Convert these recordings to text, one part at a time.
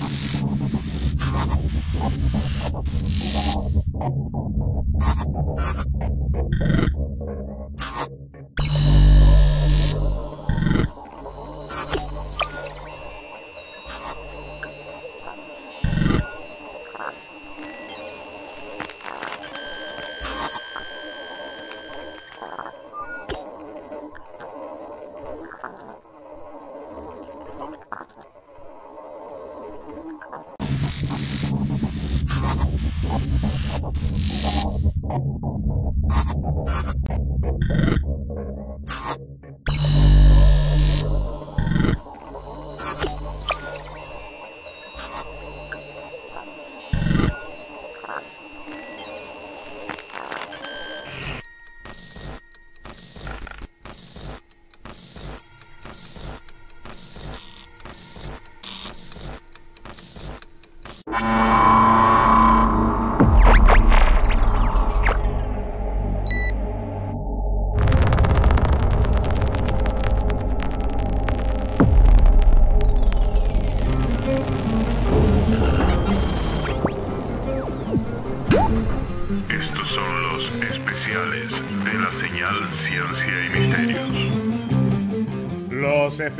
Thank you.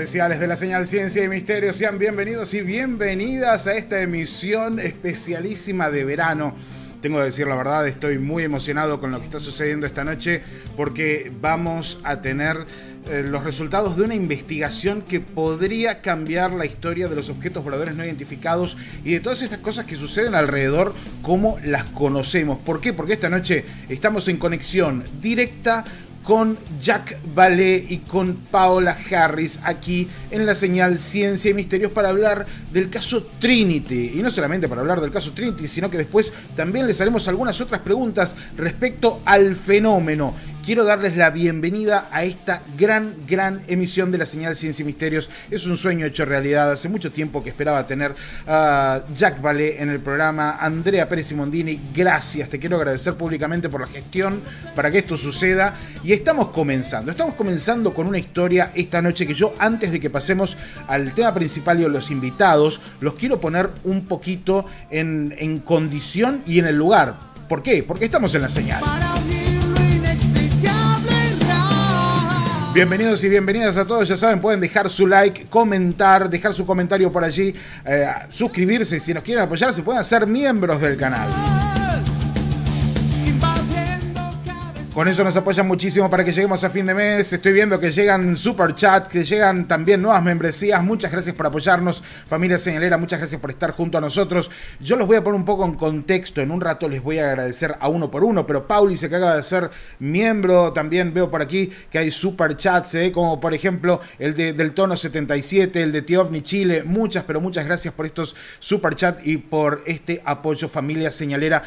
Especiales de la señal Ciencia y Misterios, sean bienvenidos y bienvenidas a esta emisión especialísima de verano. Tengo que decir la verdad, estoy muy emocionado con lo que está sucediendo esta noche porque vamos a tener eh, los resultados de una investigación que podría cambiar la historia de los objetos voladores no identificados y de todas estas cosas que suceden alrededor como las conocemos. ¿Por qué? Porque esta noche estamos en conexión directa con Jack Ballet y con Paola Harris aquí en la señal Ciencia y Misterios para hablar del caso Trinity. Y no solamente para hablar del caso Trinity, sino que después también les haremos algunas otras preguntas respecto al fenómeno. Quiero darles la bienvenida a esta gran, gran emisión de la señal Ciencia y Misterios. Es un sueño hecho realidad. Hace mucho tiempo que esperaba tener a Jack Ballet en el programa. Andrea Pérez Simondini, gracias. Te quiero agradecer públicamente por la gestión para que esto suceda. Y estamos comenzando. Estamos comenzando con una historia esta noche que yo, antes de que pasemos al tema principal y a los invitados, los quiero poner un poquito en, en condición y en el lugar. ¿Por qué? Porque estamos en la señal. Bienvenidos y bienvenidas a todos, ya saben, pueden dejar su like, comentar, dejar su comentario por allí, eh, suscribirse si nos quieren apoyar, se pueden hacer miembros del canal. Con eso nos apoyan muchísimo para que lleguemos a fin de mes. Estoy viendo que llegan super chat, que llegan también nuevas membresías. Muchas gracias por apoyarnos, familia señalera. Muchas gracias por estar junto a nosotros. Yo los voy a poner un poco en contexto. En un rato les voy a agradecer a uno por uno. Pero Pauli se acaba de ser miembro. También veo por aquí que hay super chats, como por ejemplo el de, del tono 77, el de Tiovni Chile. Muchas, pero muchas gracias por estos super chats y por este apoyo, familia señalera.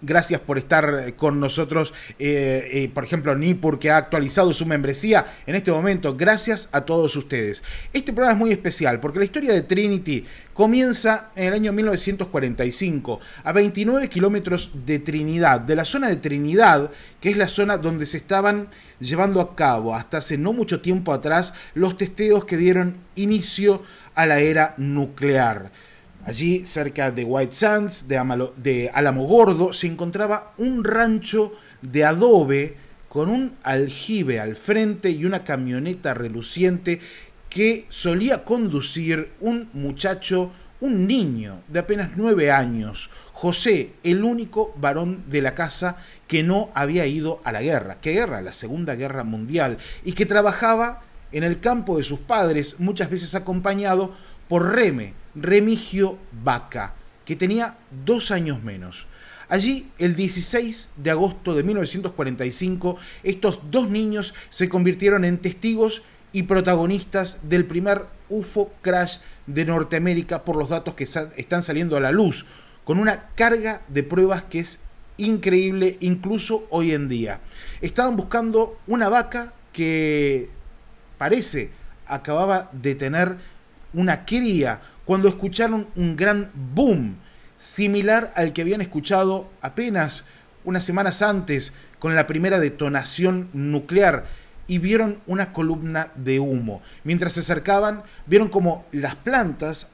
Gracias por estar con nosotros. Eh, eh, por ejemplo, Nipur, que ha actualizado su membresía en este momento. Gracias a todos ustedes. Este programa es muy especial porque la historia de Trinity comienza en el año 1945, a 29 kilómetros de Trinidad, de la zona de Trinidad, que es la zona donde se estaban llevando a cabo hasta hace no mucho tiempo atrás los testeos que dieron inicio a la era nuclear. Allí, cerca de White Sands, de, Álamo Gordo, se encontraba un rancho de adobe con un aljibe al frente y una camioneta reluciente que solía conducir un muchacho, un niño de apenas nueve años, José, el único varón de la casa que no había ido a la guerra. ¿Qué guerra? La Segunda Guerra Mundial. Y que trabajaba en el campo de sus padres, muchas veces acompañado por Reme, Remigio Vaca, que tenía dos años menos. Allí, el 16 de agosto de 1945, estos dos niños se convirtieron en testigos y protagonistas del primer UFO crash de Norteamérica por los datos que están saliendo a la luz, con una carga de pruebas que es increíble incluso hoy en día. Estaban buscando una vaca que parece acababa de tener una cría cuando escucharon un gran boom, similar al que habían escuchado apenas unas semanas antes con la primera detonación nuclear y vieron una columna de humo. Mientras se acercaban, vieron como las plantas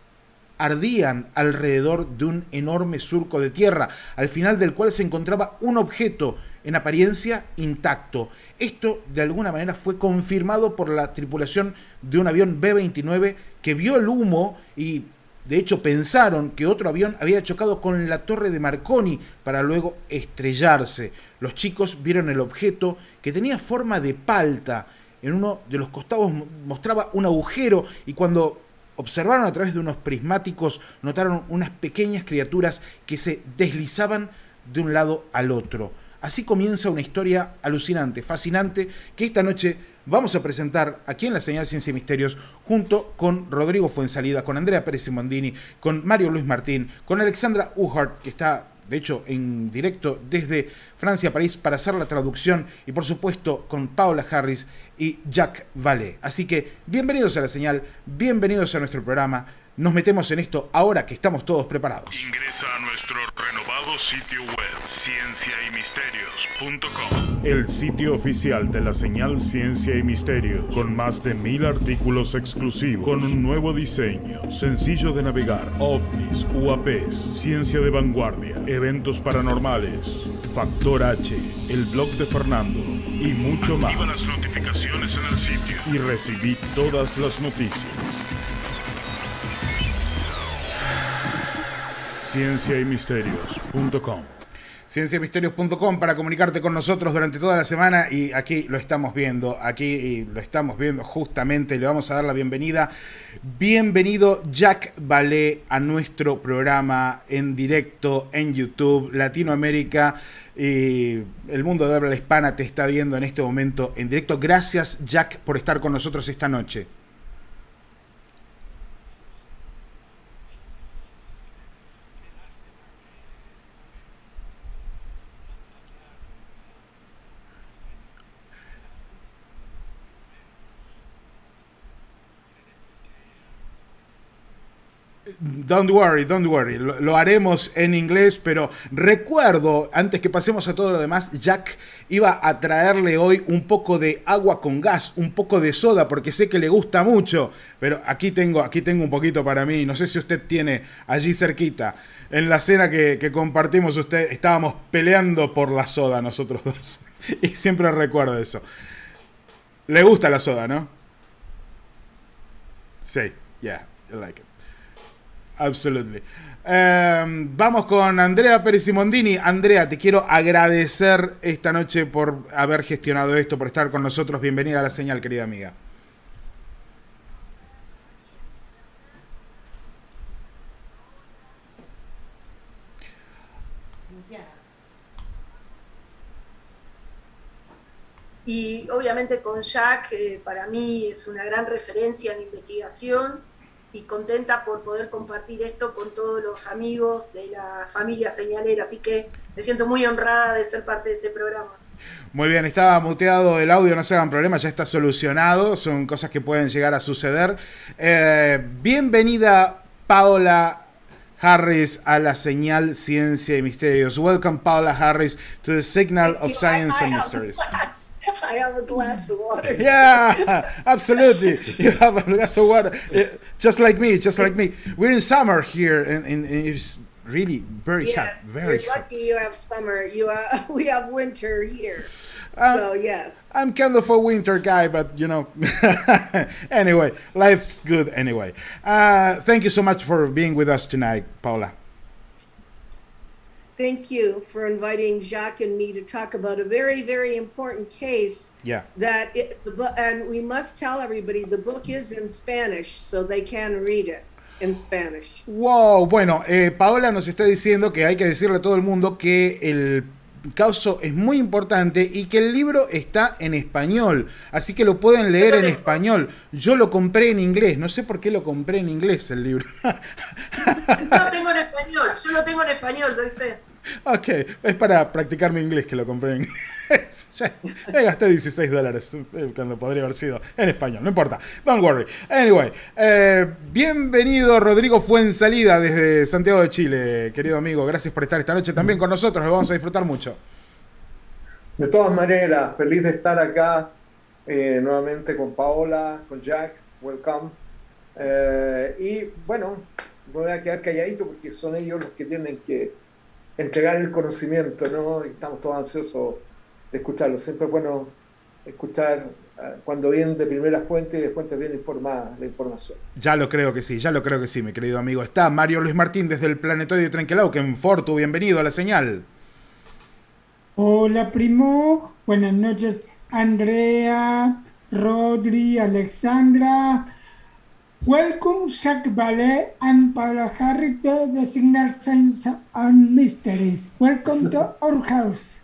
ardían alrededor de un enorme surco de tierra, al final del cual se encontraba un objeto en apariencia intacto. Esto de alguna manera fue confirmado por la tripulación de un avión B-29 que vio el humo y de hecho pensaron que otro avión había chocado con la torre de Marconi para luego estrellarse. Los chicos vieron el objeto que tenía forma de palta. En uno de los costados mostraba un agujero y cuando observaron a través de unos prismáticos notaron unas pequeñas criaturas que se deslizaban de un lado al otro. Así comienza una historia alucinante, fascinante, que esta noche vamos a presentar aquí en la señal Ciencia y Misterios junto con Rodrigo Fuensalida, con Andrea Pérez Simondini, con Mario Luis Martín, con Alexandra Uhart, que está de hecho en directo desde Francia, París, para hacer la traducción y por supuesto con Paula Harris y Jack Vallée. Así que bienvenidos a la señal, bienvenidos a nuestro programa. Nos metemos en esto ahora que estamos todos preparados. Ingresa a nuestro renovado sitio web cienciaymisterios.com. El sitio oficial de la señal Ciencia y Misterios, con más de mil artículos exclusivos, con un nuevo diseño, sencillo de navegar, ovnis, UAPs, ciencia de vanguardia, eventos paranormales, Factor H, el blog de Fernando y mucho más. Activa las notificaciones en el sitio. Y recibí todas las noticias. Cienciaymisterios.com cienciamisterios.com para comunicarte con nosotros durante toda la semana y aquí lo estamos viendo, aquí lo estamos viendo justamente, le vamos a dar la bienvenida. Bienvenido Jack Ballet a nuestro programa en directo en YouTube, Latinoamérica y el mundo de habla hispana te está viendo en este momento en directo. Gracias Jack por estar con nosotros esta noche. Don't worry, don't worry. Lo, haremos en inglés, pero recuerdo, antes que pasemos a todo lo demás, Jack iba a traerle hoy un poco de agua con gas, un poco de soda, porque sé que le gusta mucho. Pero aquí tengo, aquí tengo un poquito para mí. No sé si usted tiene allí cerquita. En la cena que, que compartimos, usted estábamos peleando por la soda nosotros dos. y siempre recuerdo eso. Le gusta la soda, ¿no? Sí, yeah, I like it. Absolutely. Em, vamos con Andrea Pérez Simondini. Andrea, te quiero agradecer esta noche por haber gestionado esto, por estar con nosotros. Bienvenida a la señal, querida amiga. Y obviamente con Jack, eh, para mí es una gran referencia en investigación y contenta por poder compartir esto con todos los amigos de la familia señalera. Así que me siento muy honrada de ser parte de este programa. Muy bien, estaba muteado el audio, no se hagan problemas, ya está solucionado, son cosas que pueden llegar a suceder. Eh, bienvenida Paola Harris a la señal Ciencia y Misterios. Welcome Paola Harris to the Signal of Science and Mysteries. I have a glass of water. Yeah, absolutely. You have a glass of water, uh, just like me, just like me. We're in summer here, and, and, and it's really very yes, hot. Very you're hot. lucky you have summer. You uh, we have winter here. Um, so yes, I'm kind of a winter guy, but you know, anyway, life's good anyway. Uh, thank you so much for being with us tonight, Paula. Thank you for inviting Jacques and me to talk about a very, very important case. Yeah. That it, the book, and we must tell everybody the book is in Spanish, so they can read it in Spanish. Wow. Bueno, eh, Paola nos está diciendo que hay que decirle a todo el mundo que el caso es muy importante y que el libro está en español, así que lo pueden leer en español. Yo lo compré en inglés, no sé por qué lo compré en inglés el libro. Yo lo tengo en español, yo lo tengo en español, doy fe. Ok, es para practicar mi inglés que lo compré en inglés. ya, gasté 16 dólares eh, cuando podría haber sido en español, no importa. Don't worry. Anyway, eh, bienvenido Rodrigo Fuensalida desde Santiago de Chile, querido amigo. Gracias por estar esta noche también con nosotros, lo vamos a disfrutar mucho. De todas maneras, feliz de estar acá eh, nuevamente con Paola, con Jack, welcome. y bueno, voy a quedar calladito porque son ellos los que tienen que entregar el conocimiento, ¿no? Y estamos todos ansiosos de escucharlo. Siempre es bueno escuchar ah, cuando vienen de primera fuente y de fuentes bien informadas la información. Ya lo creo que sí, ya lo creo que sí, mi querido amigo. Está Mario Luis Martín desde el Planetoide que en Fortu. Bienvenido a la señal. Hola, primo. Buenas noches, Andrea, Rodri, Alexandra. Welcome, Jack Ballet and Paula Harry to the Signal Science and Mysteries. Welcome to our house.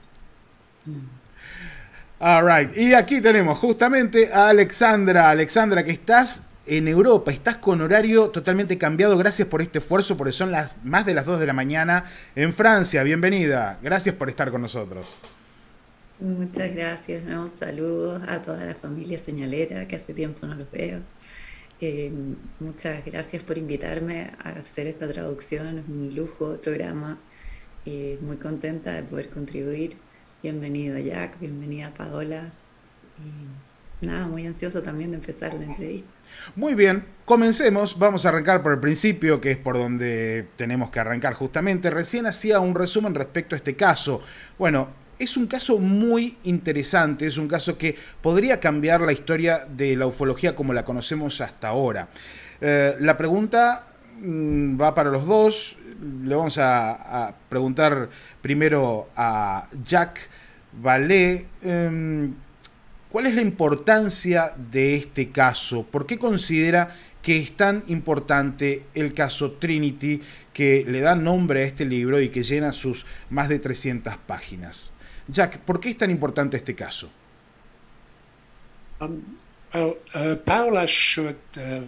All right. Y aquí tenemos justamente a Alexandra. Alexandra, que estás en Europa, estás con horario totalmente cambiado. Gracias por este esfuerzo, porque son las más de las 2 de la mañana en Francia. Bienvenida. Gracias por estar con nosotros. Muchas gracias. Un Saludos a toda la familia señalera, que hace tiempo no los veo. Eh, muchas gracias por invitarme a hacer esta traducción, es un lujo programa y muy contenta de poder contribuir. Bienvenido Jack, bienvenida Paola y nada, muy ansioso también de empezar la entrevista. Muy bien, comencemos. Vamos a arrancar por el principio, que es por donde tenemos que arrancar justamente. Recién hacía un resumen respecto a este caso. Bueno, es un caso muy interesante, es un caso que podría cambiar la historia de la ufología como la conocemos hasta ahora. Eh, la pregunta mm, va para los dos. Le vamos a, preguntar primero a Jack Valé. Em, ¿Cuál es la importancia de este caso? ¿Por qué considera que es tan importante el caso Trinity que le da nombre a este libro y que llena sus más de 300 páginas? Jack, ¿por qué es tan importante este caso? Um, well, uh, Paula should uh,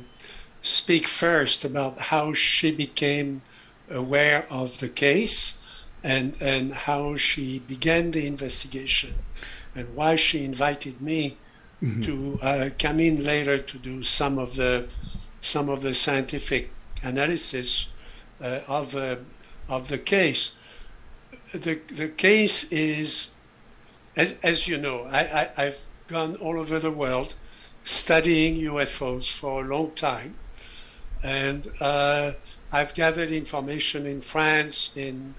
speak first about how she became aware of the case and, and how she began the investigation and why she invited me mm-hmm. to uh, come in later to do some of the some of the scientific analysis uh, of uh, of the case the the case is, as, as you know, I, I, have gone all over the world studying UFOs for a long time, and uh, I've gathered information in France, in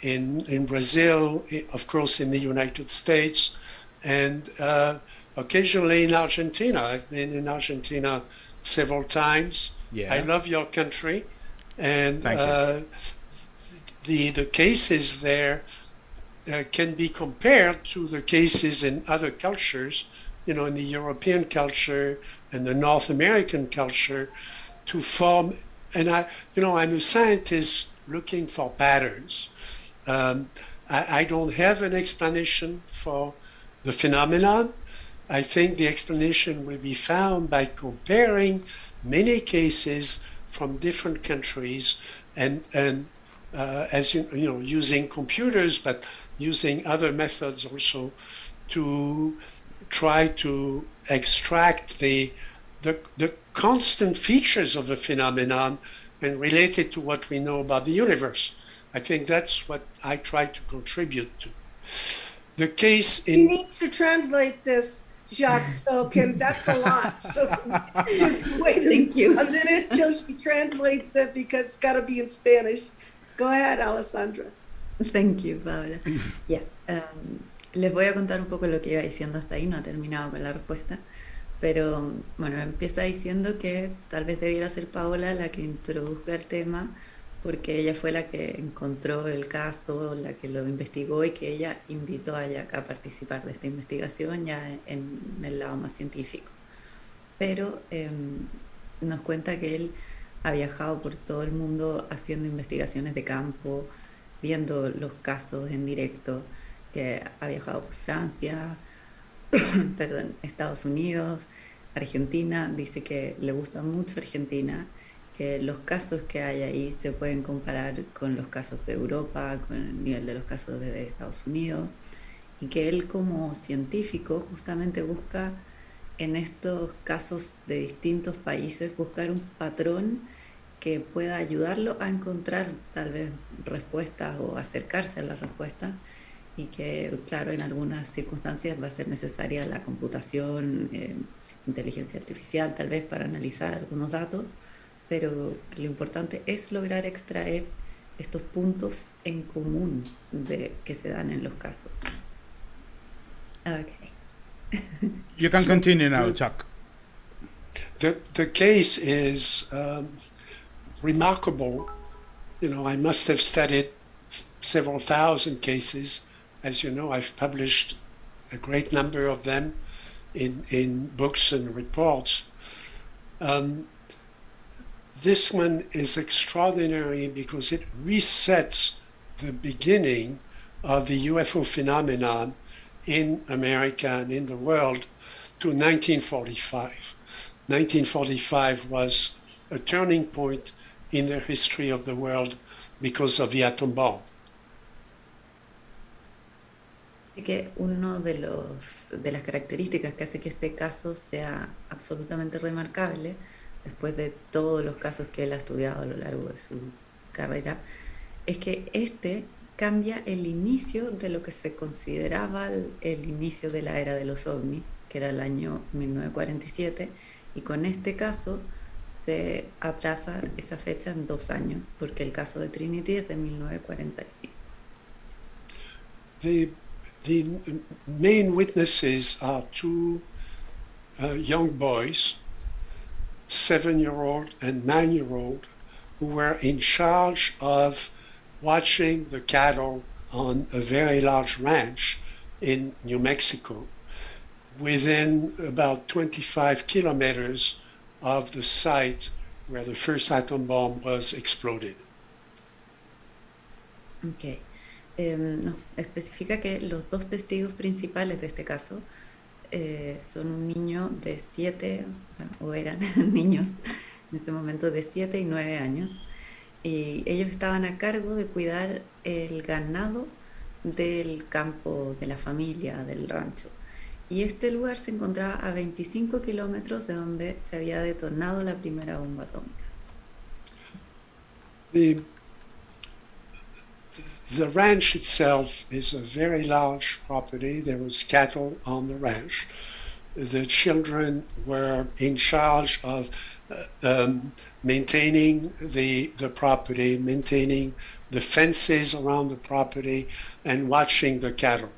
in in Brazil, of course, in the United States, and uh, occasionally in Argentina. I've been in Argentina several times. Yeah. I love your country, and uh, the the cases there uh, can be compared to the cases in other cultures, you know, in the European culture and the North American culture, to form. And I, you know, I'm a scientist looking for patterns. Um, I, I don't have an explanation for the phenomenon. I think the explanation will be found by comparing many cases from different countries and and uh, as you, you know, using computers, but using other methods also to try to extract the, the, the constant features of the phenomenon and relate it to what we know about the universe. I think that's what I try to contribute to. The case in. He needs to translate this, Jacques, so can, that's a lot. So just wait Thank you. a minute till she translates it because it's got to be in Spanish. Go ahead, Alessandra. Thank you, Paula. Yes. Um, les voy a contar un poco lo que iba diciendo hasta ahí, no ha terminado con la respuesta, pero bueno, empieza diciendo que tal vez debiera ser Paola la que introduzca el tema, porque ella fue la que encontró el caso, la que lo investigó y que ella invitó a Jack a participar de esta investigación ya en, el lado más científico. Pero em, nos cuenta que él ha viajado por todo el mundo haciendo investigaciones de campo, viendo los casos en directo, que ha viajado por Francia, perdón, Estados Unidos, Argentina, dice que le gusta mucho Argentina, que los casos que hay ahí se pueden comparar con los casos de Europa, con el nivel de los casos de Estados Unidos, y que él como científico justamente busca en estos casos de distintos países buscar un patrón que pueda ayudarlo a encontrar tal vez respuestas o acercarse a la respuesta y que, claro, en algunas circunstancias va a ser necesaria la computación, eh, inteligencia artificial tal vez para analizar algunos datos, pero lo importante es lograr extraer estos puntos en común de, que se dan en los casos. Okay. you can continue now, Chuck. The, the case is um, remarkable. You know, I must have studied several thousand cases. As you know, I've published a great number of them in, in books and reports. Um, this one is extraordinary because it resets the beginning of the UFO phenomenon in America and in the world to 1945. 1945 was a turning point in the history of the world because of the atom bomb. que uno de los de las características que hace que este caso sea absolutamente remarcable después de todos los casos que él ha estudiado a lo largo de su carrera es que este cambia el inicio de lo que se consideraba el, inicio de la era de los ovnis, que era el año 1947, y con este caso se atrasa esa fecha en dos años, porque el caso de Trinity es de 1945. The, the main witnesses are two uh, young boys, seven-year-old and nine-year-old, who were in charge of watching the cattle on a very large ranch in New Mexico within about 25 kilometers of the site where the first atom bomb was exploded. Okay. Eh, especifica que los dos testigos principales de este caso eh, son un niño de 7, o eran niños en ese momento de 7 y 9 años, y ellos estaban a cargo de cuidar el ganado del campo de la familia, del rancho. Y este lugar se encontraba a 25 kilómetros de donde se había detonado la primera bomba atómica. The, the ranch itself is a very large property. There was cattle on the ranch. The children were in charge of um, maintaining the the property, maintaining the fences around the property, and watching the cattle.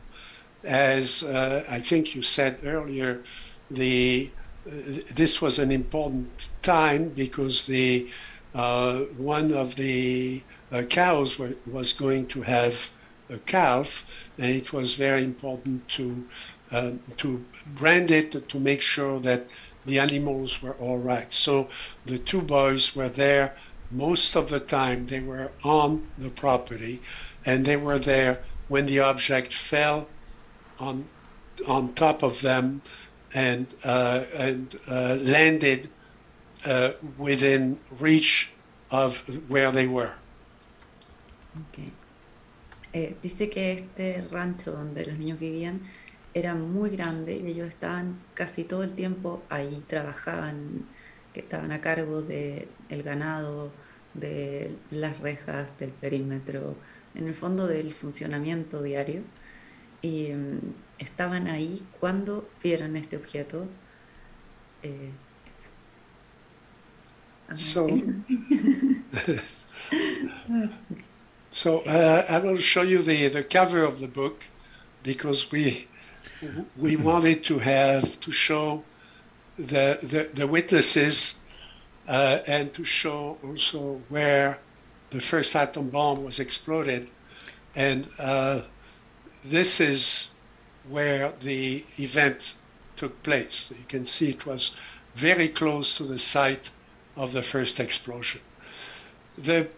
As uh, I think you said earlier, the uh, this was an important time because the uh, one of the uh, cows were, was going to have a calf, and it was very important to um, to brand it to make sure that the animals were all right. So the two boys were there most of the time. They were on the property, and they were there when the object fell on on top of them and and landed within reach of where they were. Okay. Dice que este rancho donde los niños vivían era muy grande y ellos estaban casi todo el tiempo ahí, trabajaban, que estaban a cargo del el ganado, de las rejas, del perímetro, en el fondo del funcionamiento diario. Y um, estaban ahí cuando vieron este objeto. Eh, so, so uh, I will show you the, the cover of the book because we we wanted to have to show the the, the witnesses uh, and to show also where the first atom bomb was exploded, and uh, this is where the event took place. You can see it was very close to the site of the first explosion. The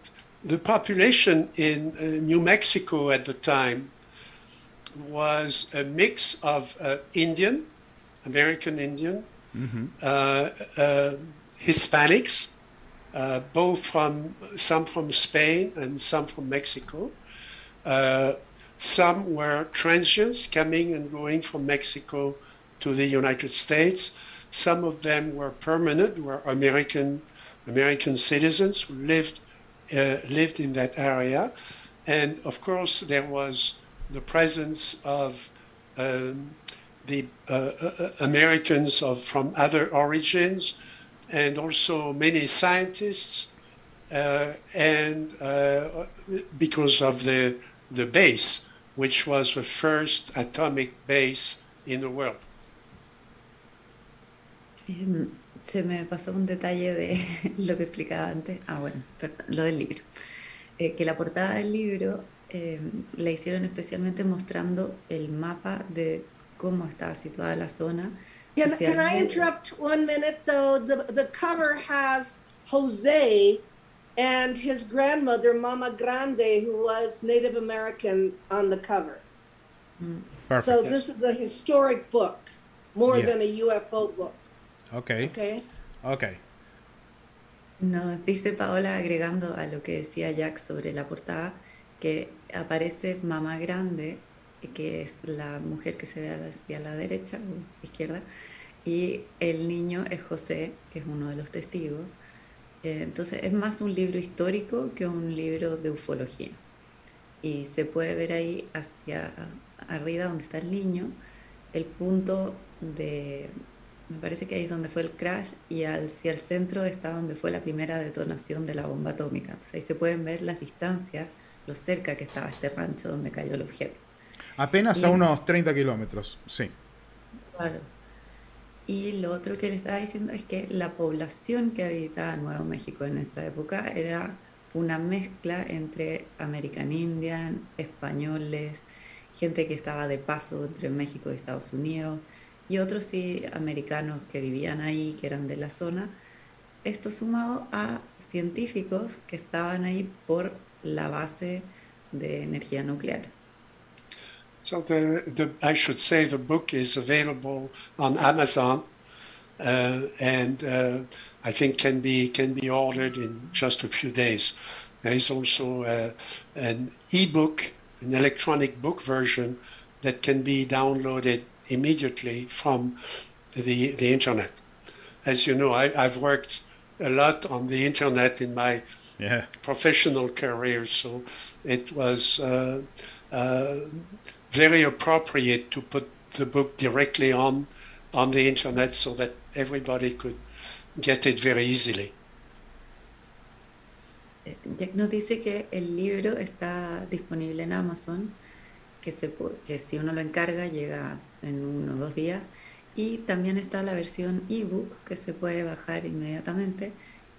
the population in uh, New Mexico at the time was a mix of uh, Indian, American Indian, mm-hmm. uh, uh, Hispanics, uh, both from some from Spain and some from Mexico. Some were transients coming and going from Mexico to the United States. Some of them were permanent, were American American citizens who lived uh, lived in that area, and of course there was the presence of um, the uh, uh, Americans of, from other origins, and also many scientists, uh, and uh, because of the, the base, which was the first atomic base in the world. Em, se me pasó un detalle de lo que explicaba antes. Ah, bueno, perdón, lo del libro. Eh, que la portada del libro eh, la hicieron especialmente mostrando el mapa de cómo estaba situada la zona. Can, can I interrupt one minute though? The, the cover has Jose and his grandmother, Mama Grande, who was Native American, on the cover. Perfect. So this is a historic book, more yeah. than a UFO book. Okay. Okay. Okay. Nos dice Paola agregando a lo que decía Jack sobre la portada que aparece Mamá Grande, que es la mujer que se ve hacia la derecha o izquierda, y el niño es José, que es uno de los testigos. Eh, entonces es más un libro histórico que un libro de ufología. Y se puede ver ahí hacia arriba donde está el niño, el punto de, me parece que ahí es donde fue el crash y hacia el centro está donde fue la primera detonación de la bomba atómica. ahí se pueden ver las distancias, lo cerca que estaba este rancho donde cayó el objeto. Apenas a unos 30 kilómetros, sí. Claro. Y lo otro que le estaba diciendo es que la población que habitaba Nuevo México en esa época era una mezcla entre American Indian, españoles, gente que estaba de paso entre México y Estados Unidos, y otros sí americanos que vivían ahí, que eran de la zona. Esto sumado a científicos que estaban ahí por la base de energía nuclear. So the, the, I should say the book is available on Amazon, uh, and uh, I think can be can be ordered in just a few days. There is also uh, an e-book, an electronic book version that can be downloaded immediately from the the internet. As you know, I, I've worked a lot on the internet in my yeah. professional career, so it was. Uh, uh, very appropriate to put the book directly on on the internet so that everybody could get it very easily. Jack nos dice que el libro está disponible en Amazon, que, se, que si uno lo encarga llega en uno o dos días, y también está la versión ebook que se puede bajar inmediatamente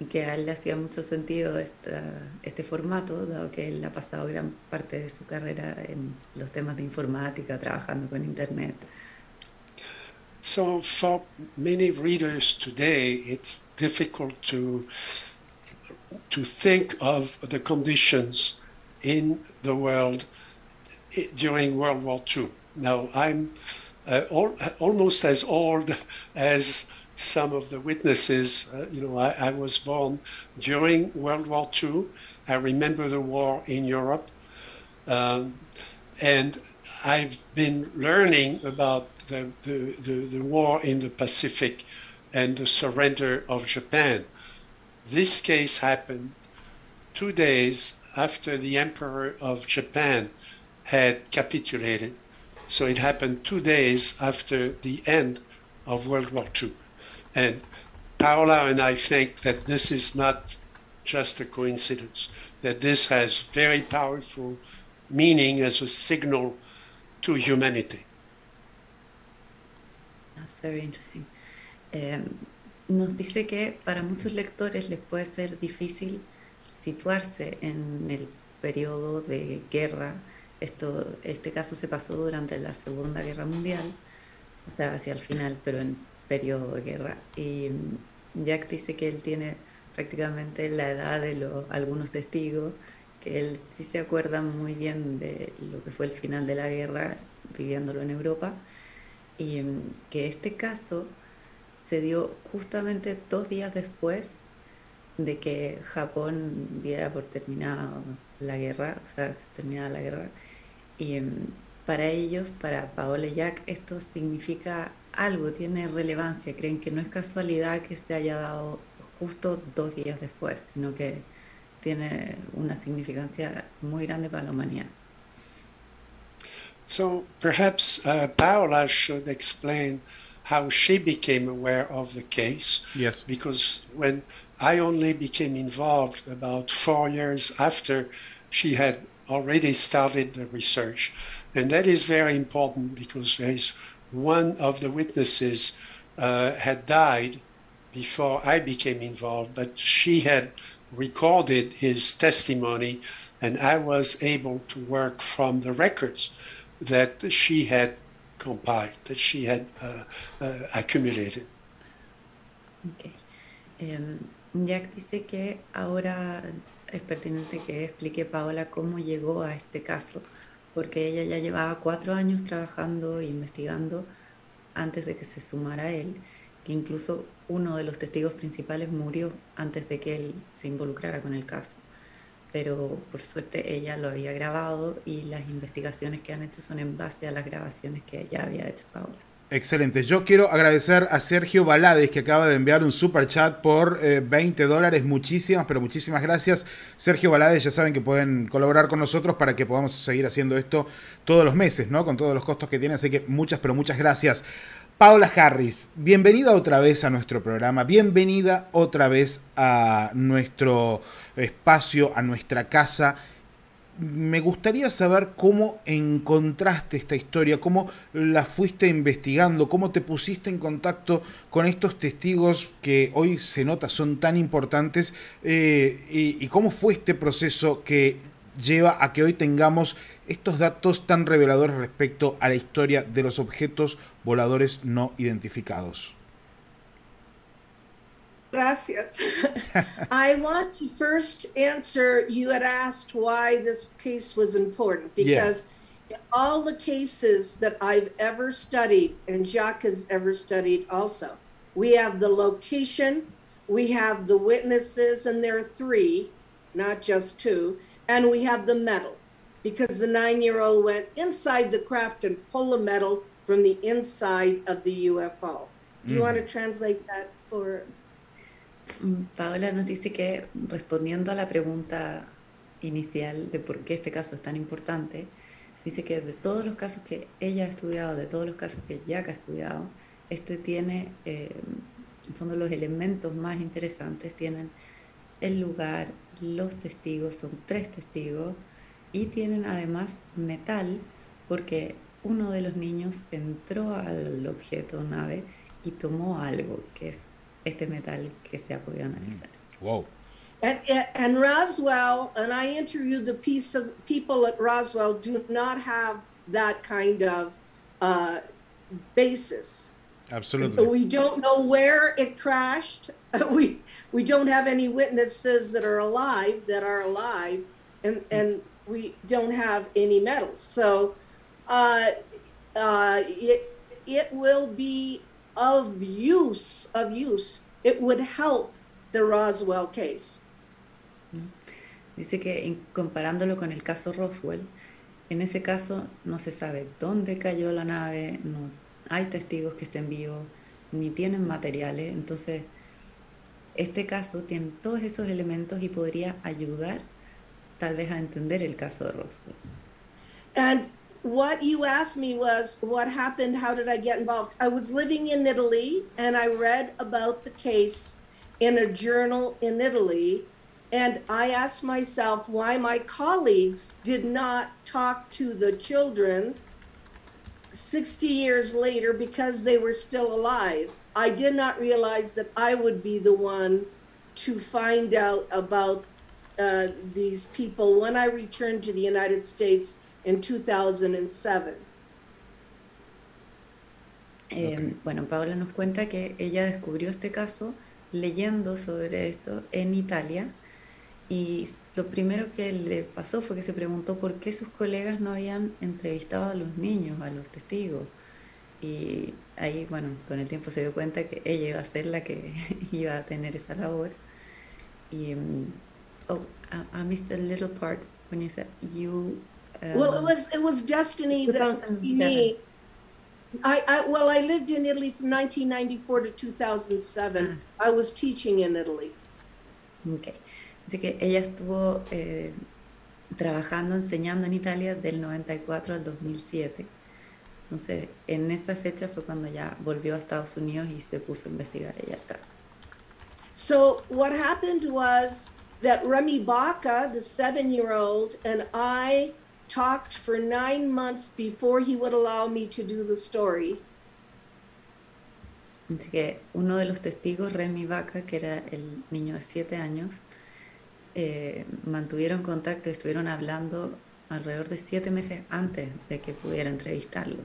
que a él le hacía mucho sentido esta, este formato, dado que él ha pasado gran parte de su carrera en los temas de informática, trabajando con Internet. So for many readers today, it's difficult to to think of the conditions in the world during World War II. Now I'm uh, all, almost as old as some of the witnesses. Uh, you know, I, I, was born during World War II. I remember the war in Europe. Um, and I've been learning about the, the, the, the, war in the Pacific and the surrender of Japan. This case happened two days after the Emperor of Japan had capitulated. So it happened two days after the end of World War II. And Paola and I think that this is not just a coincidence, that this has very powerful meaning as a signal to humanity. That's very interesting. Eh, nos dice que para muchos lectores les puede ser difícil situarse en el periodo de guerra. Esto, este caso se pasó durante la Segunda Guerra Mundial, o sea, hacia el final, pero en periodo de guerra. Y Jack dice que él tiene prácticamente la edad de algunos testigos, que él sí se acuerda muy bien de lo que fue el final de la guerra, viviéndolo en Europa, y que este caso se dio justamente dos días después de que Japón diera por terminada la guerra, o sea, se terminaba la guerra. Y para ellos, para Paola y Jack, esto significa algo, tiene relevancia, creen que no es casualidad que se haya dado justo dos días después, sino que tiene una significancia muy grande para la humanidad. So perhaps uh, Paola should explain how she became aware of the case. Yes. Because when I only became involved about four years after she had already started the research. And that is very important because there's one of the witnesses uh, had died before I became involved, but she had recorded his testimony, and I was able to work from the records that she had compiled, that she had uh, uh, accumulated. Okay. Um, Jack dice que ahora es pertinente que explique Paola cómo llegó a este caso, porque ella ya llevaba cuatro años trabajando e investigando antes de que se sumara él, que incluso uno de los testigos principales murió antes de que él se involucrara con el caso. Pero por suerte ella lo había grabado y las investigaciones que han hecho son en base a las grabaciones que ya había hecho Paola. Excelente. Yo quiero agradecer a Sergio Balades que acaba de enviar un super chat por 20 eh, dólares. Muchísimas, pero muchísimas gracias. Sergio Balades, ya saben que pueden colaborar con nosotros para que podamos seguir haciendo esto todos los meses, ¿no? Con todos los costos que tiene. Así que muchas, pero muchas gracias. Paola Harris, bienvenida otra vez a nuestro programa, bienvenida otra vez a nuestro espacio, a nuestra casa me gustaría saber cómo encontraste esta historia, cómo la fuiste investigando, cómo te pusiste en contacto con estos testigos que hoy se nota son tan importantes eh, y, y, cómo fue este proceso que lleva a que hoy tengamos estos datos tan reveladores respecto a la historia de los objetos voladores no identificados. Gracias. I want to first answer you had asked why this case was important because yeah. all the cases that I've ever studied, and Jacques has ever studied also, we have the location, we have the witnesses, and there are three, not just two, and we have the metal because the nine year old went inside the craft and pulled the metal from the inside of the UFO. Do you mm. want to translate that for Paola nos dice que respondiendo a la pregunta inicial de por qué este caso es tan importante, dice que de todos los casos que ella ha estudiado, de todos los casos que Jack ha estudiado, este tiene, eh, en fondo, los elementos más interesantes tienen el lugar, los testigos, son tres testigos, y tienen además metal, porque uno de los niños entró al objeto nave y tomó algo, que es este metal que se ha podido analizar. Mm. Wow. And, and Roswell, and I interviewed the pieces, people at Roswell do not have that kind of uh, basis. Absolutely. We don't know where it crashed. We we don't have any witnesses that are alive that are alive, and and we don't have any metals. So, uh, uh, it it will be of use of use, it would help the Roswell case. Dice que comparándolo con el caso Roswell, en ese caso no se sabe dónde cayó la nave, no hay testigos que estén vivos, ni tienen materiales, entonces este caso tiene todos esos elementos y podría ayudar tal vez a entender el caso de Roswell. And what you asked me was what happened? How did i get involved? I was living in italy and i read about the case in a journal in italy and i asked myself why my colleagues did not talk to the children 60 years later because they were still alive. I did not realize that i would be the one to find out about uh, these people. When i returned to the united states in 2007. Eh, Bueno, Paola nos cuenta que ella descubrió este caso leyendo sobre esto en Italia y lo primero que le pasó fue que se preguntó por qué sus colegas no habían entrevistado a los niños, a los testigos. Y ahí, bueno, con el tiempo se dio cuenta que ella iba a ser la que iba a tener esa labor. Y, um, oh, I, I missed a little part when you said you Um, well, it was it was destiny that me. I, I well, I lived in Italy from 1994 to 2007. Ah. I was teaching in Italy. Okay. Así que ella estuvo eh, trabajando, enseñando en Italia del 94 al 2007. Entonces, en esa fecha fue cuando ya volvió a Estados Unidos y se puso a investigar ella el caso. So what happened was that Remy Baca, the seven-year-old, and I talked for nine months before he would allow me to do the story. Así que uno de los testigos, Remy Vaca, que era el niño de siete años, eh, mantuvieron contacto estuvieron hablando alrededor de siete meses antes de que pudiera entrevistarlo.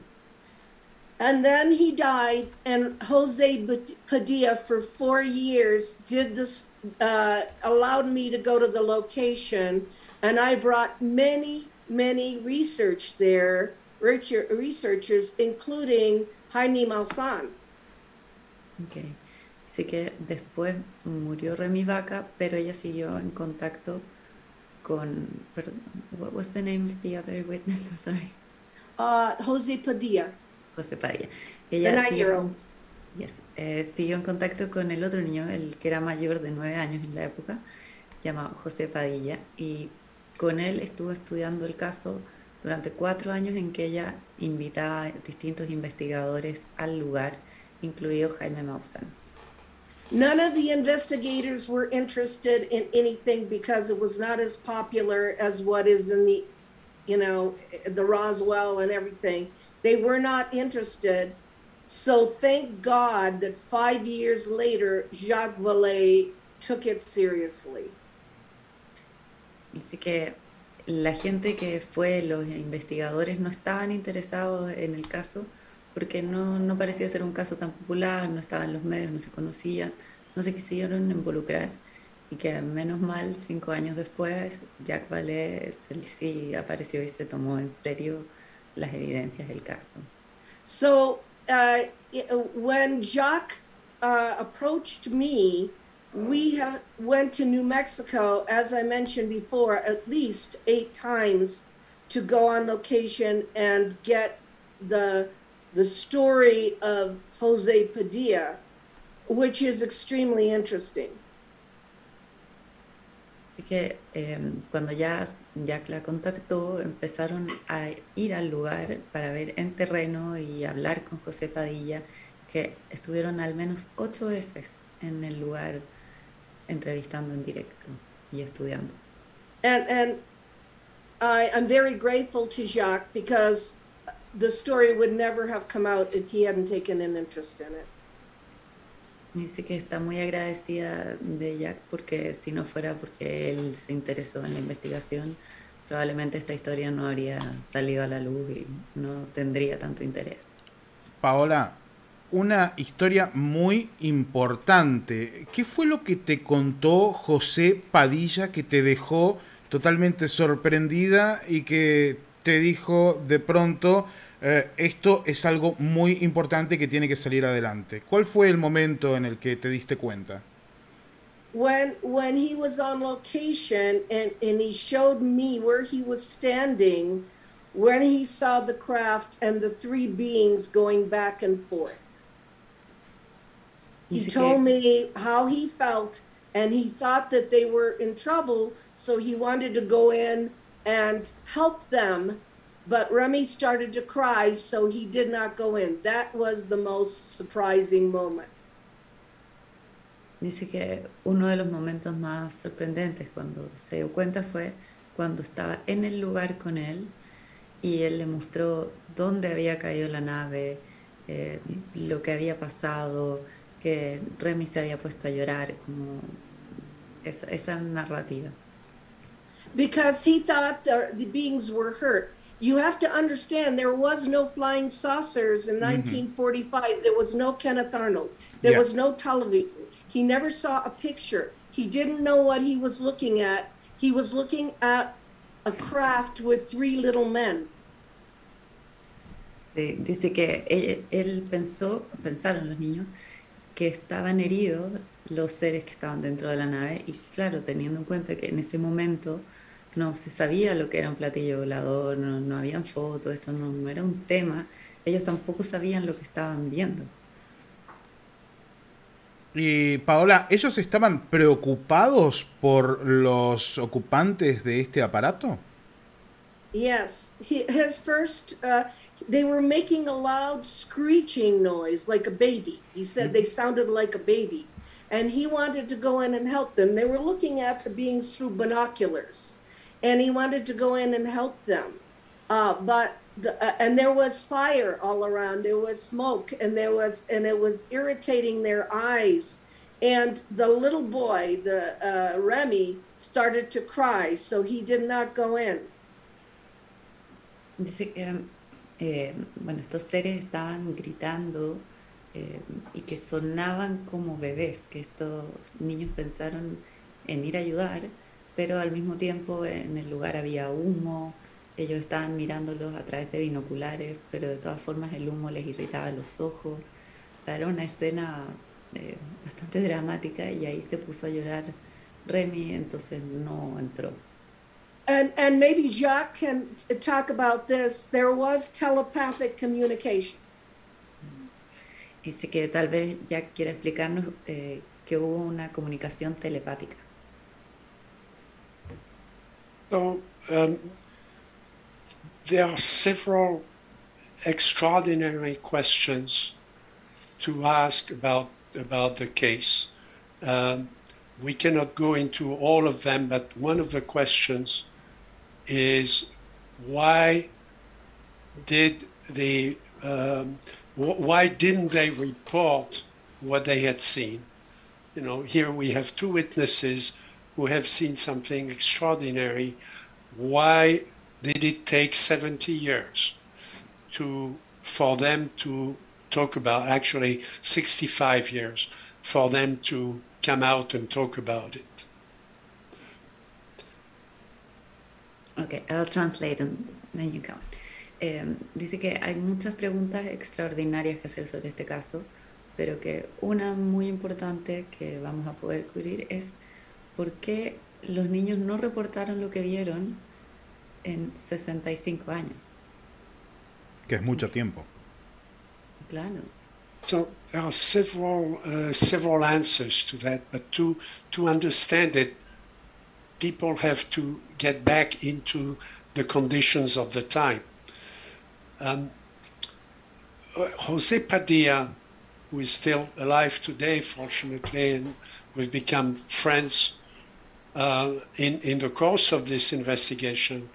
And then he died, and Jose Padilla, for four years, did this, uh, allowed me to go to the location, and I brought many, many research there, researchers, including Jaime Maussan. Okay. Así que después murió Remy Vaca, pero ella siguió en contacto con. Perdón, what was the name of the other witness? I'm sorry. Uh, Jose Padilla. José Padilla. Ella siguió, yes, eh, siguió en contacto con el otro niño, el que era mayor de nueve años en la época, llamado José Padilla, y con él estuvo estudiando el caso durante cuatro años en que ella invitaba a distintos investigadores al lugar, incluido Jaime Maussan. None of the investigators were interested in anything because it was not as popular as what is in the, you know, the Roswell and everything. They were not interested. So thank God that five years later, Jacques Vallée took it seriously. Así que la gente que fue, los investigadores, no estaban interesados en el caso porque no, no parecía ser un caso tan popular, no estaba en los medios, no se conocía, no se quisieron involucrar y que menos mal, cinco años después, Jacques Vallée sí apareció y se tomó en serio las evidencias del caso. So, uh, when Jacques uh, approached me, we have, went to New Mexico, as I mentioned before, at least eight times to go on location and get the the story of Jose Padilla, which is extremely interesting. Así que eh, cuando ya Jack la contactó, empezaron a ir al lugar para ver en terreno y hablar con José Padilla, que estuvieron al menos ocho veces en el lugar entrevistando en directo y estudiando. And, and I, I'm very grateful to Jacques because the story would never have come out if he hadn't taken an interest in it. Dice que está muy agradecida de Jack porque si no fuera porque él se interesó en la investigación, probablemente esta historia no habría salido a la luz y no tendría tanto interés. Paola, una historia muy importante. ¿Qué fue lo que te contó José Padilla que te dejó totalmente sorprendida y que te dijo de pronto, eh, esto es algo muy importante que tiene que salir adelante. ¿Cuál fue el momento en el que te diste cuenta? When when he was on location and, and he showed me where he was standing when he saw the craft and the three beings going back and forth. He told me how he felt and he thought that they were in trouble, so he wanted to go in and help them but Remy started to cry, so he did not go in. That was the most surprising moment. Dice que uno de los momentos más sorprendentes cuando se dio cuenta fue cuando estaba en el lugar con él y él le mostró dónde había caído la nave, eh, lo que había pasado, que Remy se había puesto a llorar, como esa, esa narrativa. Because he thought the, the beings were hurt. you have to understand there was no flying saucers in 1945. Mm-hmm. There was no Kenneth Arnold. There yeah. was no television. He never saw a picture. He didn't know what he was looking at. He was looking at a craft with three little men. Sí, dice que él, él pensó, pensaron los niños, que estaban heridos los seres que estaban dentro de la nave y claro, teniendo en cuenta que en ese momento no se sabía lo que era un platillo volador, no, no habían fotos, esto no, no, era un tema, ellos tampoco sabían lo que estaban viendo. Y Paola, ¿ellos estaban preocupados por los ocupantes de este aparato? Yes, he, his first, uh, they were making a loud screeching noise like a baby. He said they sounded like a baby. And he wanted to go in and help them. They were looking at the beings through binoculars. And he wanted to go in and help them. Uh, but the, uh, and there was fire all around. There was smoke, and there was and it was irritating their eyes. And the little boy, the uh, Remy, started to cry, so he did not go in. Eh, bueno, estos seres estaban gritando eh, y que sonaban como bebés, que estos niños pensaron en ir a ayudar, pero al mismo tiempo en el lugar había humo, ellos estaban mirándolos a través de binoculares, pero de todas formas el humo les irritaba los ojos. Era una escena eh, bastante dramática y ahí se puso a llorar Remy, entonces no entró. And and maybe Jacques can talk about this. There was telepathic communication. Dice que tal vez Jack quiera explicarnos eh, que hubo una comunicación telepática. So um, there are several extraordinary questions to ask about about the case. Um, we cannot go into all of them, but one of the questions is why did the um, wh- why didn't they report what they had seen? You know, here we have two witnesses who have seen something extraordinary. Why did it take 70 years to for them to talk about actually 65 years for them to come out and talk about it Okay, I'll translate and then you go. Eh, dice que hay muchas preguntas extraordinarias que hacer sobre este caso, pero que una muy importante que vamos a poder cubrir es por qué los niños no reportaron lo que vieron en 65 años. Que es mucho tiempo. Claro. So there are several uh, several answers to that, but to to understand it, people have to get back into the conditions of the time. Um, Jose Padilla, who is still alive today, fortunately, and we've become friends uh, in in the course of this investigation.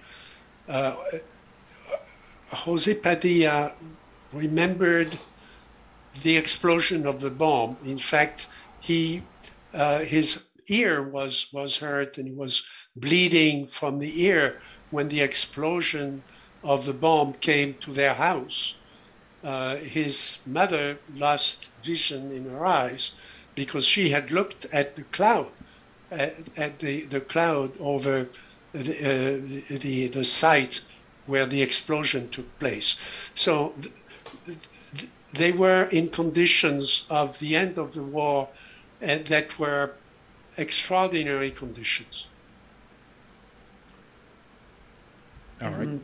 Uh, Jose Padilla remembered the explosion of the bomb. In fact, he uh, his ear was was hurt and he was bleeding from the ear when the explosion of the bomb came to their house. Uh, his mother lost vision in her eyes because she had looked at the cloud, at, at the, the cloud over the, uh, the, the site where the explosion took place. So th- th- they were in conditions of the end of the war and that were extraordinary conditions. All right. Mm,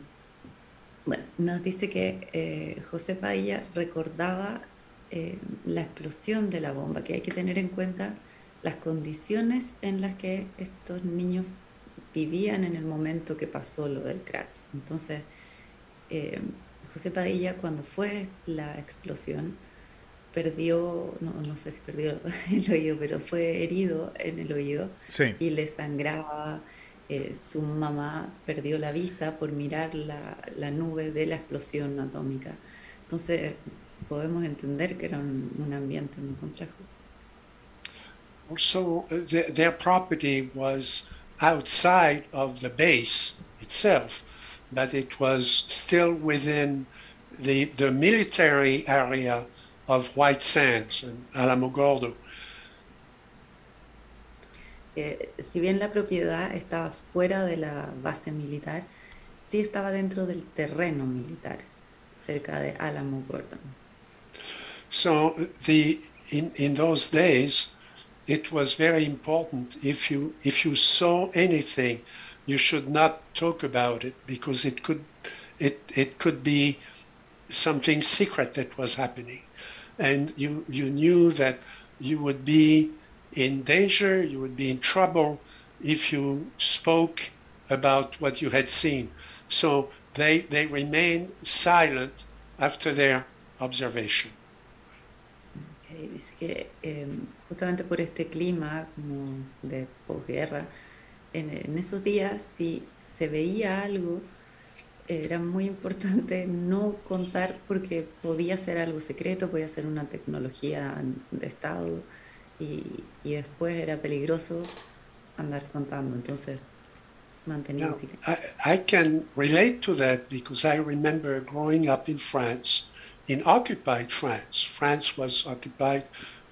Bueno, nos dice que eh, José Padilla recordaba eh, la explosión de la bomba, que hay que tener en cuenta las condiciones en las que estos niños vivían en el momento que pasó lo del crash. Entonces, eh, José Padilla, cuando fue la explosión, perdió, no, no sé si perdió el oído, pero fue herido en el oído Sí. y le sangraba. eh, su mamá perdió la vista por mirar la, la nube de la explosión atómica. Entonces, podemos entender que era un, un ambiente muy complejo. Also, uh, th- their property was outside of the base itself, but it was still within the, the military area of White Sands and Alamogordo. Eh, si bien la propiedad estaba fuera de la base militar, sí estaba dentro del terreno militar, cerca de Alamo Gordon. So the in, in those days, it was very important if you if you saw anything, you should not talk about it because it could it it could be something secret that was happening, and you you knew that you would be in danger, you would be in trouble if you spoke about what you had seen. So they they remained silent after their observation. Okay, dice que eh, justamente por este clima como de posguerra, en, en esos días si se veía algo, era muy importante no contar porque podía ser algo secreto, podía ser una tecnología de Estado y, y después era peligroso andar contando. Entonces, mantenía Now, I, I can relate to that because I remember growing up in France, in occupied France. France was occupied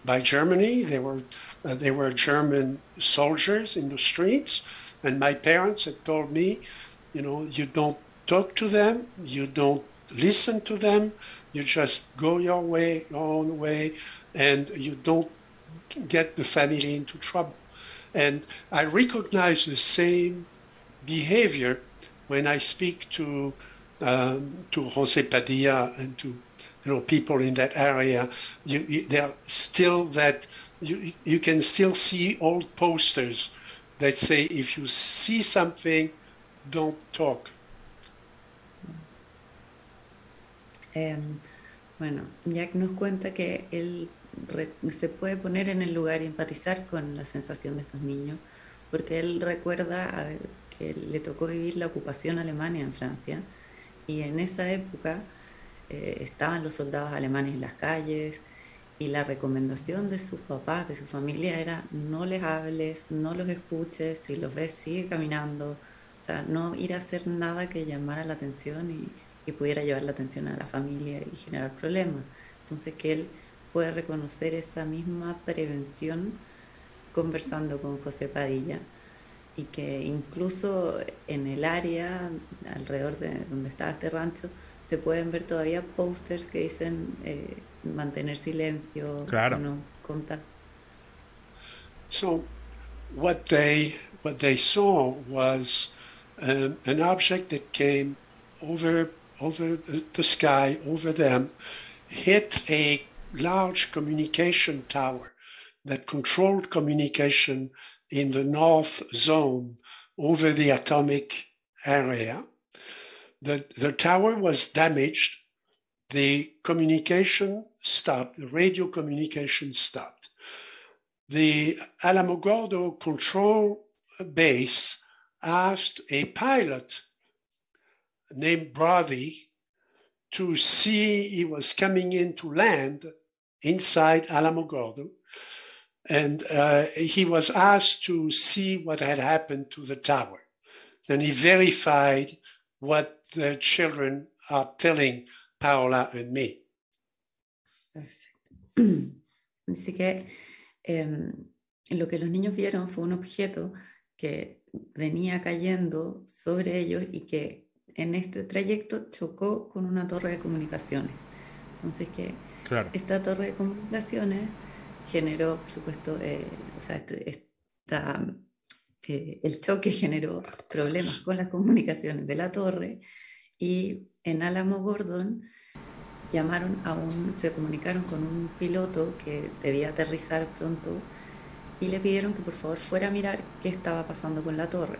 by Germany. There were uh, there were German soldiers in the streets, and my parents had told me, you know, you don't talk to them, you don't listen to them, you just go your way, your own way, and you don't get the family into trouble. And I recognize the same behavior when I speak to um, to Jose Padilla and to you know people in that area. You, you, there still that you you can still see old posters that say if you see something, don't talk. Eh, bueno, Jack nos cuenta que él re- se puede poner en el lugar y empatizar con la sensación de estos niños, porque él recuerda que le tocó vivir la ocupación alemana en Francia y en esa época eh, estaban los soldados alemanes en las calles y la recomendación de sus papás, de su familia era no les hables, no los escuches, si los ves sigue caminando, o sea, no ir a hacer nada que llamara la atención y, y pudiera llevar la atención a la familia y generar problemas. Entonces que él puede reconocer esa misma prevención conversando con José Padilla y que incluso en el área alrededor de donde estaba este rancho se pueden ver todavía pósters que dicen eh, mantener silencio, Claro. no contar. So, what they what they saw was um, an object that came over over the- sky over them, hit a large communication tower that controlled communication in the north zone over the atomic area. The the tower was damaged. The communication stopped. The radio communication stopped the Alamogordo control base asked a pilot named Brody to see he was coming in to land inside Alamogordo. And uh, he was asked to see what had happened to the tower. Then he verified what the children are telling Paola and me. Así que em, lo que los niños vieron fue un objeto que venía cayendo sobre ellos y que en este trayecto chocó con una torre de comunicaciones. Entonces que Claro. esta torre de comunicaciones generó, por supuesto, eh, o sea, este- esta, eh, el choque generó problemas con las comunicaciones de la torre y en Álamo Gordon llamaron a un, se comunicaron con un piloto que debía aterrizar pronto y le pidieron que por favor fuera a mirar qué estaba pasando con la torre.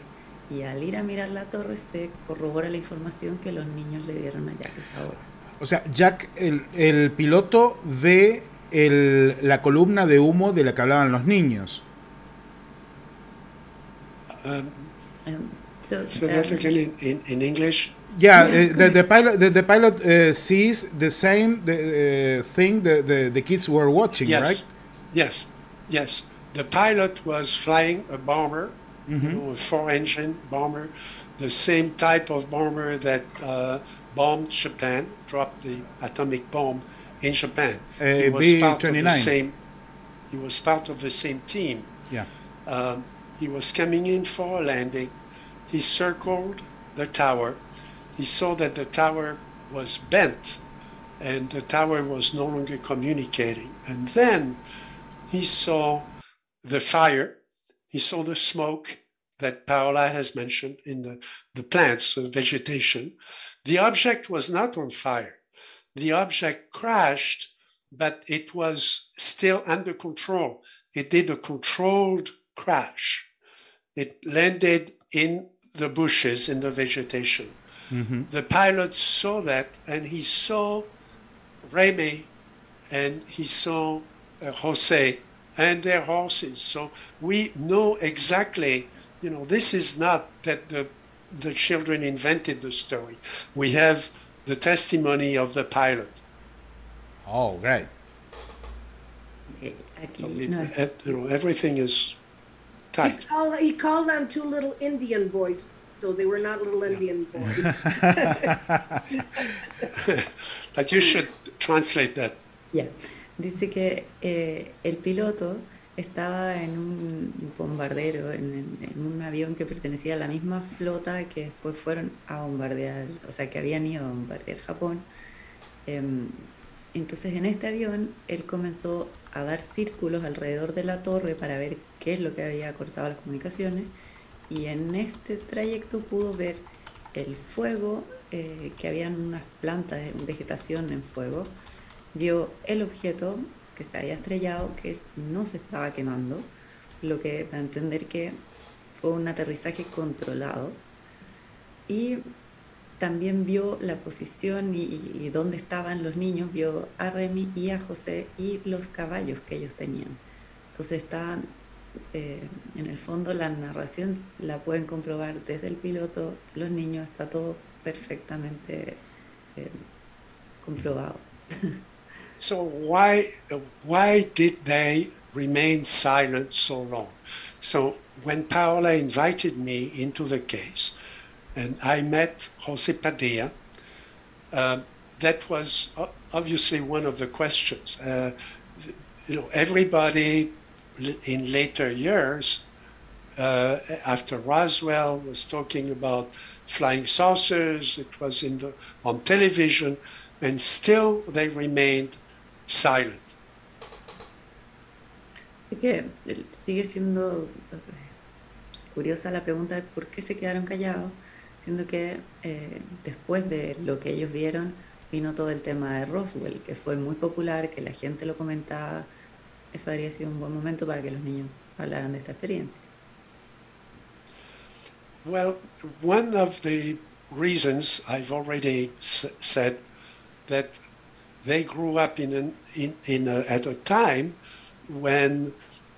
Y al ir a mirar la torre se corrobora la información que los niños le dieron a Jack ahora. O sea, Jack, el, el piloto ve el- la columna de humo de la que hablaban los niños. Um, Um, so, so that again in, in, in English. Yeah, Yeah, uh, the, the pilot the, the pilot uh, sees the same the, uh, thing the, the, the kids were watching, yes. right? Yes, yes. The pilot was flying a bomber, you know, a four-engine bomber, the same type of bomber that uh, bombed Japan, dropped the atomic bomb in Japan. Uh, part of the same. He was part of the same team. Yeah. Um, he was coming in for a landing. He circled the tower. He saw that the tower was bent and the tower was no longer communicating. And then he saw the fire. He saw the smoke that Paola has mentioned in the, the plants, the vegetation. The object was not on fire. The object crashed, but it was still under control. It did a controlled crash. It landed in the bushes, in the vegetation. The pilot saw that and he saw Remy and he saw uh, Jose and their horses. So we know exactly, you know, this is not that the the children invented the story. We have the testimony of the pilot. Oh, great. Aquí, So it- no, it- you know, everything is He tight. called, he called them two little Indian boys, so they were not little Indian boys. But you should translate that. Ya. Dice que eh, el piloto estaba en un bombardero, en, un avión que pertenecía a la misma flota que después fueron a bombardear, o sea, que habían ido a bombardear Japón. Em, entonces en este avión él comenzó a dar círculos alrededor de la torre para ver qué es lo que había cortado las comunicaciones y en este trayecto pudo ver el fuego, eh, que habían unas plantas, vegetación en fuego, vio el objeto que se había estrellado, que no se estaba quemando, lo que da a entender que fue un aterrizaje controlado. Y también vio la posición y, y dónde estaban los niños, vio a Remy y a José y los caballos que ellos tenían. Entonces estaban, eh, en el fondo la narración la pueden comprobar desde el piloto, los niños, está todo perfectamente eh, comprobado. So why why did they remain silent so long? So when Paola invited me into the case, and I met Jose Padilla, uh, that was obviously one of the questions. Uh, you know, everybody in later years, uh, after Roswell was talking about flying saucers, it was in the, on television, and still they remained silent. Así que eh, sigue siendo eh, curiosa la pregunta de por qué se quedaron callados, siendo que eh, después de lo que ellos vieron vino todo el tema de Roswell, que fue muy popular, que la gente lo comentaba. Eso habría sido un buen momento para que los niños hablaran de esta experiencia. Well, one of the reasons I've already s- said that they grew up in an, in, in a, at a time when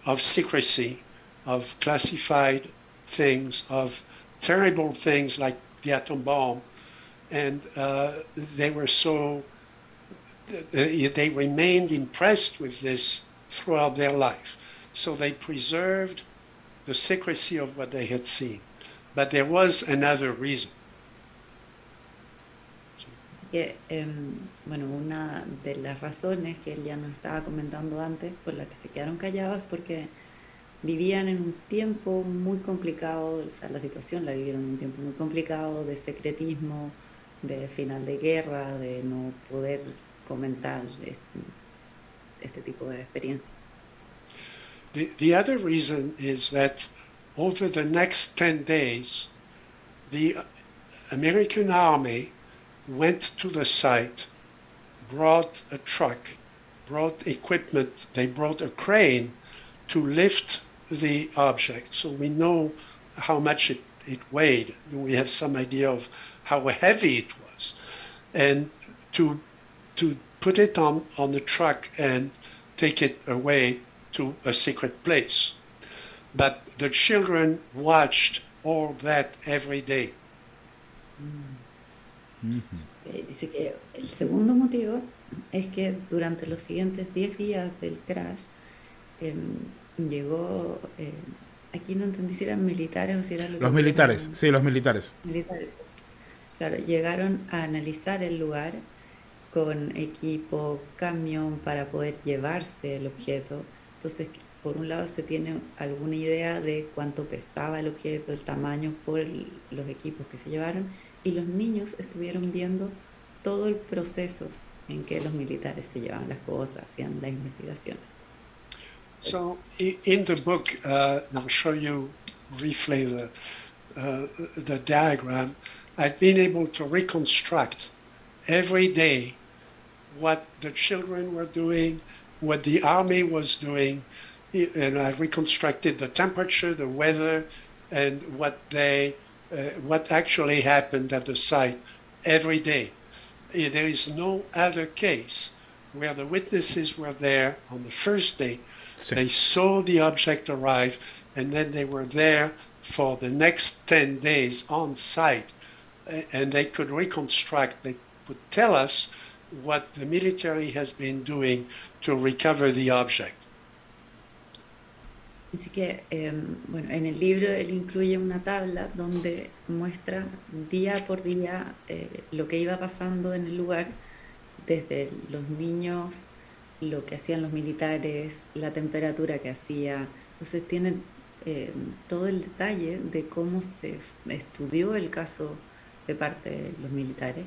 of secrecy, of classified things, of terrible things like the atom bomb, and uh, they were so they, they remained impressed with this throughout their life. So they preserved the secrecy of what they had seen. But there was another reason. Que, em, bueno, una de las razones que él ya nos estaba comentando antes por la que se quedaron callados porque vivían en un tiempo muy complicado, o sea, la situación la vivieron en un tiempo muy complicado de secretismo, de final de guerra, de no poder comentar este, este tipo de experiencias. The, the other reason is that over the next 10 days, the American Army went to the site, brought a truck, brought equipment, they brought a crane to lift the object. So we know how much it, it weighed. We have some idea of how heavy it was. And to, to put it on, on the truck and take it away to a secret place. But the children watched all that every day. Eh, Dice que el segundo motivo es que durante los siguientes 10 días del crash em, llegó, eh, aquí no entendí si eran militares o si eran lo Los militares, sí, los militares. militares. Claro, llegaron a analizar el lugar con equipo, camión para poder llevarse el objeto. Entonces, por un lado se tiene alguna idea de cuánto pesaba el objeto, el tamaño por los equipos que se llevaron y los niños estuvieron viendo todo el proceso en que los militares se llevaban las cosas, hacían las investigaciones. So in the book, uh, I'll show you briefly the, uh, the diagram, I've been able to reconstruct every day what the children were doing, what the army was doing, and I reconstructed the temperature, the weather, and what they, uh, what actually happened at the site every day. There is no other case where the witnesses were there on the first day. Sí. They saw the object arrive, and then they were there for the next 10 days on site. And they could reconstruct, they could tell us what the military has been doing to recover the object. Así que, eh, bueno, en el libro él incluye una tabla donde muestra día por día eh, lo que iba pasando en el lugar, desde los niños, lo que hacían los militares, la temperatura que hacía. Entonces tienen eh, todo el detalle de cómo se estudió el caso de parte de los militares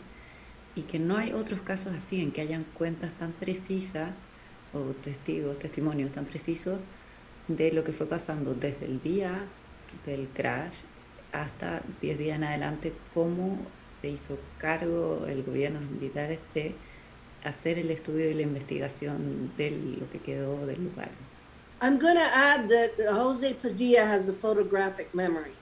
y que no hay otros casos así en que hayan cuentas tan precisas o testigos, testimonios tan precisos de lo que fue pasando desde el día del crash hasta 10 días en adelante, cómo se hizo cargo el gobierno, los militares, de hacer el estudio y la investigación de lo que quedó del lugar. I'm going to add that Jose Padilla has a photographic memory.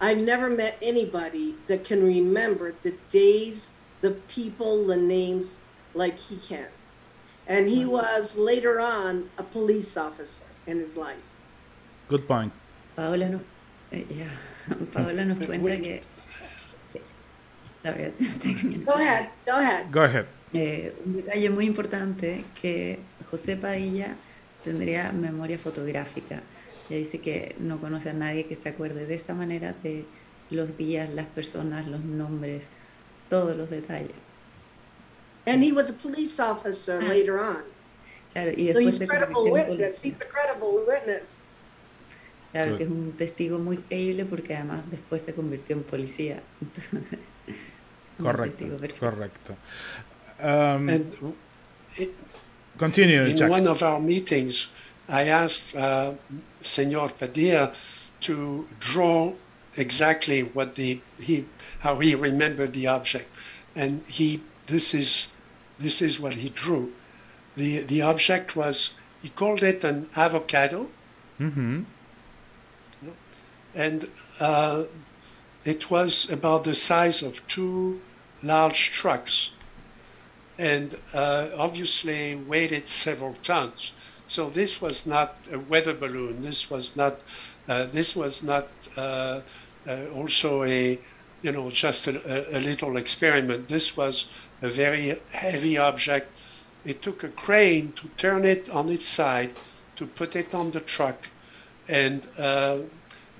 I've never met anybody that can remember the days, the people, the names like he can. And he was later on a police officer in his life. Good point. Paola nos, eh, ya, Paola nos cuenta que... Sorry, Go ahead, go ahead. Go ahead. Eh, un detalle muy importante que José Padilla tendría memoria fotográfica. Ella dice que no conoce a nadie que se acuerde de esa manera de los días, las personas, los nombres, todos los detalles. And he was a police officer Ah. later on. Claro, y So después he's se credible convirtió en witness. policía. He's a credible witness. Claro, que es un testigo muy creíble porque además después se convirtió en policía. Un Correcto. testigo perfecto. Correcto. Um, And it, continue, in Jack. one of our meetings, I asked uh, Senor Padilla to draw exactly what the he how he remembered the object, and he this is this is what he drew. The The object was he called it an avocado, Ujú. and uh, it was about the size of two large trucks, and uh, obviously weighed several tons. So this was not a weather balloon. This was not. Uh, this was not uh, uh, also a, you know, just a, a little experiment. This was a very heavy object. It took a crane to turn it on its side, to put it on the truck, and uh,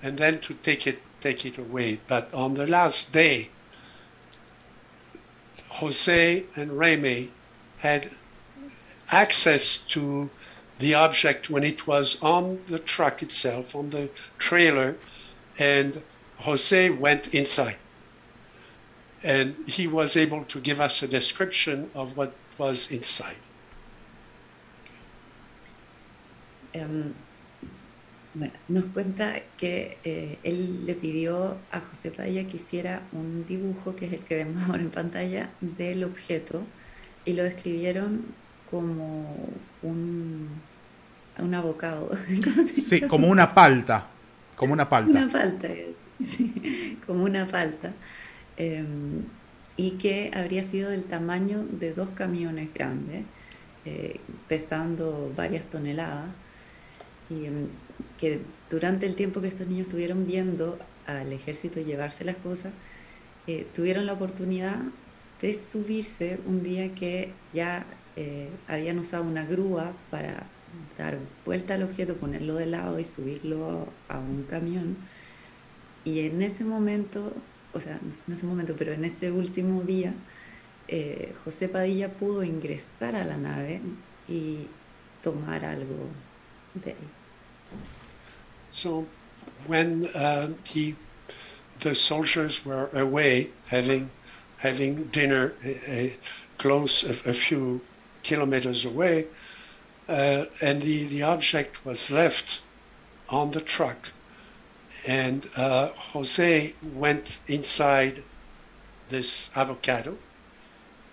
and then to take it take it away. But on the last day, Jose and Remy had access to the object when it was on the truck itself, on the trailer, and Jose went inside. And he was able to give us a description of what was inside. Em, bueno, nos cuenta que eh, él le pidió a José Padilla que hiciera un dibujo, que es el que vemos ahora en pantalla, del objeto y lo describieron como un, un abocado. ¿Cómo se Sí, como una palta. Como una Una palta. falta, sí, como una falta. Eh, y que habría sido del tamaño de dos camiones grandes, eh, pesando varias toneladas. Y mm, que durante el tiempo que estos niños estuvieron viendo al ejército llevarse las cosas, eh, tuvieron la oportunidad de subirse un día que ya eh, habían usado una grúa para dar vuelta al objeto, ponerlo de lado y subirlo a un camión. Y en ese momento, o sea, no ese momento, pero en ese último día, eh, José Padilla pudo ingresar a la nave y tomar algo de ahí. So when uh, he, the soldiers were away having having dinner uh, close a, a few kilometers away, uh, and the, the object was left on the truck, and uh, Jose went inside this avocado,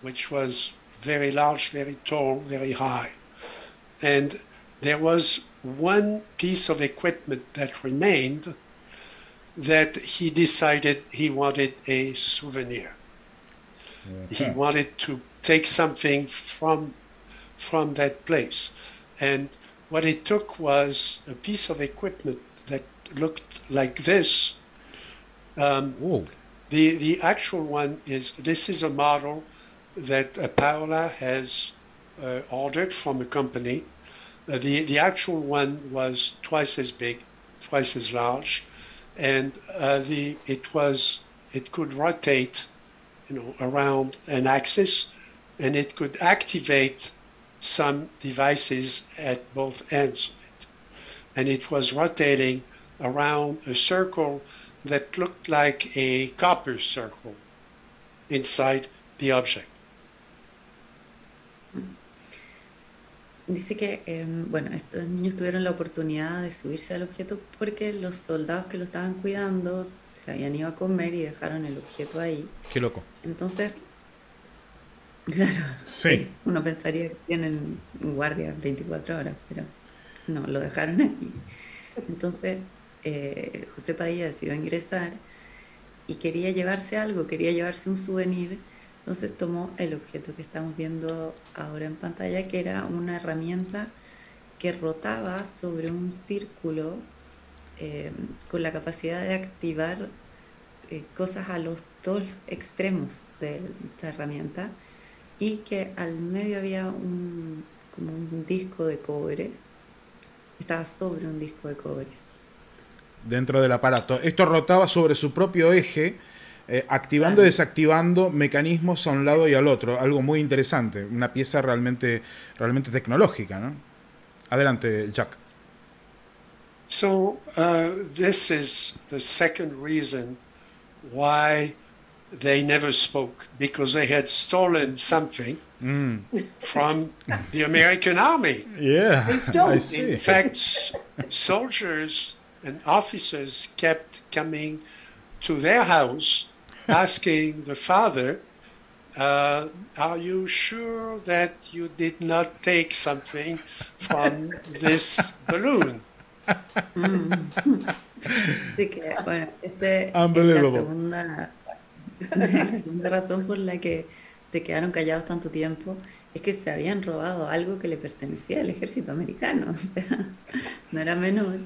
which was very large, very tall, very high, and there was one piece of equipment that remained that he decided he wanted a souvenir. He wanted to take something from from that place. And what it took was a piece of equipment looked like this. Um, the the actual one is this is a model that uh, Paola has uh, ordered from a company. Uh, the the actual one was twice as big, twice as large, and uh, the it was it could rotate, you know, around an axis, and it could activate some devices at both ends of it, and it was rotating around a circle that looked like a copper circle inside the object. Dice que, eh, bueno, estos niños tuvieron la oportunidad de subirse al objeto porque los soldados que lo estaban cuidando se habían ido a comer y dejaron el objeto ahí. Qué loco. Entonces, claro, Sí. uno pensaría que tienen guardia 24 horas, pero no, lo dejaron ahí. Entonces, eh, José Padilla decidió ingresar y quería llevarse algo, quería llevarse un souvenir. Entonces tomó el objeto que estamos viendo ahora en pantalla, que era una herramienta que rotaba sobre un círculo eh, con la capacidad de activar eh, cosas a los dos extremos de esta herramienta y que al medio había un, como un disco de cobre, estaba sobre un disco de cobre. Dentro del aparato. Esto rotaba sobre su propio eje, eh, activando y desactivando mecanismos a un lado y al otro. Algo muy interesante, una pieza realmente, realmente tecnológica. ¿no? Adelante, Jack. So uh, this is the second reason why they never spoke because they had stolen something from the American army. Yeah, They stole I see. In fact, soldiers and officers kept coming to their house asking the father, uh, Are you sure that you did not take something from this balloon? Así que, bueno, este es la segunda, la segunda razón por la que se quedaron callados tanto tiempo, es que se habían robado algo que le pertenecía al ejército americano, o sea, no era menor.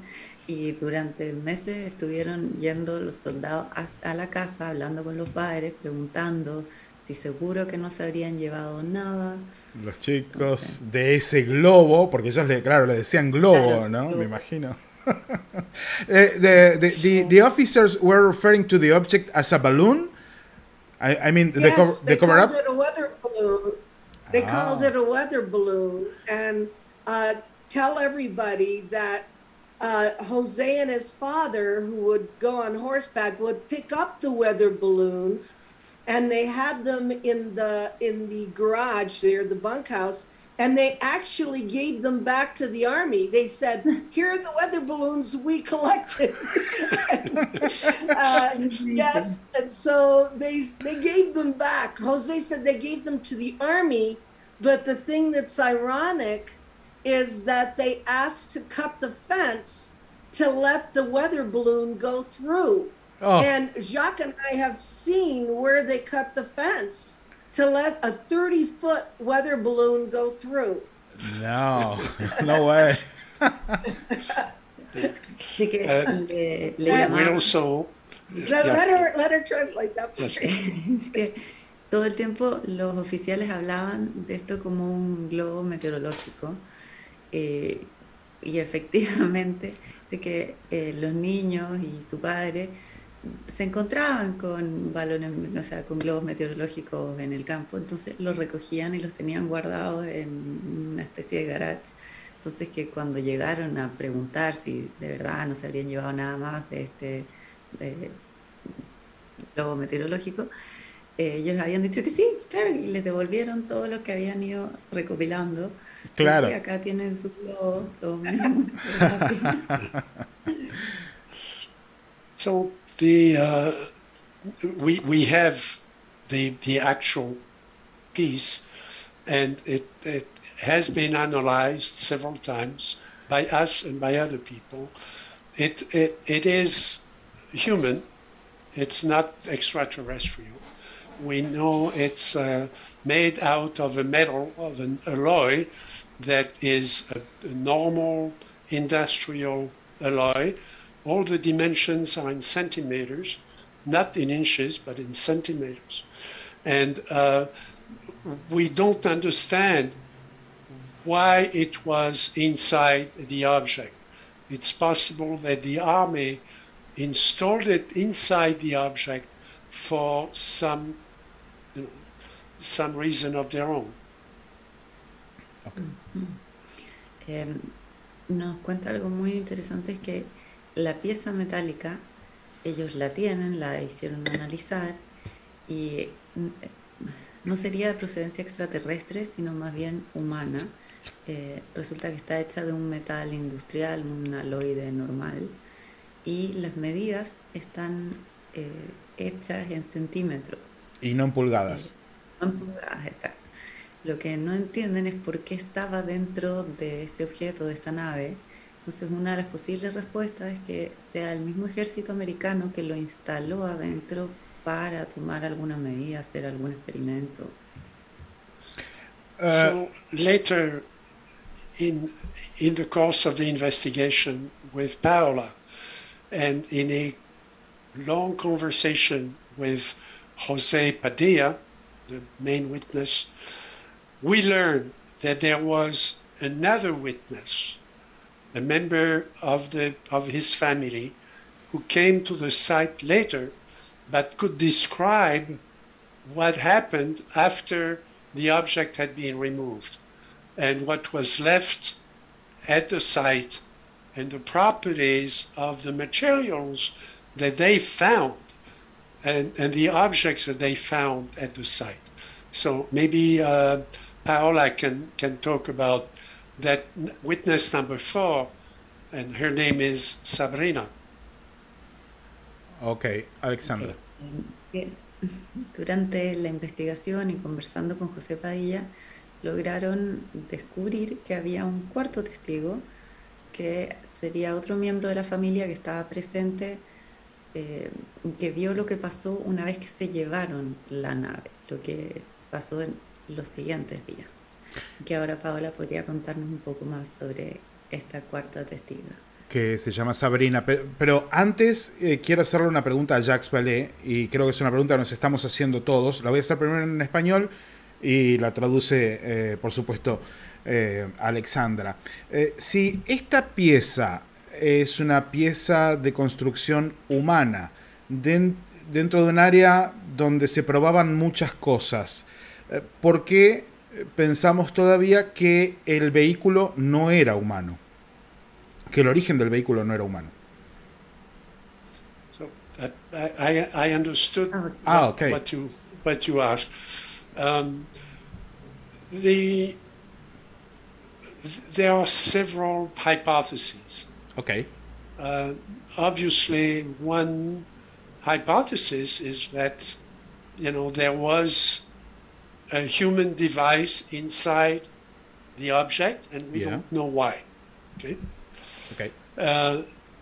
Y durante meses estuvieron yendo los soldados a, a la casa, hablando con los padres, preguntando si seguro que no se habrían llevado nada. Los chicos de ese globo, porque ellos, le, claro, le decían globo, Claro, ¿no? globo. Me imagino. Eh, the, the, the, the officers were referring to the object as a balloon. I, I mean, the, Yes, cover, they the cover called up. it a weather balloon. They called Ah. it a weather balloon, and uh, tell everybody that uh, Jose and his father, who would go on horseback, would pick up the weather balloons, and they had them in the in the garage there, the bunkhouse, and they actually gave them back to the army. They said, "Here are the weather balloons we collected." uh, yes, and so they they gave them back. Jose said they gave them to the army, but the thing that's ironic is that they asked to cut the fence to let the weather balloon go through. Oh. And Jacques and I have seen where they cut the fence to let a 30 foot weather balloon go through. No, no way. Uh, le, le We also, Let, let her let her translate that. Yes. Es que todo el tiempo los oficiales hablaban de esto como un globo meteorológico eh, y efectivamente sé que eh, los niños y su padre se encontraban con balones, o sea, con globos meteorológicos en el campo, entonces los recogían y los tenían guardados en una especie de garage. Entonces que cuando llegaron a preguntar si de verdad no se habrían llevado nada más de este eh, globo meteorológico, eh, ellos habían dicho que sí, claro, y les devolvieron todo lo que habían ido recopilando. Claro. Y acá tienen su globo, tomen. so the uh, we we have the the actual piece, and it it has been analyzed several times by us and by other people. It it, it is human. It's not extraterrestrial, we know it's uh, made out of a metal, of an alloy that is a, a normal industrial alloy. All the dimensions are in centimeters, not in inches, but in centimeters. And uh, we don't understand why it was inside the object. It's possible that the army installed it inside the object for some some reason of their own. Eh, nos cuenta algo muy interesante es que la pieza metálica ellos la tienen, la hicieron analizar y no sería de procedencia extraterrestre, sino más bien humana. Eh, resulta que está hecha de un metal industrial, un aloide normal, y las medidas están eh, hechas en centímetros. Y no en pulgadas. Pulgadas, exacto. Lo que no entienden es por qué estaba dentro de este objeto, de esta nave. Entonces, una de las posibles respuestas es que sea el mismo ejército americano que lo instaló adentro para tomar alguna medida, hacer algún experimento. Uh, so later, in in the course of the investigation with Paola, and in a long conversation with Jose Padilla, the main witness, we learned that there was another witness, a member of the of his family, who came to the site later, but could describe what happened after the object had been removed and what was left at the site and the properties of the materials that they found and, and the objects that they found at the site. So maybe uh, Paola can, can talk about that witness number four, and her name is Sabrina. Ok, Alexandra. Okay. Durante la investigación y conversando con José Padilla, lograron descubrir que había un cuarto testigo, que sería otro miembro de la familia que estaba presente, eh, que vio lo que pasó una vez que se llevaron la nave, lo que pasó en los siguientes días. Que ahora Paola podría contarnos un poco más sobre esta cuarta testigo que se llama Sabrina. Pero, antes eh, quiero hacerle una pregunta a Jacques Vallée, y creo que es una pregunta que nos estamos haciendo todos. La voy a hacer primero en español y la traduce, eh, por supuesto, eh, Alexandra. si esta pieza es una pieza de construcción humana dentro de un área donde se probaban muchas cosas, ¿por qué pensamos todavía que el vehículo no era humano? que el origen del vehículo no era humano. So I, I understood ah, ah, okay. what, you what you asked. Um, the there are several hypotheses. Okay. Uh, obviously, one hypothesis is that you know there was a human device inside the object, and we yeah. don't know why. Okay. Okay. Uh,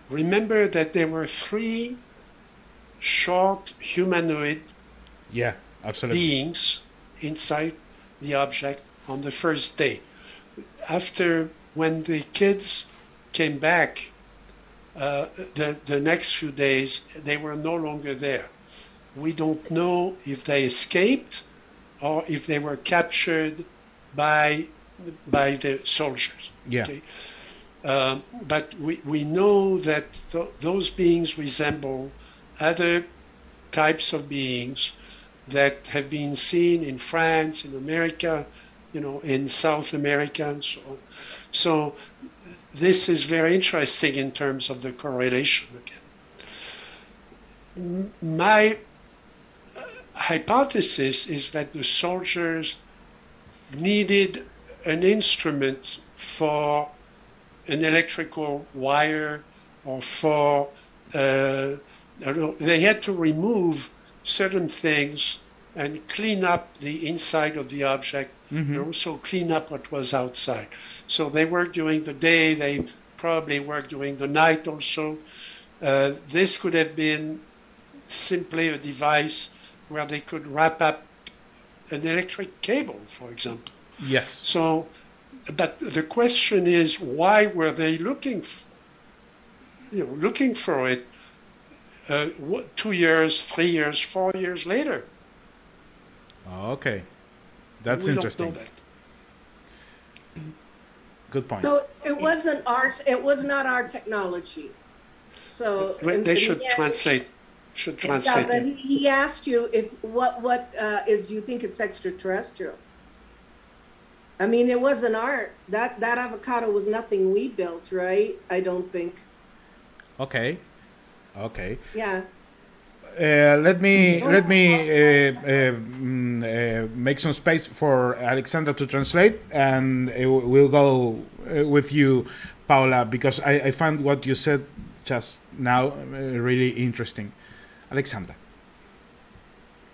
remember that there were three short humanoid yeah, absolutely. beings inside the object on the first day. After, when the kids came back, uh, the, the next few days, they were no longer there. We don't know if they escaped or if they were captured by by the soldiers. Yeah. Okay? Um, but we, we know that th- those beings resemble other types of beings that have been seen in France, in America, you know, in South America, and so on. So this is very interesting in terms of the correlation again. My uh, hypothesis is that the soldiers needed an instrument for an electrical wire or for uh, they had to remove certain things and clean up the inside of the object mm-hmm. and also clean up what was outside. So they worked during the day, they probably worked during the night also. Uh, this could have been simply a device where they could wrap up an electric cable, for example. Yes. So, but the question is, why were they looking, f- you know, looking for it uh, two years, three years, four years later? Okay. That's we interesting. Don't know that. Good point. So it wasn't our. it was not our technology. So. Well, They and should he- translate. Should Yeah, translate but it. he he asked you if, what, what, uh, is, do you think it's extraterrestrial? I mean, it wasn't our, that, that avocado was nothing we built, right? I don't think, Okay. Okay. yeah. Uh, let me let me uh, uh, mm, uh, make some space for Alexandra to translate, and we'll go with you, Paula, because I, I found what you said just now really interesting. Alexandra.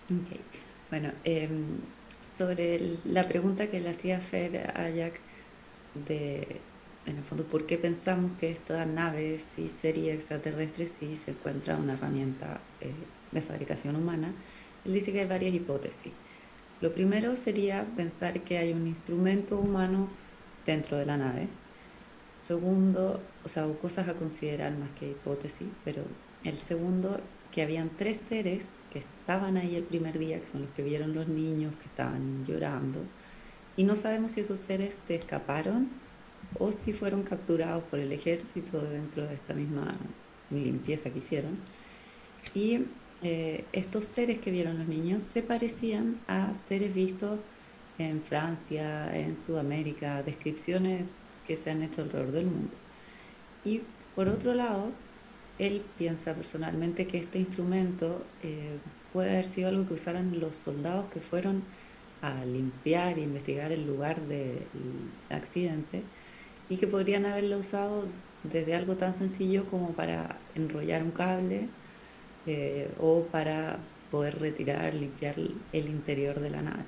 Ok. Bueno, sobre la pregunta que le hacía Fer a Jack de, en el fondo, ¿por qué pensamos que esta nave sí sería extraterrestre si se encuentra una herramienta eh, de fabricación humana? Él dice que hay varias hipótesis. Lo primero sería pensar que hay un instrumento humano dentro de la nave. Segundo, o sea, cosas a considerar más que hipótesis, pero el segundo, que habían tres seres que estaban ahí el primer día, que son los que vieron los niños que estaban llorando, y no sabemos si esos seres se escaparon o si fueron capturados por el ejército dentro de esta misma limpieza que hicieron. Y eh, estos seres que vieron los niños se parecían a seres vistos en Francia, en Sudamérica, descripciones que se han hecho alrededor del mundo. Y por otro lado, él piensa personalmente que este instrumento eh, puede haber sido algo que usaran los soldados que fueron a limpiar e investigar el lugar del accidente y que podrían haberlo usado desde algo tan sencillo como para enrollar un cable eh, o para poder retirar, limpiar el interior de la nave.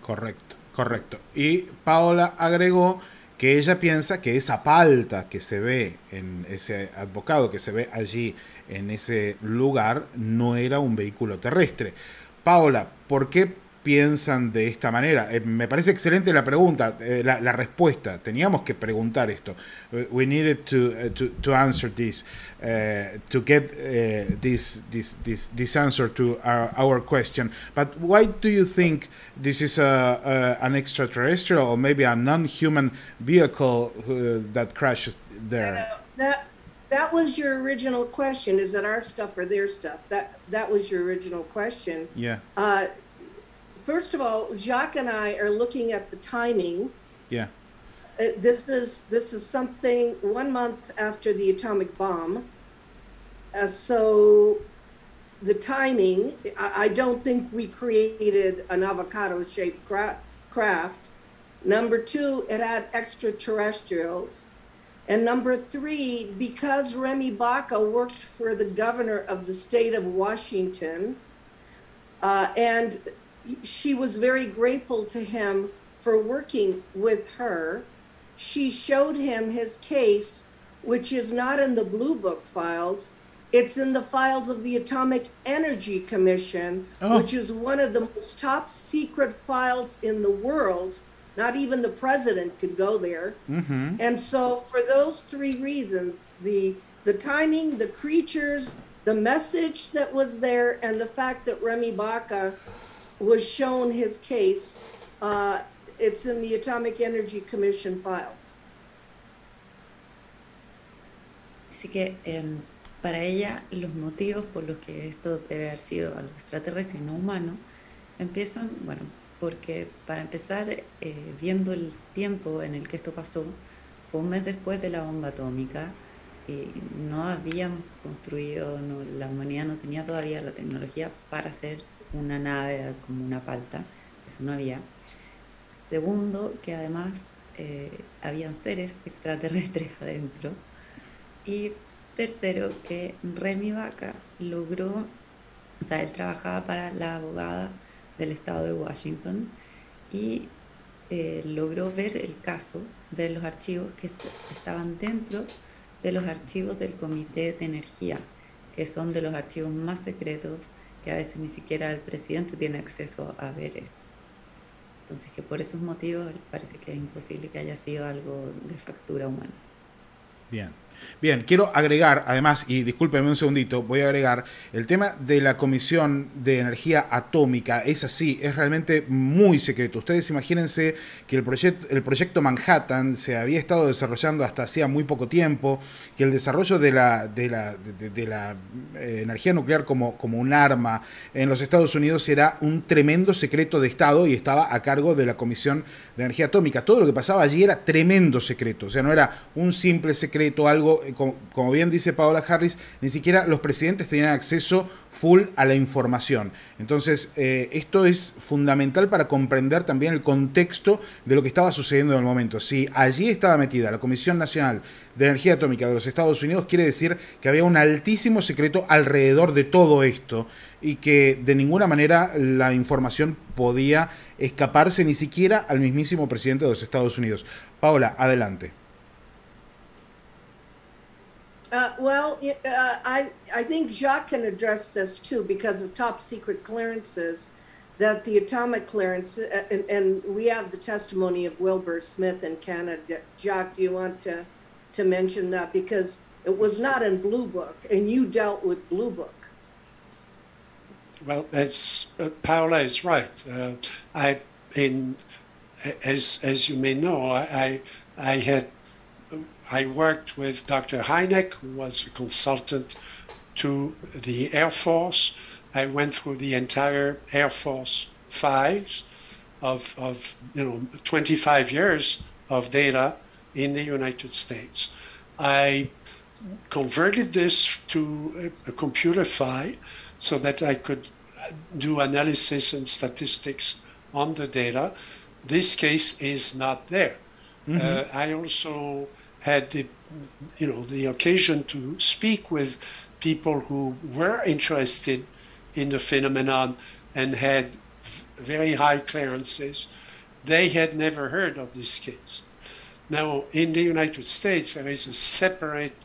Correcto, correcto. Y Paola agregó que ella piensa que esa palta que se ve en ese advocado que se ve allí en ese lugar no era un vehículo terrestre. Paola, ¿por qué piensan de esta manera? Eh, me parece excelente la pregunta, eh, la, la, respuesta. Teníamos que preguntar esto. We needed to, uh, to, to, answer this, uh, to get uh, this, this, this, this answer to our, our, question. But why do you think this is a, a an extraterrestrial or maybe a non-human vehicle uh, that crashes there? That, that was your original question. Is it our stuff or their stuff? That that was your original question. Yeah. First of all, Jacques and I are looking at the timing. Yeah. Uh, this is this is something one month after the atomic bomb. Uh, so the timing, I, I, don't think we created an avocado-shaped cra- craft. Number two, it had extraterrestrials. And number three, because Remy Baca worked for the governor of the state of Washington, uh, and she was very grateful to him for working with her. She showed him his case, which is not in the Blue Book files. It's in the files of the Atomic Energy Commission, oh. which is one of the most top secret files in the world. Not even the president could go there. Mm-hmm. And so, for those three reasons the, the timing, the creatures, the message that was there, and the fact that Remy Baca was shown his case, uh, it's in the Atomic Energy Commission files. Así que eh, para ella los motivos por los que esto debe haber sido algo extraterrestre y no humano empiezan, bueno, porque para empezar, eh, viendo el tiempo en el que esto pasó, fue un mes después de la bomba atómica y no habían construido, no, la humanidad no tenía todavía la tecnología para hacer una nave como una palta, eso no había. Segundo, que además eh, habían seres extraterrestres adentro. Y tercero, que Remy Baca logró, o sea, él trabajaba para la abogada del estado de Washington y eh, logró ver el caso, ver los archivos que est estaban dentro de los archivos del Comité de Energía, que son de los archivos más secretos que a veces ni siquiera el presidente tiene acceso a ver eso. Entonces que por esos motivos parece que es imposible que haya sido algo de factura humana. Bien. Bien, quiero agregar, además, y discúlpeme un segundito, voy a agregar el tema de la Comisión de Energía Atómica. Es así, es realmente muy secreto. Ustedes imagínense que el, proyecto, el proyecto Manhattan se había estado desarrollando hasta hacía muy poco tiempo, que el desarrollo de la, de la, de, la eh, energía nuclear como, como un arma en los Estados Unidos era un tremendo secreto de Estado y estaba a cargo de la Comisión de Energía Atómica. Todo lo que pasaba allí era tremendo secreto, o sea, no era un simple secreto, algo eh, como, bien dice Paola Harris, ni siquiera los presidentes tenían acceso full a la información. Entonces, eh, esto es fundamental para comprender también el contexto de lo que estaba sucediendo en el momento. Si allí estaba metida la Comisión Nacional de Energía Atómica de los Estados Unidos, quiere decir que había un altísimo secreto alrededor de todo esto y que de ninguna manera la información podía escaparse ni siquiera al mismísimo presidente de los Estados Unidos. Paola, adelante. Uh, well, uh, I, I think Jacques can address this too because of top secret clearances that the atomic clearance, uh, and, and, we have the testimony of Wilbur Smith in Canada. Jacques, do you want to, to mention that? Because it was not in Blue Book, and you dealt with Blue Book. Well, as uh, Paula is right. Uh, I, in as as you may know, I I had I worked with Dr. Heineck, who was a consultant to the Air Force. I went through the entire Air Force files of, of you know 25 years of data in the United States. I converted this to a, a computer file so that I could do analysis and statistics on the data. This case is not there. Mm-hmm. Uh, I also had the you know the occasion to speak with people who were interested in the phenomenon and had very high clearances. They had never heard of this case. Now, in the United States, there is a separate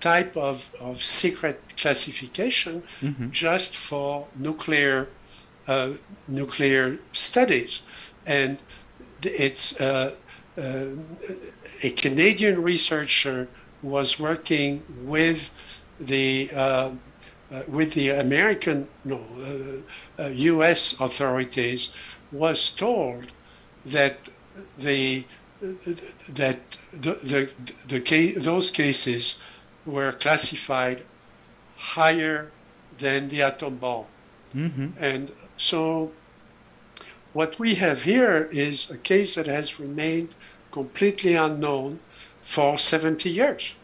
type of, of secret classification mm-hmm. just for nuclear uh, nuclear studies, and it's uh, uh, a Canadian researcher was working with the uh, uh, with the American no U.S. authorities was told that the that the, the, the case, those cases were classified higher than the atom bomb. Mm-hmm. And so what we have here is a case that has remained completely unknown for 70 years.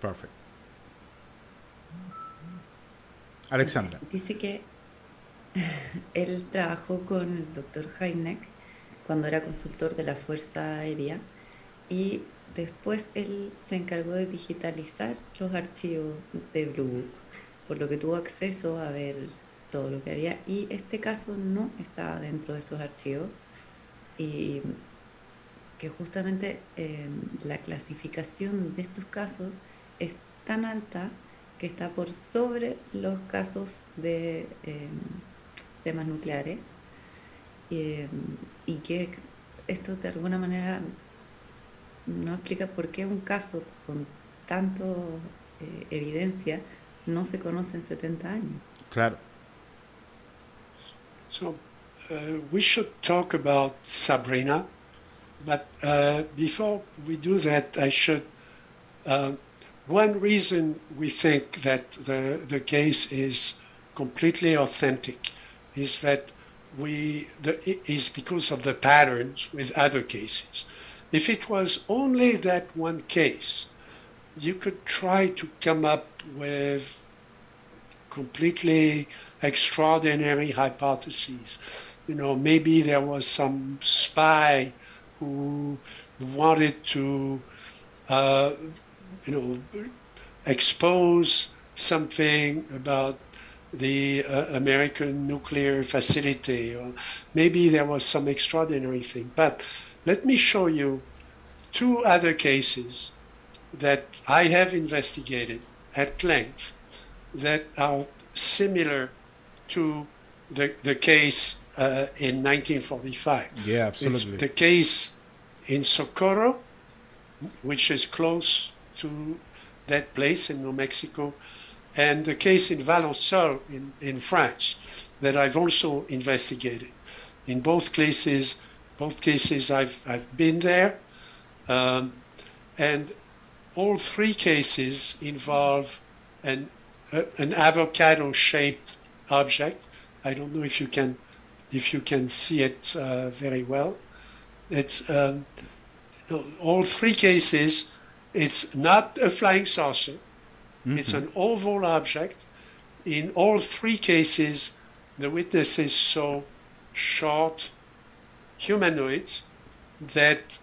Perfect. Alexandra. Dice que él trabajó con el doctor Heineck cuando era consultor de la Fuerza Aérea y después él se encargó de digitalizar los archivos de Blue Book, por lo que tuvo acceso a ver todo lo que había y este caso no estaba dentro de esos archivos y que justamente eh, la clasificación de estos casos es tan alta que está por sobre los casos de eh, temas nucleares eh, y que esto de alguna manera no explica por qué un caso con tanto evidencia no se conoce en 70 años. Claro. So uh, we should talk about Sabrina But uh, before we do that, I should. Uh, one reason we think that the, the case is completely authentic is that we the, is because of the patterns with other cases. If it was only that one case, you could try to come up with completely extraordinary hypotheses. You know, maybe there was some spy who wanted to, uh, you know, expose something about the uh, American nuclear facility, or maybe there was some extraordinary thing. But let me show you two other cases that I have investigated at length that are similar to the, the case uh, in 1945. Yeah, It's absolutely. the case in Socorro, which is close to that place in New Mexico, and the case in Valençol in, in France that I've also investigated. In both cases, both cases I've, I've been there, um, and all three cases involve an, a, an avocado-shaped object. I don't know if you can if you can see it uh, very well. It's um, all three cases. It's not a flying saucer. It's an oval object. In all three cases, the witnesses saw short humanoids that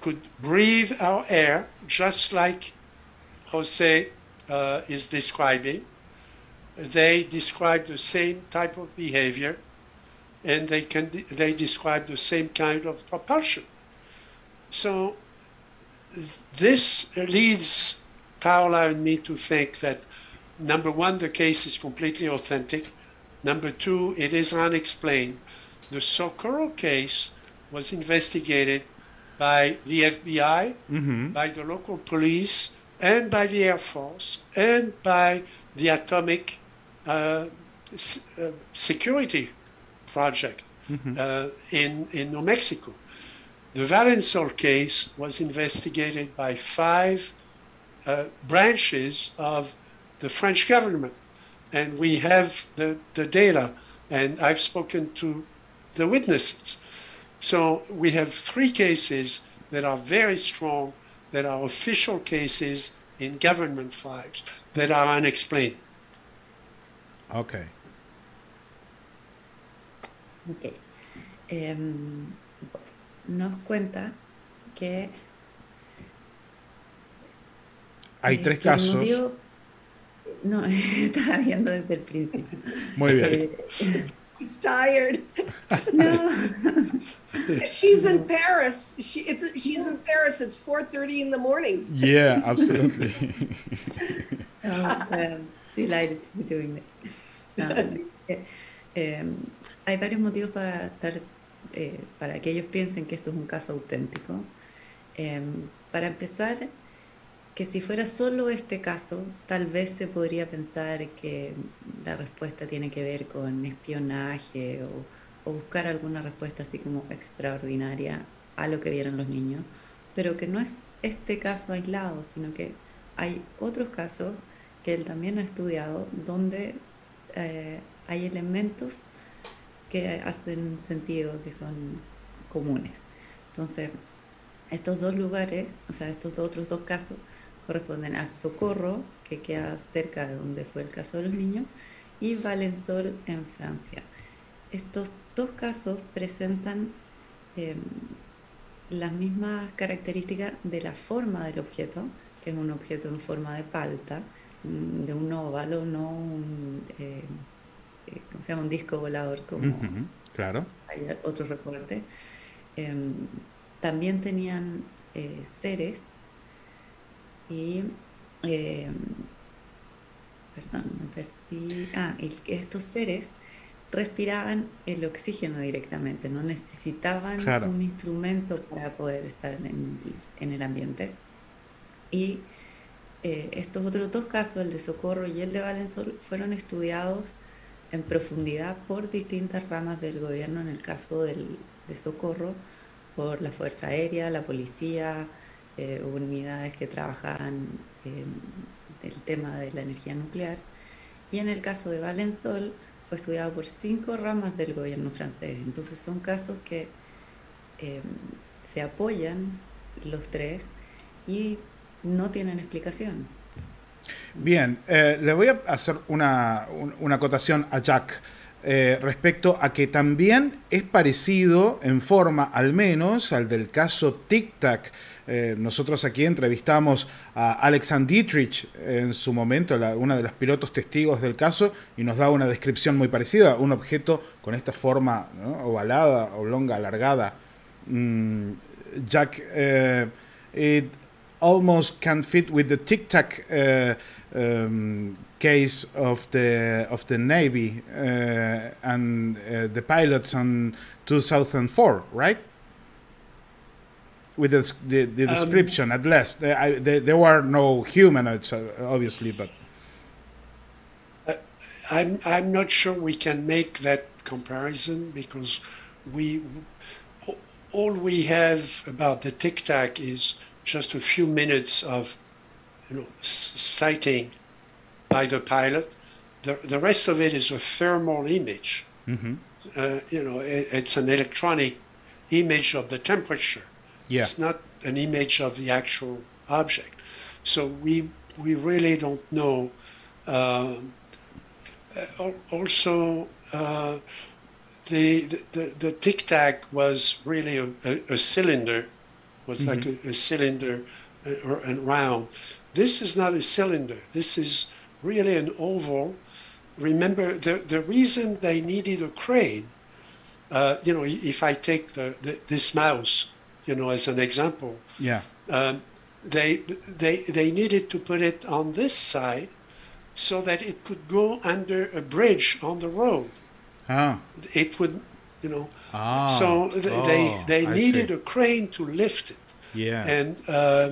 could breathe our air, just like Jose uh, is describing. They describe the same type of behavior, and they can they describe the same kind of propulsion. So this leads Paola and me to think that number one, the case is completely authentic. Number two, it is unexplained. The Socorro case was investigated by the FBI, by the local police, and by the Air Force, and by the Atomic uh, s- uh, Security Project uh, in, in New Mexico. The Valensol case was investigated by five uh, branches of the French government, and we have the, the data, and I've spoken to the witnesses. So we have three cases that are very strong, that are official cases in government files that are unexplained. Ok. Ok. Em, nos cuenta que Hay eh, tres que casos. No, estaba viendo desde el principio. Muy bien. Eh, He's tired. no, She's in Paris. She, it's, she's in Paris. It's 4.30 in the morning. Yeah, absolutely. I'm um, delighted to be doing this. Um, eh, em, hay varios motivos para estar, eh, para que ellos piensen que esto es un caso auténtico. Em, para empezar, que si fuera solo este caso, tal vez se podría pensar que la respuesta tiene que ver con espionaje o, buscar alguna respuesta así como extraordinaria a lo que vieron los niños, pero que no es este caso aislado, sino que hay otros casos que él también ha estudiado donde eh, hay elementos que hacen sentido, que son comunes. Entonces, estos dos lugares, o sea, estos otros dos casos, corresponden a Socorro, que queda cerca de donde fue el caso de los niños, y Valensol en Francia. Estos dos casos presentan em, las mismas características de la forma del objeto, que es un objeto en forma de palta, mm, de un óvalo, no un, eh, eh, ¿cómo se llama? un disco volador como Claro. hay otro reporte. Em, también tenían eh, seres y, em, perdón, me perdí. Ah, y estos seres respiraban el oxígeno directamente, no necesitaban Claro. un instrumento para poder estar en el, en el ambiente. Y eh, estos otros dos casos, el de Socorro y el de Valensol, fueron estudiados en profundidad por distintas ramas del gobierno, en el caso del, de Socorro, por la Fuerza Aérea, la policía, eh, unidades que trabajaban en el tema de la energía nuclear. Y en el caso de Valensol fue estudiado por cinco ramas del gobierno francés. Entonces son casos que eh, se apoyan los tres y no tienen explicación. Bien, eh, le voy a hacer una, un- una acotación a Jack eh, respecto a que también es parecido en forma, al menos, al del caso Tic Tac. Eh, nosotros aquí entrevistamos a Alexander Dietrich en su momento, una de los pilotos testigos del caso, y nos da una descripción muy parecida, un objeto con esta forma ovalada, oblonga, alargada. Mm, Jack, eh, eh, almost can fit with the Tic Tac uh, um, case of the of the Navy and the pilots on 2004, right? With the, the, the Um, description, at least. There, I, there, there were no humanoids, uh, obviously, but. I'm I'm not sure we can make that comparison because we all we have about the Tic Tac is just a few minutes of you know sighting by the pilot. The the rest of it is a thermal image. Mhm. Uh, you know, it, it's an electronic image of the temperature. Yeah. It's not an image of the actual object. So we we really don't know. Uh, also, uh, the, the the tic tac was really a, a, a cylinder, was like a, a cylinder uh, or and round. This is not a cylinder. This is really an oval. Remember, the the reason they needed a crane. Uh, you know, if I take the, the this mouse, you know, as an example, Yeah. um, they they they needed to put it on this side so that it could go under a bridge on the road. Ah. It would, you know. Ah. so th- Oh, they they needed a crane to lift it, Yeah. and uh,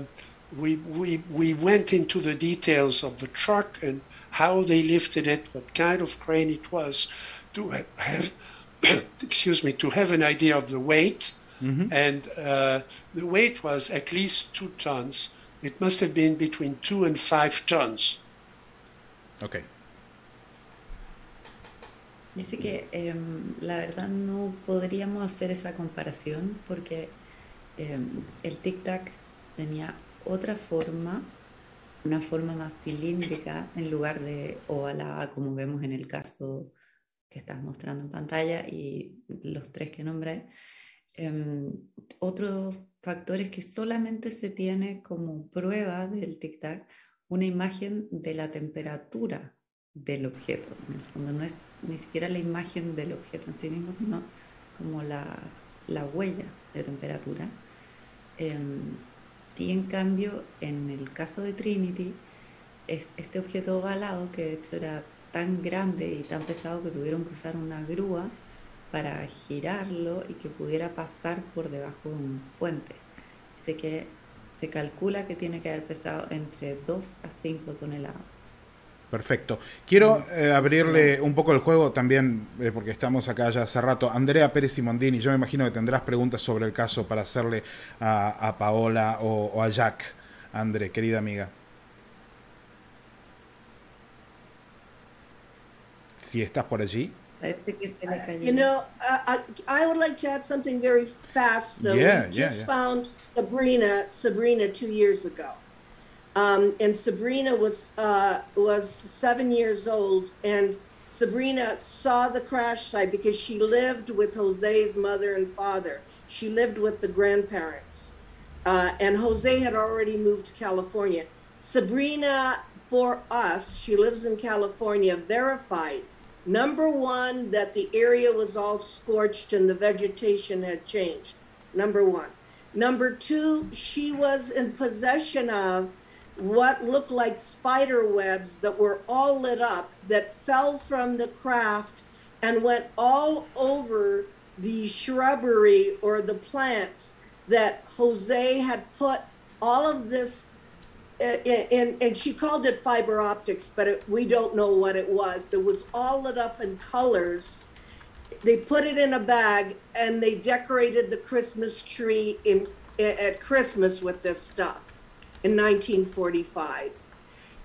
we we we went into the details of the truck and how they lifted it, what kind of crane it was, to ha- have excuse me to have an idea of the weight Mhm. and uh, the weight was at least two tons. It must have been between two and five tons. Ok. Dice que em, la verdad no podríamos hacer esa comparación porque em, el Tic Tac tenía otra forma, una forma más cilíndrica en lugar de ovalada como vemos en el caso que estás mostrando en pantalla y los tres que nombré. Em, otro factor es que solamente se tiene como prueba del Tic Tac una imagen de la temperatura del objeto. Fondo no es ni siquiera la imagen del objeto en sí mismo, sino como la, la huella de temperatura. Em, y en cambio, en el caso de Trinity, es este objeto ovalado que de hecho era tan grande y tan pesado que tuvieron que usar una grúa para girarlo y que pudiera pasar por debajo de un puente. Dice que se calcula que tiene que haber pesado entre 2 a 5 toneladas. Perfecto. Quiero eh, abrirle un poco el juego también, eh, porque estamos acá ya hace rato. Andrea Pérez Simondini, yo me imagino que tendrás preguntas sobre el caso para hacerle a, a Paola o, o a Jack. André, querida amiga. Si estás por allí. Parece que se le cayó. You know, I, I, I would like to add something very fast. Though. Yeah, we yeah, just yeah. found Sabrina, Sabrina, two years ago, um, and Sabrina was uh, was seven years old, and Sabrina saw the crash site because she lived with Jose's mother and father. She lived with the grandparents, uh, and Jose had already moved to California. Sabrina, for us, she lives in California, verified Number one, that the area was all scorched and the vegetation had changed. Number one. Number two, she was in possession of what looked like spider webs that were all lit up that fell from the craft and went all over the shrubbery or the plants that Jose had put all of this and, and she called it fiber optics, but it, we don't know what it was. It was all lit up in colors. They put it in a bag and they decorated the Christmas tree in at Christmas with this stuff in 1945.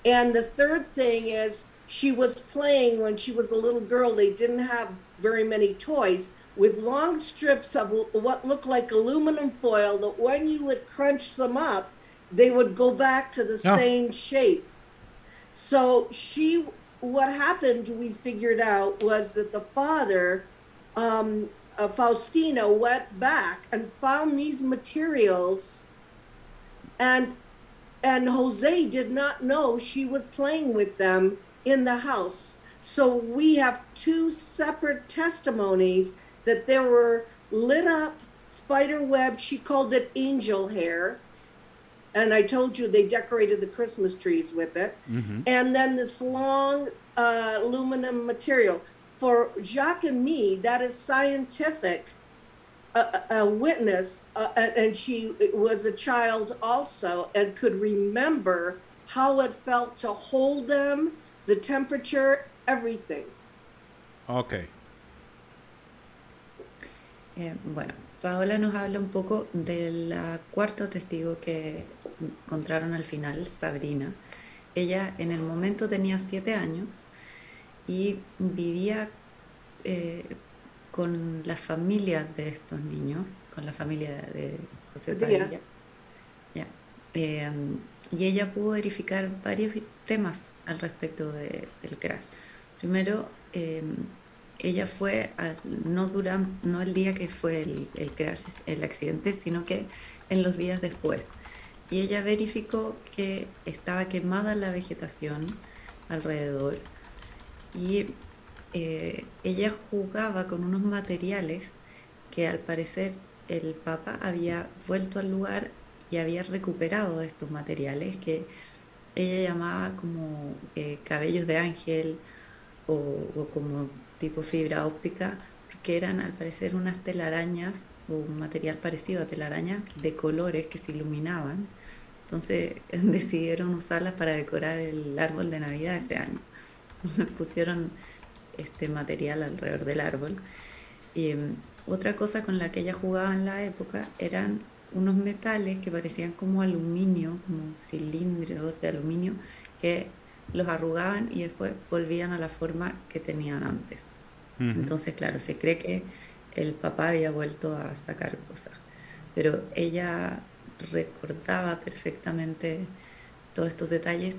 And the third thing is she was playing when she was a little girl. They didn't have very many toys with long strips of what looked like aluminum foil that when you would crunch them up, they would go back to the Oh. same shape. So she, what happened, we figured out, was that the father, um, uh, Faustino, went back and found these materials, and and Jose did not know she was playing with them in the house. So we have two separate testimonies that there were lit up spider web. She called it angel hair and I told you they decorated the Christmas trees with it. Mm-hmm. And then this long uh, aluminum material. For Jacques and me, that is scientific. A, a witness, uh, and she was a child also, and could remember how it felt to hold them, the temperature, everything. Ok. Eh, bueno, Paola nos habla un poco del cuarto testigo que encontraron al final, Sabrina. Ella en el momento tenía siete años y vivía eh, con la familia de estos niños, con la familia de José Padilla. Ya. Eh, y ella pudo verificar varios temas al respecto de, del crash. Primero, eh, ella fue, no, durante, no el día que fue el, el crash, el accidente, sino que en los días después. Y ella verificó que estaba quemada la vegetación alrededor y eh, ella jugaba con unos materiales que al parecer el Papa había vuelto al lugar y había recuperado estos materiales que ella llamaba como eh, cabellos de ángel o, o, como tipo fibra óptica, porque eran al parecer unas telarañas o un material parecido a telarañas de colores que se iluminaban. Entonces decidieron usarlas para decorar el árbol de Navidad ese año. Pusieron este material alrededor del árbol. Y um, otra cosa con la que ella jugaba en la época eran unos metales que parecían como aluminio, como cilindros de aluminio, que los arrugaban y después volvían a la forma que tenían antes. Uh -huh. Entonces, claro, se cree que el papá había vuelto a sacar cosas, pero ella recordaba perfectamente todos estos detalles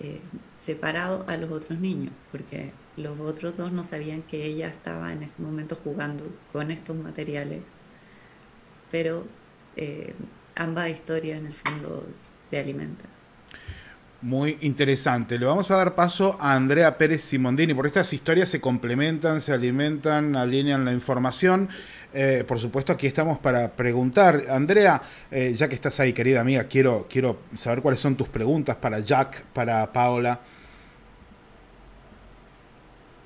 eh, separados a los otros niños, porque los otros dos no sabían que ella estaba en ese momento jugando con estos materiales, pero eh, ambas historias en el fondo se alimentan. Muy interesante. Le vamos a dar paso a Andrea Pérez Simondini, porque estas historias se complementan, se alimentan, alinean la información. Eh, por supuesto, aquí estamos para preguntar. Andrea, eh, ya que estás ahí, querida amiga, quiero, quiero saber cuáles son tus preguntas para Jack, para Paola.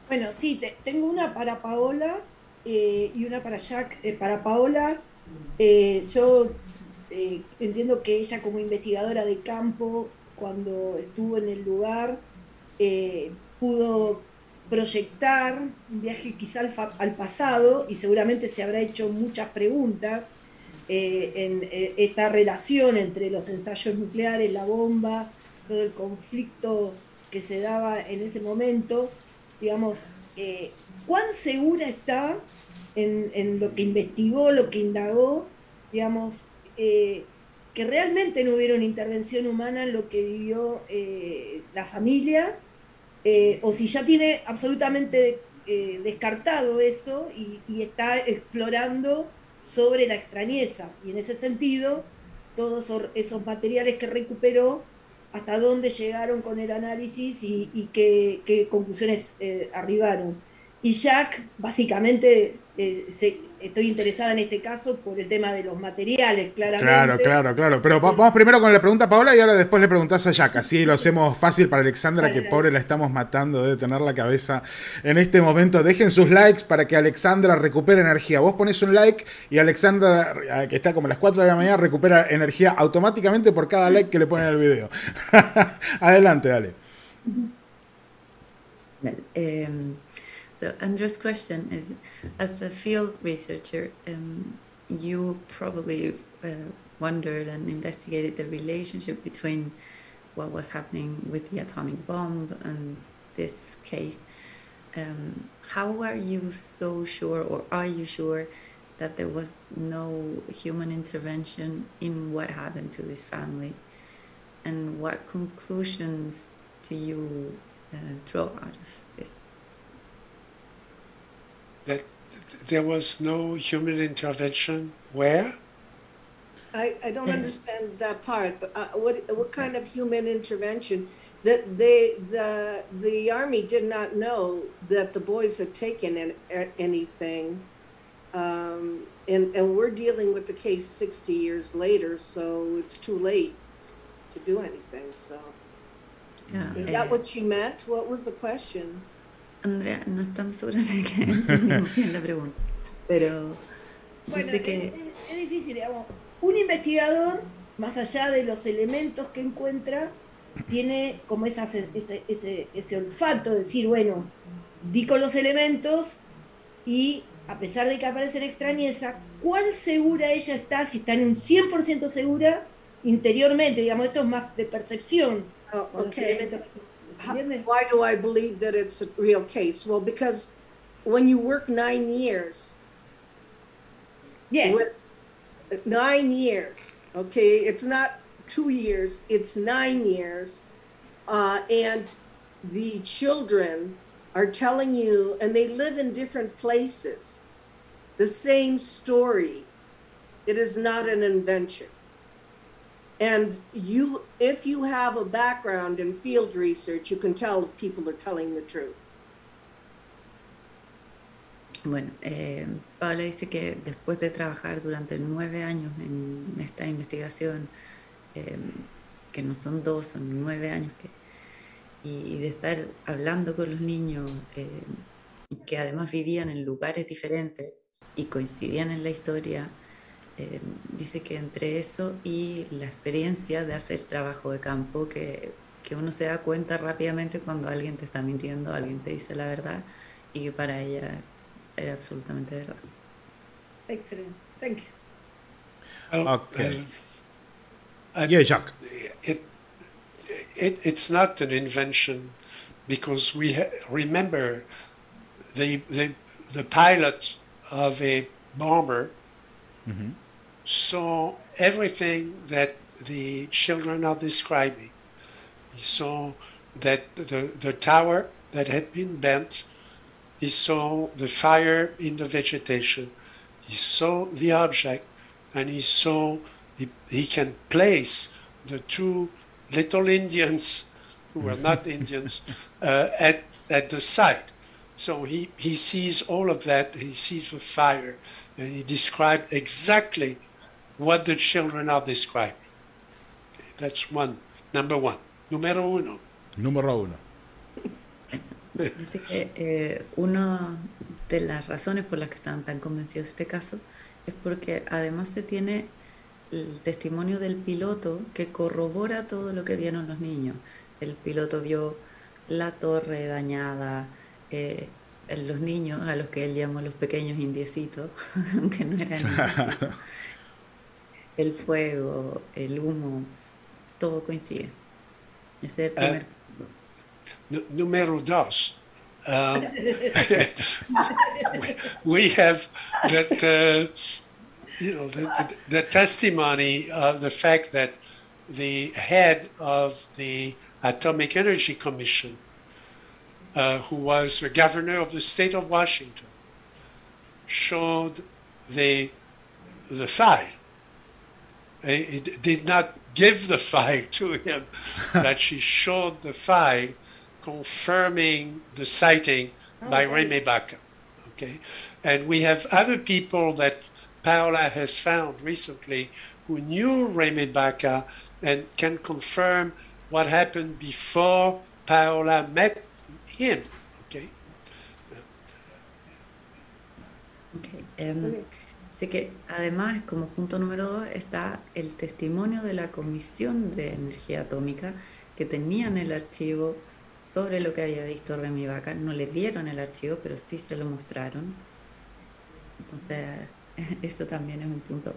Bueno, sí, te, tengo una para Paola eh, y una para Jack. Para Paola, yo entiendo que ella como investigadora de campo, cuando estuvo en el lugar, pudo proyectar un viaje quizá al, pasado y seguramente se habrá hecho muchas preguntas en esta relación entre los ensayos nucleares, la bomba, todo el conflicto que se daba en ese momento digamos, eh, cuán segura está en, lo que investigó, lo que indagó, digamos, eh, que realmente no hubiera una intervención humana en lo que vivió eh, la familia, o si ya tiene absolutamente descartado eso y, está explorando sobre la extrañeza. Y en ese sentido, todos esos materiales que recuperó hasta dónde llegaron con el análisis y, qué, conclusiones eh, arribaron. Y Jack, básicamente, eh, se, estoy interesada en este caso por el tema de los materiales, claramente. Claro, claro, claro. Pero vamos primero con la pregunta a Paola y ahora después le preguntás a Jack. Así lo hacemos fácil para Alexandra, vale, que pobre la estamos matando, debe tener la cabeza en este momento. Dejen sus likes para que Alexandra recupere energía. Vos pones un like y Alexandra, que está como a las 4 de la mañana, recupera energía automáticamente por cada like que le ponen al video. Adelante, dale. Um... So Andrew's question is, as a field researcher, um, you probably uh, wondered and investigated the relationship between what was happening with the atomic bomb and this case. Um, how are you so sure, or are you sure, that there was no human intervention in what happened to this family? And what conclusions do you uh, draw out of? That there was no human intervention where? I, I don't understand that part. But, uh, what what kind of human intervention? That they the the army did not know that the boys had taken an, anything, um, and and we're dealing with the case sixty years later, so it's too late. to do anything. So, Ya, is that what you meant? What was the question? Andrea, no estamos seguros de que entendimos bien la pregunta, pero Bueno, es, que es- es difícil, digamos. Un investigador, más allá de los elementos que encuentra, tiene como esa, ese, ese, ese olfato, de decir, bueno, di con los elementos y a pesar de que aparecen extrañeza, ¿cuál segura ella está? Si está en un 100% segura interiormente, digamos, esto es más de percepción. Oh, okay. How- why do I believe that it's a real case? Well, because when you work nine years, with- nine years, okay, it's not two years, it's nine years, uh, and the children are telling you, and they live in different places, the same story. It is not an invention. And you, if you have a background in field research, you can tell if people are telling the truth. Bueno, eh, Paula dice que después de trabajar durante nueve años en esta investigación, eh, que no son dos, son nueve años, que, y, y de estar hablando con los niños, eh, que además vivían en lugares diferentes y coincidían en la historia, eh, dice que entre eso y la experiencia de hacer trabajo de campo, que, que uno se da cuenta rápidamente cuando alguien te está mintiendo, alguien te dice la verdad, y que para ella era absolutamente verdad. Excelente. Thank you. Well, Okay. uh, Yeah, Jack. it, it it's not an invention because we ha- remember the, the the pilot of a bomber saw everything that the children are describing. He saw that the, the tower that had been bent, he saw the fire in the vegetation, he saw the object, and he saw he, he can place the two little Indians who were not Indians uh, at, at the site. So he, he sees all of that, he sees the fire, and he described exactly what the children are describing. Okay, that's one, number one. Numero uno. Número uno. Dice que eh, una de las razones por las que están tan convencidos de este caso es porque además se tiene el testimonio del piloto que corrobora todo lo que vieron los niños. El piloto vio la torre dañada, eh, los niños a los que él llama los pequeños indiecitos, aunque no eran indiecitos, el fuego, el humo, todo coincide. Ese es el primer N- numero dos. Um, we have that, uh, you know, the, the, the testimony of the fact that the head of the Atomic Energy Commission, uh, who was the governor of the state of Washington, showed the the file. He he did not give the file to him, but she showed the file confirming the sighting oh, by Remy Baca. Okay, and we have other people that Paola has found recently who knew Remy Baca and can confirm what happened before Paola met him. Okay, Ok, um, em, Así que además, como punto número dos, está el testimonio de la Comisión de Energía Atómica que tenían el archivo sobre lo que había visto Remy Baca. No le dieron el archivo, pero sí se lo mostraron. Entonces, eso también es un punto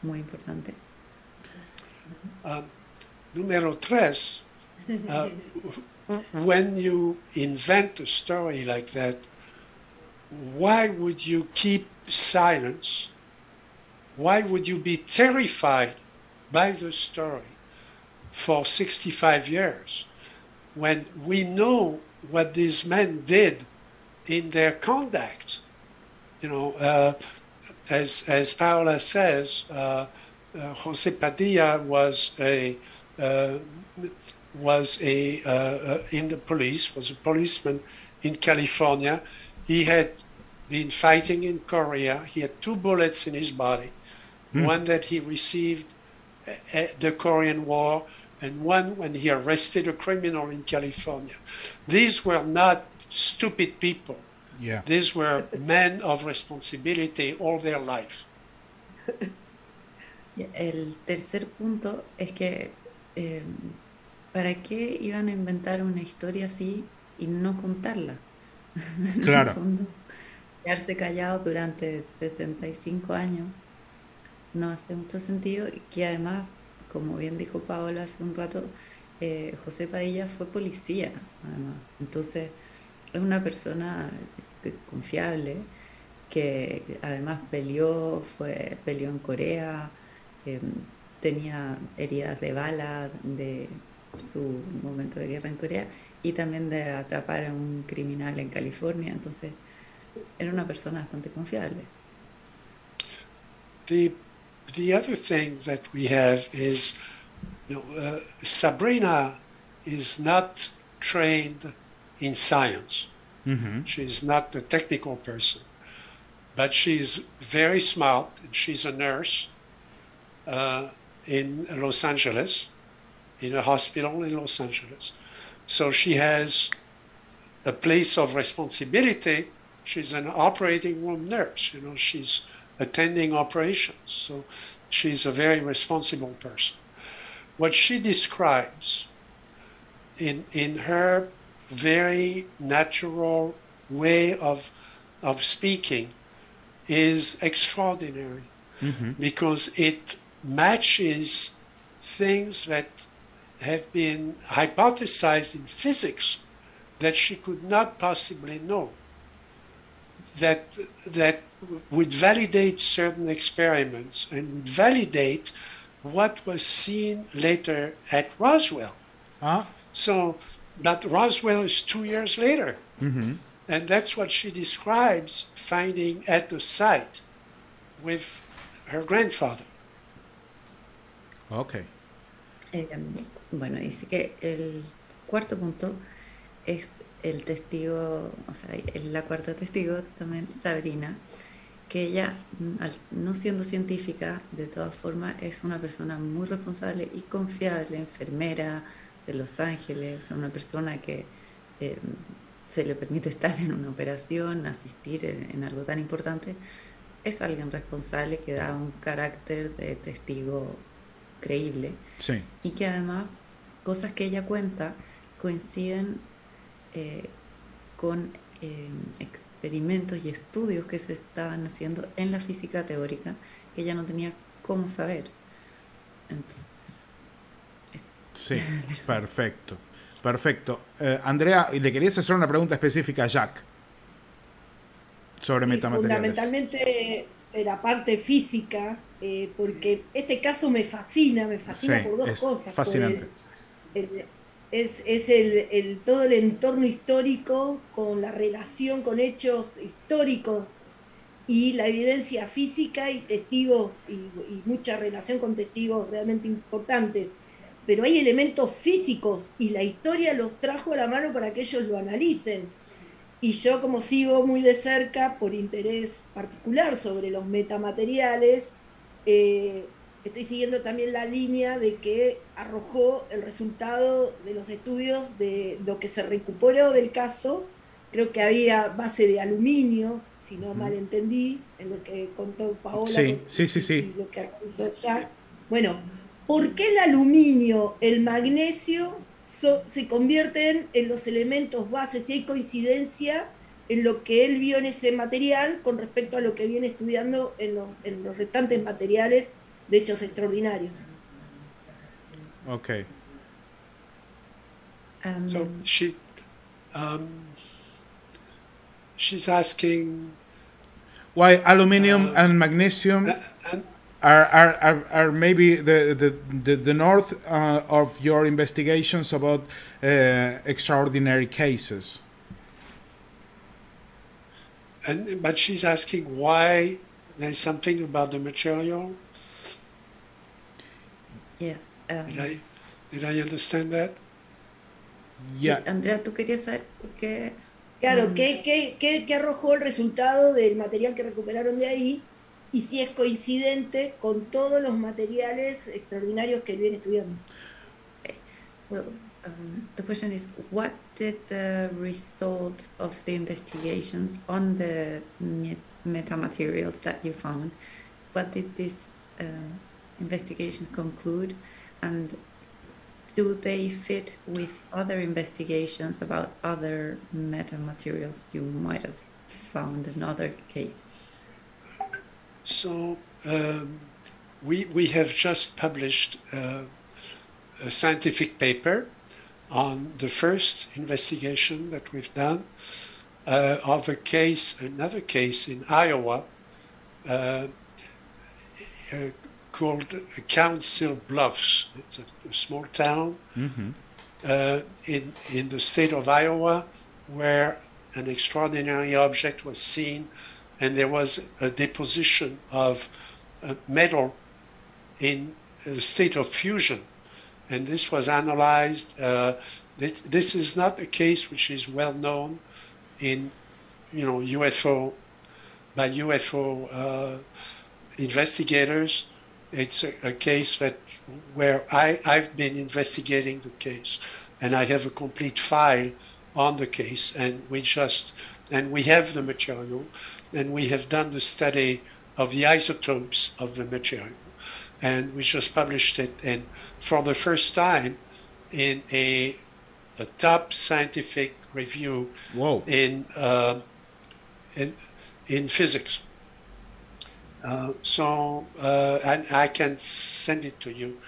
muy importante. Um, numero tres, uh, when you invent a story like that, why would you keep silence? Why would you be terrified by the story for 65 years when we know what these men did in their conduct? You know, uh, as, as Paola says, uh, uh, Jose Padilla was a uh, was a uh, uh, in the police was a policeman in California. He had been fighting in Korea. He had two bullets in his body, one that he received at the Korean War, and one when he arrested a criminal in California. These were not stupid people. Yeah. These were men of responsibility all their life. El tercer punto es que eh, ¿para qué iban a inventar una historia así y no contarla? Claro. quedarse callado durante 65 años no hace mucho sentido y que además, como bien dijo Paola hace un rato, eh, José Padilla fue policía, además. Entonces, es una persona confiable que además peleó, fue, peleó en Corea, em, tenía heridas de bala de su momento de guerra en Corea y también de atrapar a un criminal en California. Entonces, era una persona bastante confiable. The, the other thing that we have is, you know, uh, Sabrina is not trained in science. Mm-hmm. She's not a technical person, but she's very smart. She's a nurse uh, in Los Angeles, in a hospital in Los Angeles. So she has a place of responsibility. She's an operating room nurse. You know, she's attending operations. So she's a very responsible person. What she describes in in her very natural way of of speaking is extraordinary Mm-hmm. because it matches things that have been hypothesized in physics that she could not possibly know that that would validate certain experiments and would validate what was seen later at Roswell. Ah, So, but Roswell is two years later. mm-hmm. And that's what she describes finding at the site with her grandfather. ok. Eh, bueno, dice que el cuarto punto es el testigo, o sea, es la cuarta testigo también, Sabrina, que ella, mm, al- no siendo científica, de todas formas es una persona muy responsable y confiable, enfermera de Los Ángeles, una persona que eh, se le permite estar en una operación, asistir en, en algo tan importante, es alguien responsable que da un carácter de testigo creíble Sí. y que además cosas que ella cuenta coinciden eh, con eh, experimentos y estudios que se estaban haciendo en la física teórica que ella no tenía cómo saber. Entonces, Sí, perfecto. Perfecto. Eh, Andrea, le querías hacer una pregunta específica a Jack sobre Sí, metamateriales. Fundamentalmente eh, la parte física, eh, porque este caso me fascina, me fascina Sí, por dos es cosas. por fascinante. el- el- es es el, el- todo el entorno histórico con la relación con hechos históricos y la evidencia física y testigos y, mucha relación con testigos realmente importantes. Pero hay elementos físicos y la historia los trajo a la mano para que ellos lo analicen. Y yo como sigo muy de cerca por interés particular sobre los metamateriales, eh, estoy siguiendo también la línea de que arrojó el resultado de los estudios de lo que se recuperó del caso. Creo que había base de aluminio, si no mal entendí, en lo que contó Paola. Sí, sí, sí, sí. lo que. Bueno, ¿por qué el aluminio, el magnesio so- se convierten en los elementos bases? Si hay coincidencia en lo que él vio en ese material con respecto a lo que viene estudiando en los, en los restantes materiales de hechos extraordinarios. Ok. um, So she, um, she's asking, Why aluminum and magnesium and are, are, are, are maybe the, the, the, the north uh, of your investigations about uh, extraordinary cases? and but she's asking why there's something about the material. Yes, um, Did I, did I understand that? sí, Yeah. Andrea, ¿tú querías saber por qué? Claro, Mm. ¿qué, qué, qué, qué arrojó el resultado del material que recuperaron de ahí? Y si es coincidente con todos los materiales extraordinarios que él viene estudiando. So um, the question is, what did the result of the investigations on the met- metamaterials that you found? What did these uh, investigations conclude, and do they fit with other investigations about other metamaterials you might have found in other cases? So um, we we have just published uh, a scientific paper on the first investigation that we've done uh, of a case, another case in Iowa, uh, called Council Bluffs. It's a, a small town uh, in in the state of Iowa where an extraordinary object was seen, and there was a deposition of uh, metal in a state of fusion, and this was analyzed. Uh, this, this is not a case which is well known in, you know, UFO by UFO uh, investigators. It's a, a case that where I, I've been investigating the case, and I have a complete file on the case, and we just and we have the material, and we have done the study of the isotopes of the material, and we just published it, and for the first time, in a a top scientific review Wow. in uh, in in physics. Uh, so uh, and I can send it to you.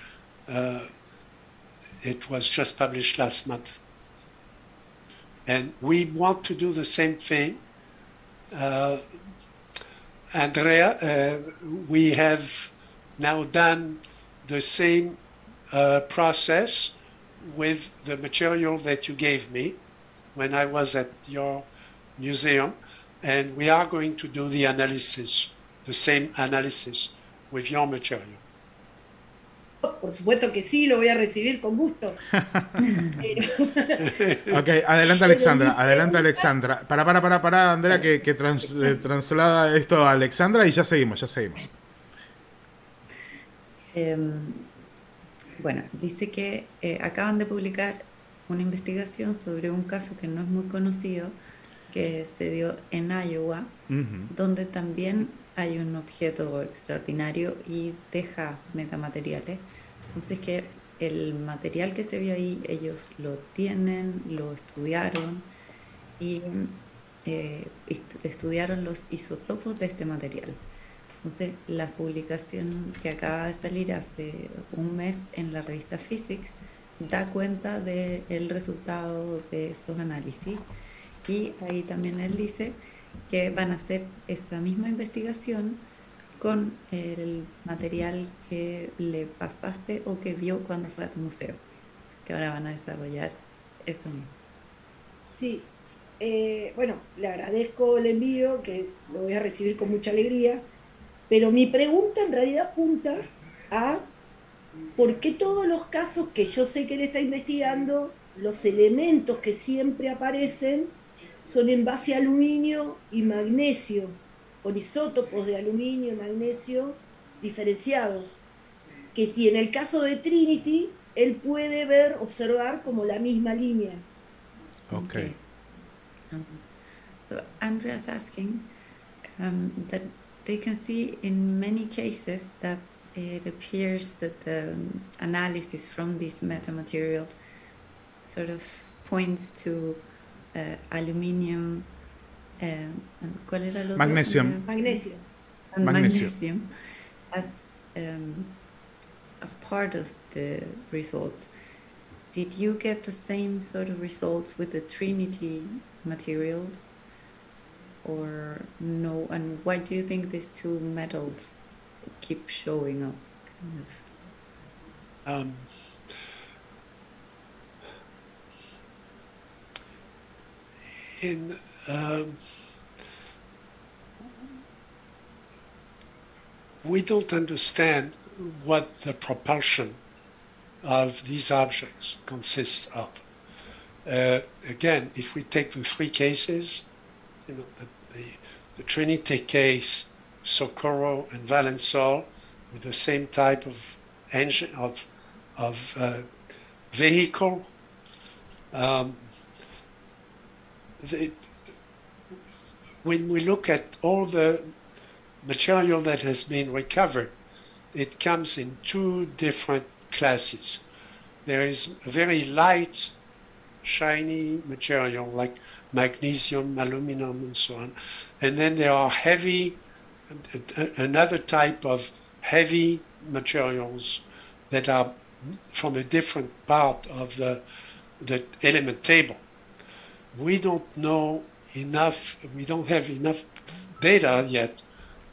Uh, it was just published last month, and we want to do the same thing. Uh, Andrea, we have now done the same uh, process with the material that you gave me when I was at your museum, and we are going to do the analysis, the same analysis with your material. Por supuesto que sí, lo voy a recibir con gusto. Pero- Ok, adelante Alexandra, adelante Alexandra. Para, para, para, para, Andrea, que, que trans- eh, traslada esto a Alexandra y ya seguimos, ya seguimos. Em, bueno, dice que eh, acaban de publicar una investigación sobre un caso que no es muy conocido, que se dio en Iowa, donde también hay un objeto extraordinario y deja metamateriales. Entonces que el material que se vio ahí, ellos lo tienen, lo estudiaron y eh, est- estudiaron los isótopos de este material. Entonces, la publicación que acaba de salir hace un mes en la revista Physics da cuenta del resultado de esos análisis y ahí también él dice que van a hacer esa misma investigación con el material que le pasaste o que vio cuando fue a tu museo. Que ahora van a desarrollar eso mismo. Sí, Eh, bueno, le agradezco el envío, que lo voy a recibir con mucha alegría, pero mi pregunta en realidad junta a por qué todos los casos que yo sé que él está investigando, los elementos que siempre aparecen son en base a aluminio y magnesio, con isótopos de aluminio y magnesio diferenciados, que si en el caso de Trinity, él puede ver, observar como la misma línea. Ok. Okay. Um, so Andrea's asking um, that they can see in many cases that it appears that the analysis from these metamaterials sort of points to uh, aluminium um, and ¿cuál era el otro? Magnesium. Magnesio. and Magnesio. magnesium as, um, as part of the results. Did you get the same sort of results with the Trinity materials? Or no? And why do you think these two metals keep showing up? Kind of? Um, in um, we don't understand what the propulsion of these objects consists of. Uh, again, if we take the three cases, you know, the, the, the Trinity case, Socorro and Valensol, with the same type of engine of of uh, vehicle. Um, when we look at all the material that has been recovered, it comes in two different classes. There is a very light, shiny material like magnesium, aluminum, and so on. And then there are heavy, another type of heavy materials that are from a different part of the, the element table. We don't know enough, we don't have enough data yet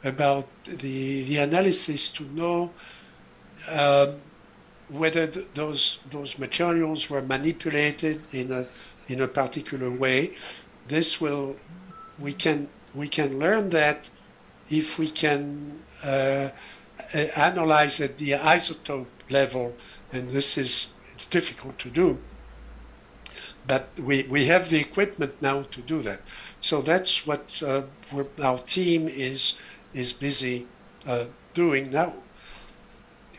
about the, the analysis to know um, whether th- those those materials were manipulated in a in a particular way. This will we can we can learn that if we can uh, analyze at the isotope level, and this is it's difficult to do. But we, we have the equipment now to do that. So that's what uh, our team is is busy uh, doing now.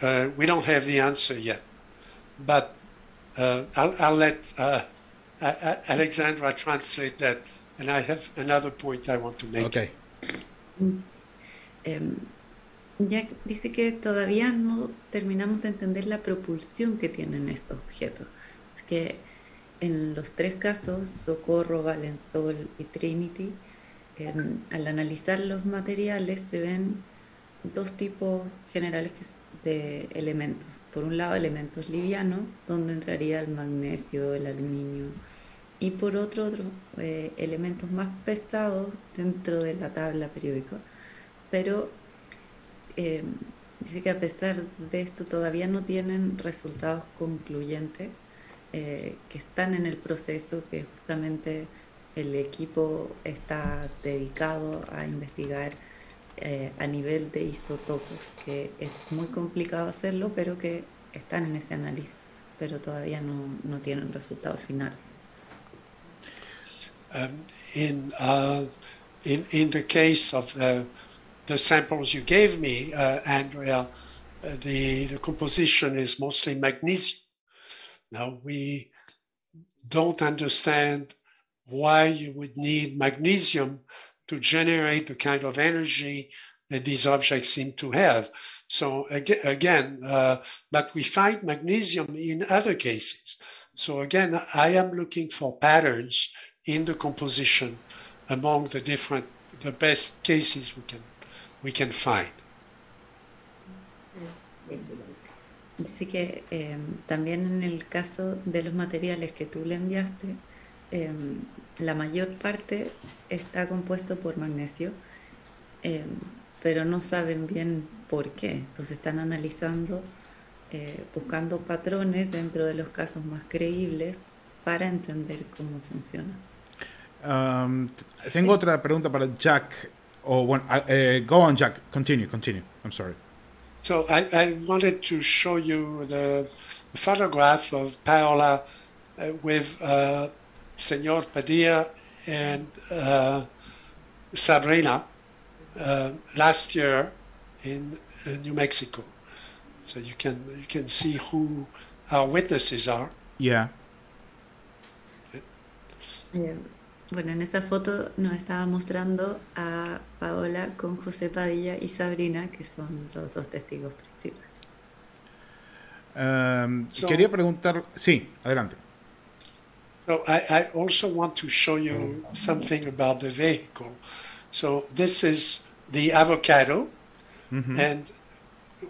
Uh, we don't have the answer yet, but uh, I'll, I'll, let uh, Alexandra translate that, and I have another point I want to make. Okay. Um, Jack dice que todavía no terminamos de entender la propulsión que tienen estos objetos. Es que en los tres casos, Socorro, Valensol y Trinity, eh, al analizar los materiales se ven dos tipos generales de elementos. Por un lado, elementos livianos, donde entraría el magnesio, el aluminio, y por otro, otro eh, elementos más pesados dentro de la tabla periódica. Pero eh, dice que a pesar de esto todavía no tienen resultados concluyentes, eh, que están en el proceso, que justamente el equipo está dedicado a investigar eh, a nivel de isotopos, que es muy complicado hacerlo, pero que están en ese análisis, pero todavía no, no tienen resultados finales. Um, in, uh, in, in the case of the, the samples you gave me, uh, Andrea, uh, the, the composition is mostly magnesium. Now, we don't understand why you would need magnesium to generate the kind of energy that these objects seem to have. So again, uh, but we find magnesium in other cases. So again, I am looking for patterns in the composition among the different, the best cases we can, we can find. Así que eh, también en el caso de los materiales que tú le enviaste, eh, la mayor parte está compuesto por magnesio, eh, pero no saben bien por qué. Entonces están analizando, eh, buscando patrones dentro de los casos más creíbles para entender cómo funciona. Um, tengo otra pregunta para Jack. Oh, bueno, uh, go on, Jack. Continue, continue. I'm sorry. So I, I wanted to show you the photograph of Paola uh, with uh, Senor Padilla and uh, Sabrina uh, last year in uh, New Mexico. So you can you can see who our witnesses are. Yeah. yeah. Bueno, en esa foto nos estaba mostrando a Paola con José Padilla y Sabrina, que son los dos testigos principales. Um, so, quería preguntar, sí, adelante. So I, I, also want to show you something about the vehicle. So this is the avocado, mm -hmm. and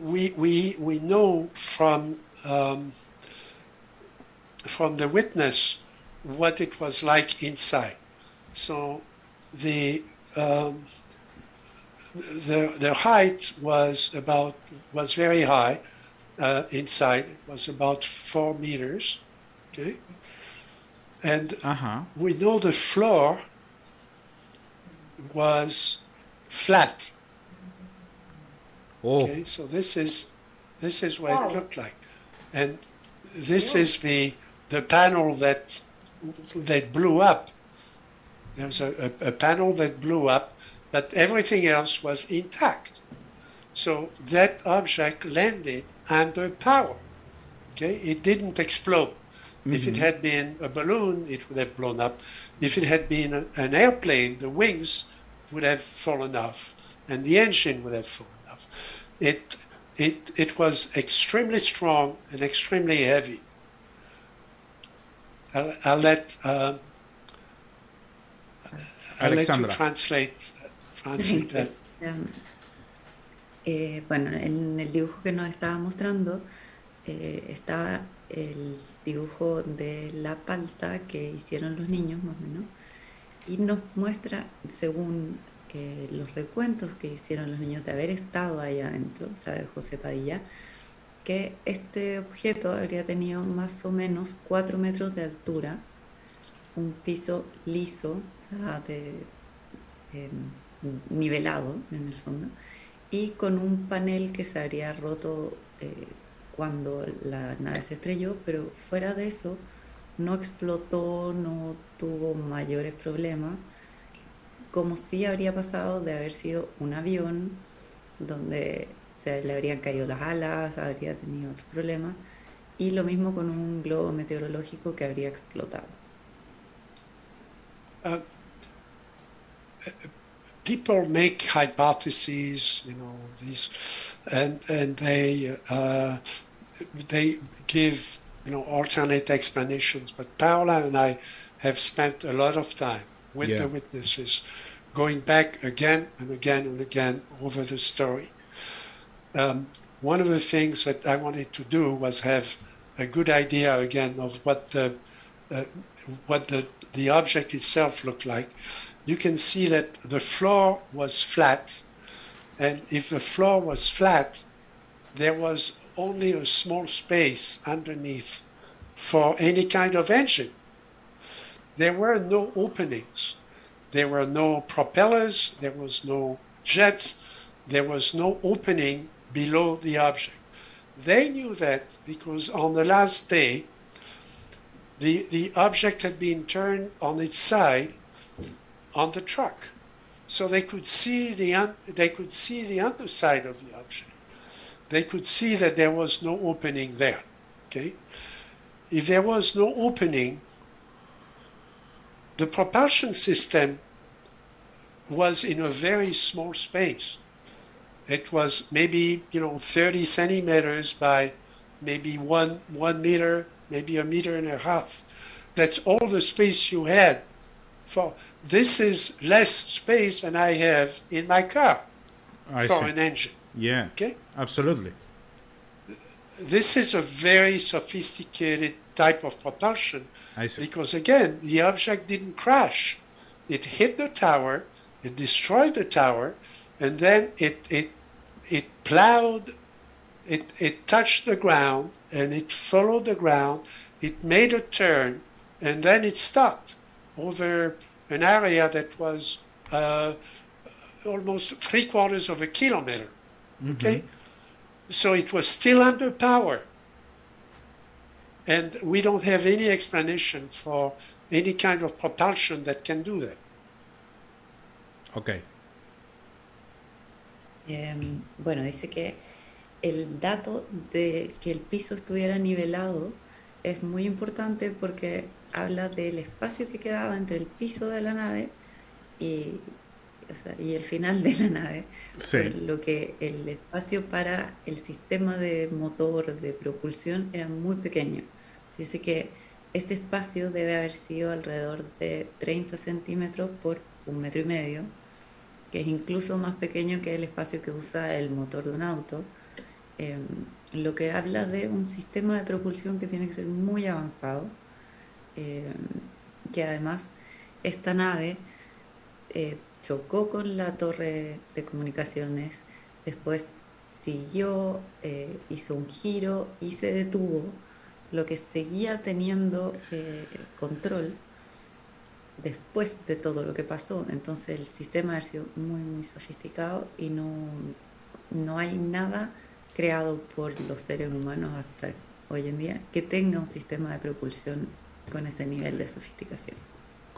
we we we know from um, from the witness what it was like inside. So the um, the the height was about was very high uh, inside. It was about four meters. Okay, and uh-huh. we know the floor was flat. Oh. Okay, so this is this is what oh. it looked like, and this oh. is the the panel that that blew up there was a, a, a panel that blew up, but everything else was intact. So that object landed under power. Okay, it didn't explode. If it Mhm. had been a balloon, it would have blown up. If it had been a- an airplane, the wings would have fallen off, and the engine would have fallen off. It it it was extremely strong and extremely heavy. I'll, I'll let uh, I'll let you Alexandra. translate translate that. Um, eh, bueno, en el dibujo que nos estaba mostrando eh, estaba el dibujo de la palta que hicieron los niños, más o menos, y nos muestra, según eh, los recuentos que hicieron los niños de haber estado ahí adentro, o sea, de José Padilla, que este objeto habría tenido más o menos 4 metros de altura, un piso liso, sea, de, em, nivelado en el fondo, y con un panel que se habría roto eh, cuando la nave se estrelló, pero fuera de eso no explotó, no tuvo mayores problemas, como si habría pasado de haber sido un avión donde se le habrían caído las alas, habría tenido otros problemas, y lo mismo con un globo meteorológico que habría explotado. Uh, people make hypotheses, you know, these, and and they uh, they give you know alternate explanations. But Paola and I have spent a lot of time with Yeah. the witnesses, going back again and again and again over the story. Um, one of the things that I wanted to do was have a good idea again of what the uh, what the the object itself looked like. You can see that the floor was flat, and if the floor was flat, there was only a small space underneath for any kind of engine. There were no openings. There were no propellers. There was no jets. There was no opening below the object. They knew that because on the last day, the, the object had been turned on its side on the truck. So they could see the un- they could see the underside of the object. They could see that there was no opening there. Okay? If there was no opening, the propulsion system was in a very small space. It was maybe, you know, 30 centimeters by maybe one, one meter, maybe a meter and a half. That's all the space you had. For this is less space than I have in my car I for see. an engine. Yeah, Okay? absolutely. This is a very sophisticated type of propulsion I see. because again, the object didn't crash. It hit the tower, it destroyed the tower, and then it it it plowed, it it touched the ground and it followed the ground. It made a turn, and then it stopped over an area that was uh, almost three quarters of a kilometer. Okay, so it was still under power and we don't have any explanation for any kind of propulsion that can do that. Ok. Em, bueno, dice que el dato de que el piso estuviera nivelado es muy importante porque habla del espacio que quedaba entre el piso de la nave y, o sea, y el final de la nave, Sí. por lo que el espacio para el sistema de motor de propulsión era muy pequeño. Dice que este espacio debe haber sido alrededor de 30 centímetros por un metro y medio, que es incluso más pequeño que el espacio que usa el motor de un auto, eh, lo que habla de un sistema de propulsión que tiene que ser muy avanzado, eh, que además esta nave eh, chocó con la torre de comunicaciones, después siguió, eh, hizo un giro y se detuvo, lo que seguía teniendo control después de todo lo que pasó. Entonces el sistema ha sido muy, muy sofisticado y no, no hay nada creado por los seres humanos hasta hoy en día que tenga un sistema de propulsión con ese nivel de sofisticación.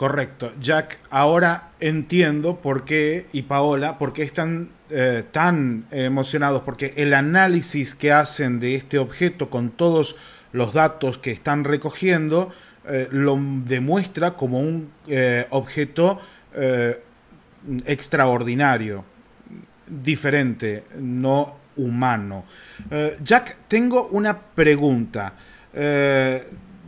Correcto. Jack, ahora entiendo por qué, y Paola, por qué están eh, tan emocionados, porque el análisis que hacen de este objeto con todos los datos que están recogiendo, eh, lo demuestra como un eh, objeto extraordinario, diferente, no humano. Jack, tengo una pregunta.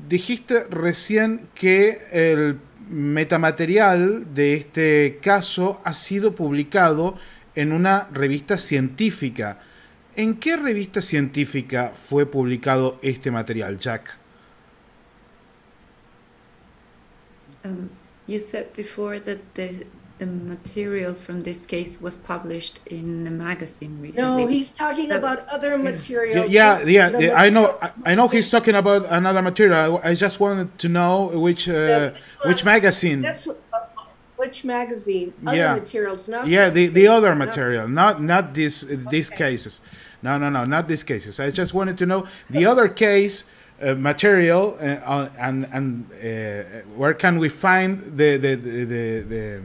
Dijiste recién que el metamaterial de este caso ha sido publicado en una revista científica. ¿En qué revista científica fue publicado este material, Jack? Um, you said before that the the material from this case was published in a magazine recently. No, he's talking So- about other Yeah, materials. yeah, This- yeah. the yeah, I know. I, I know he's talking about another material. I, I just wanted to know which uh, that's which magazine. That's what, uh, which magazine? Other Yeah. materials, not Yeah, the, the other material, not not this these Okay. cases. No, no, no, not these cases. I just wanted to know the other case uh, material uh, uh, and and uh, where can we find the the the the,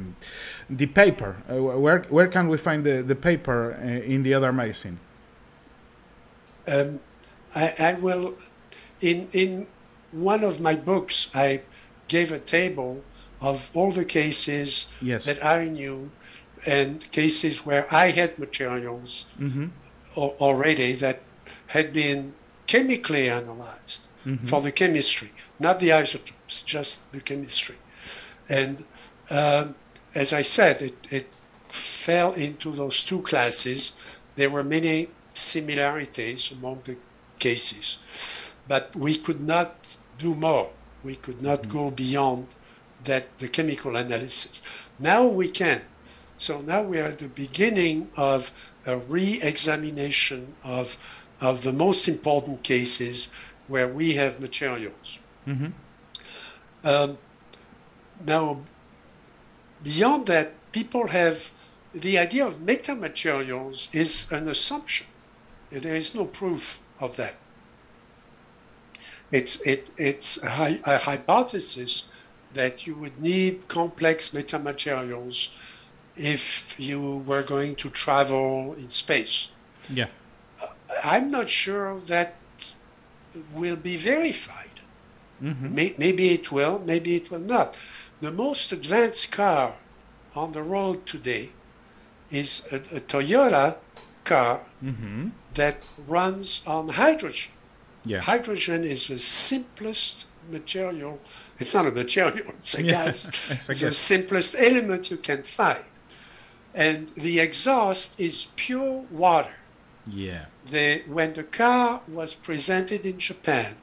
the, paper? Uh, where where can we find the the paper uh, in the other magazine? Um, I, I will, in in one of my books, I gave a table of all the cases Yes. that I knew, and cases where I had materials Mhm. already that had been chemically analyzed for the chemistry, not the isotopes, just the chemistry. And um, as I said, it, it fell into those two classes. There were many similarities among the cases, but we could not do more. We could not go beyond that the chemical analysis. Now we can. So now we are at the beginning of a re-examination of of the most important cases where we have materials. Um, now, beyond that, people have the idea of metamaterials is an assumption. There is no proof of that. It's it it's a, hy- a hypothesis that you would need complex metamaterials if you were going to travel in space. Yeah. I'm not sure that will be verified. Mm-hmm. May, maybe it will, maybe it will not. The most advanced car on the road today is a, a Toyota car mm-hmm. that runs on hydrogen. Yeah. Hydrogen is the simplest material. It's not a material, it's a Yeah, gas. it's a it's the simplest element you can find. And the exhaust is pure water Yeah. when the car was presented in Japan,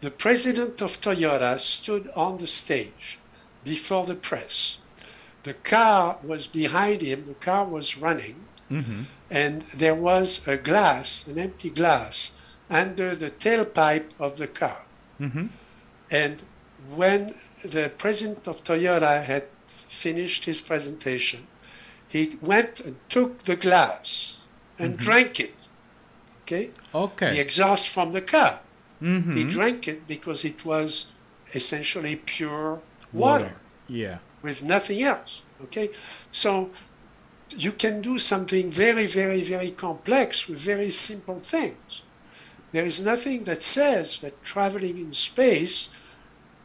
the president of Toyota stood on the stage before the press. The car was behind him, the car was running, mm-hmm. and there was a glass, an empty glass, under the tailpipe of the car. Mm-hmm. And when the president of Toyota had finished his presentation, he went and took the glass and drank it. Okay? Okay. The exhaust from the car. He drank it because it was essentially pure water Yeah. with nothing else. Okay? So you can do something very, very, very complex with very simple things. There is nothing that says that traveling in space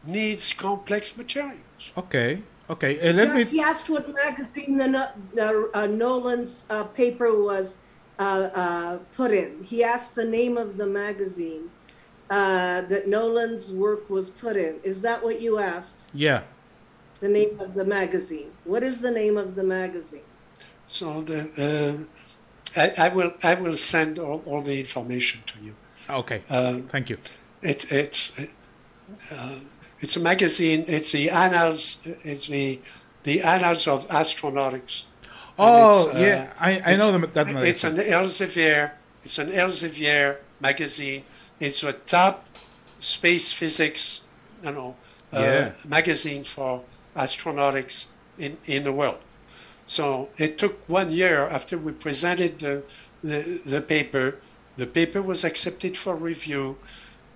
needs complex materials. Okay. Okay. Uh, let Yeah, me. he asked what magazine the, No- the uh, Nolan's uh, paper was uh, uh, put in. He asked the name of the magazine uh, that Nolan's work was put in. Is that what you asked? Yeah. The name of the magazine. What is the name of the magazine? So the, uh, I, I will I will send all, all the information to you. Okay. Um, Thank you. It, it's uh, it's a magazine. It's the annals. It's the the annals of astronautics. Oh, uh, yeah. I, I know it's- them, that It's an Elsevier. It's an Elsevier magazine. It's a top space physics, you know, uh, Yeah. magazine for astronautics in, in the world. So it took one year after we presented the, the, the paper. The paper was accepted for review.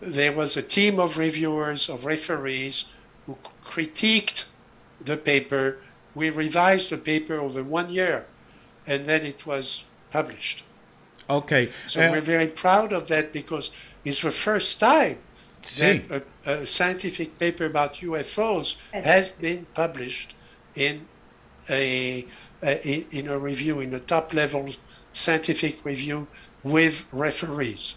There was a team of reviewers, of referees, who critiqued the paper. We revised the paper over one year, and then it was published. Okay. So Uh, we're very proud of that because it's the first time Sí. that a, a scientific paper about UFOs has been published in a, a in, in a review in a top level scientific review with referees.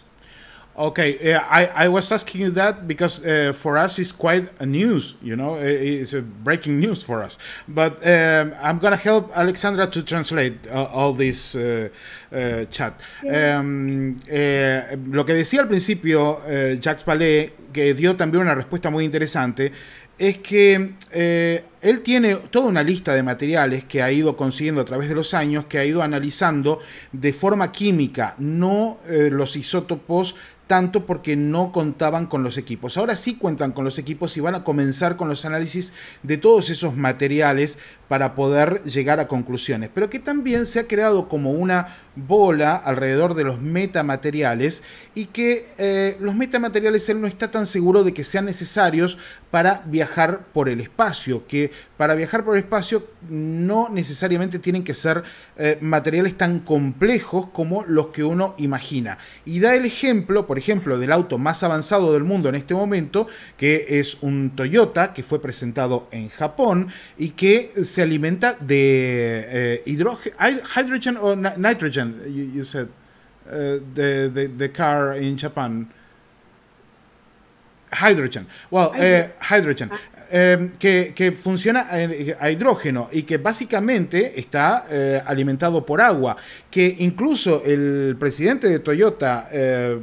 Okay, uh, I, I was asking you that because uh, for us it's quite a news, you know, i- it's a breaking news for us. But um, I'm gonna help Alexandra to translate uh, all this uh, uh, chat. Um, eh, lo que decía al principio eh, Jacques Vallée, que dio también una respuesta muy interesante, es que eh, él tiene toda una lista de materiales que ha ido consiguiendo a través de los años, que ha ido analizando de forma química, no eh, los isótopos tanto porque no contaban con los equipos. Ahora sí cuentan con los equipos y van a comenzar con los análisis de todos esos materiales para poder llegar a conclusiones. Pero que también se ha creado como una bola alrededor de los metamateriales y que eh, los metamateriales él no está tan seguro de que sean necesarios para viajar por el espacio, que para viajar por el espacio no necesariamente tienen que ser eh, materiales tan complejos como los que uno imagina. Y da el ejemplo, por ejemplo, del auto más avanzado del mundo en este momento, que es un Toyota que fue presentado en Japón y que se alimenta de eh, hidrógeno, hydrogen o ni- nitrogen, you, you said, uh, the, the, the car in Japan. Hydrogen. Well, eh, hydrogen. eh, que, que funciona a hidrógeno y que básicamente está eh, alimentado por agua. Que incluso el presidente de Toyota eh,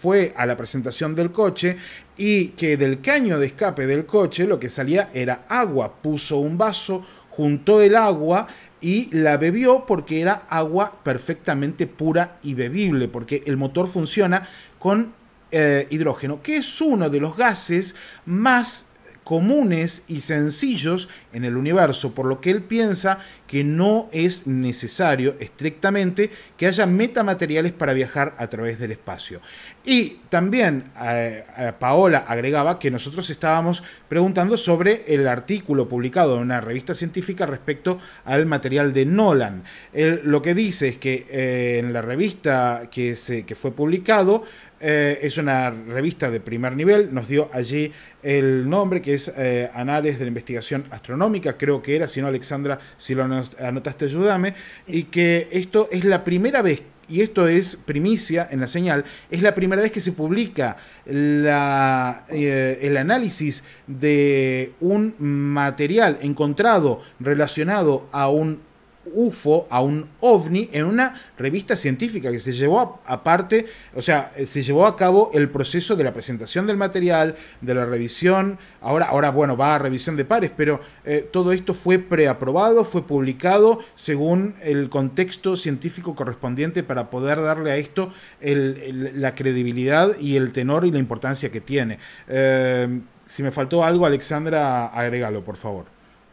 fue a la presentación del coche y que del caño de escape del coche lo que salía era agua. Puso un vaso, juntó el agua y la bebió porque era agua perfectamente pura y bebible, porque el motor funciona con eh, hidrógeno, que es uno de los gases más comunes y sencillos en el universo, por lo que él piensa que no es necesario estrictamente que haya metamateriales para viajar a través del espacio. Y también eh, eh, Paola agregaba que nosotros estábamos preguntando sobre el artículo publicado en una revista científica respecto al material de Nolan. Él lo que dice es que eh, en la revista que, se, que fue publicado, eh, es una revista de primer nivel, nos dio allí el nombre que es eh, Anales de la Investigación Astronómica, creo que era, si no Alexandra, si lo anotaste ayúdame, y que esto es la primera vez, y esto es primicia en la señal, es la primera vez que se publica la, eh, el análisis de un material encontrado relacionado a un UFO, a un ovni, en una revista científica que se llevó aparte, o sea, eh, se llevó a cabo el proceso de la presentación del material, de la revisión, ahora, ahora bueno, va a revisión de pares, pero eh, todo esto fue preaprobado, fue publicado según el contexto científico correspondiente para poder darle a esto el- la credibilidad y el tenor y la importancia que tiene. Eh, si me faltó algo, Alexandra, agrégalo, por favor.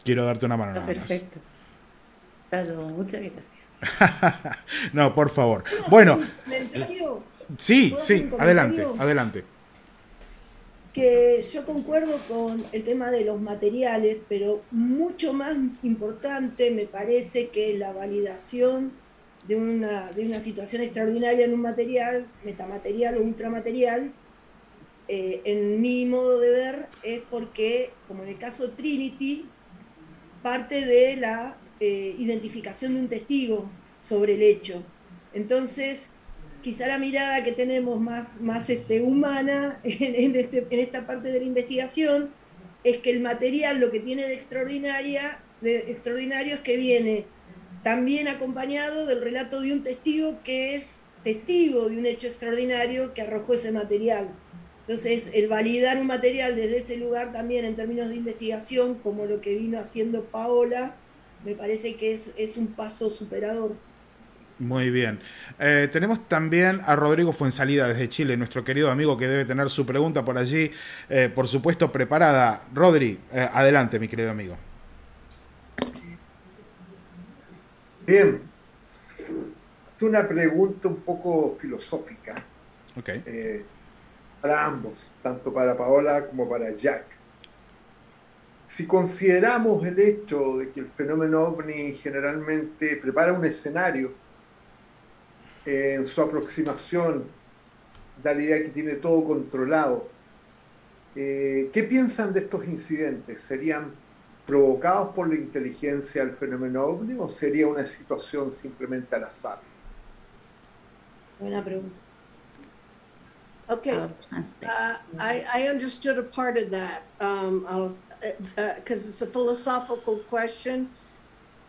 Quiero darte una mano. Nada más. perfecto. Todo. Muchas gracias. no, por favor. Bueno, sí, ¿Puedo hacer sí, adelante, adelante. que yo concuerdo con el tema de los materiales, pero mucho más importante me parece que la validación de una, de una situación extraordinaria en un material, metamaterial o ultramaterial, eh, en mi modo de ver, es porque, como en el caso Trinity, parte de la eh, identificación de un testigo sobre el hecho. Entonces, quizá la mirada que tenemos más, más este, humana en, en este- en esta parte de la investigación es que el material lo que tiene de, extraordinaria, de extraordinario es que viene también acompañado del relato de un testigo que es testigo de un hecho extraordinario que arrojó ese material. Entonces, el validar un material desde ese lugar también en términos de investigación, como lo que vino haciendo Paola, me parece que es, es un paso superador. Muy bien. Eh, tenemos también a Rodrigo Fuensalida desde Chile, nuestro querido amigo que debe tener su pregunta por allí, eh, por supuesto, preparada. Rodri, eh, adelante, mi querido amigo. Bien, es una pregunta un poco filosófica Ok. eh, para ambos, tanto para Paola como para Jack. Si consideramos el hecho de que el fenómeno ovni generalmente prepara un escenario en su aproximación da la idea que tiene todo controlado. Eh, ¿Qué piensan de estos incidentes? ¿Serían provocados por la inteligencia del fenómeno ovni o sería una situación simplemente al azar? Buena pregunta. Okay, uh, I, I understood a part of that. Um, I was because uh, uh, it's a philosophical question.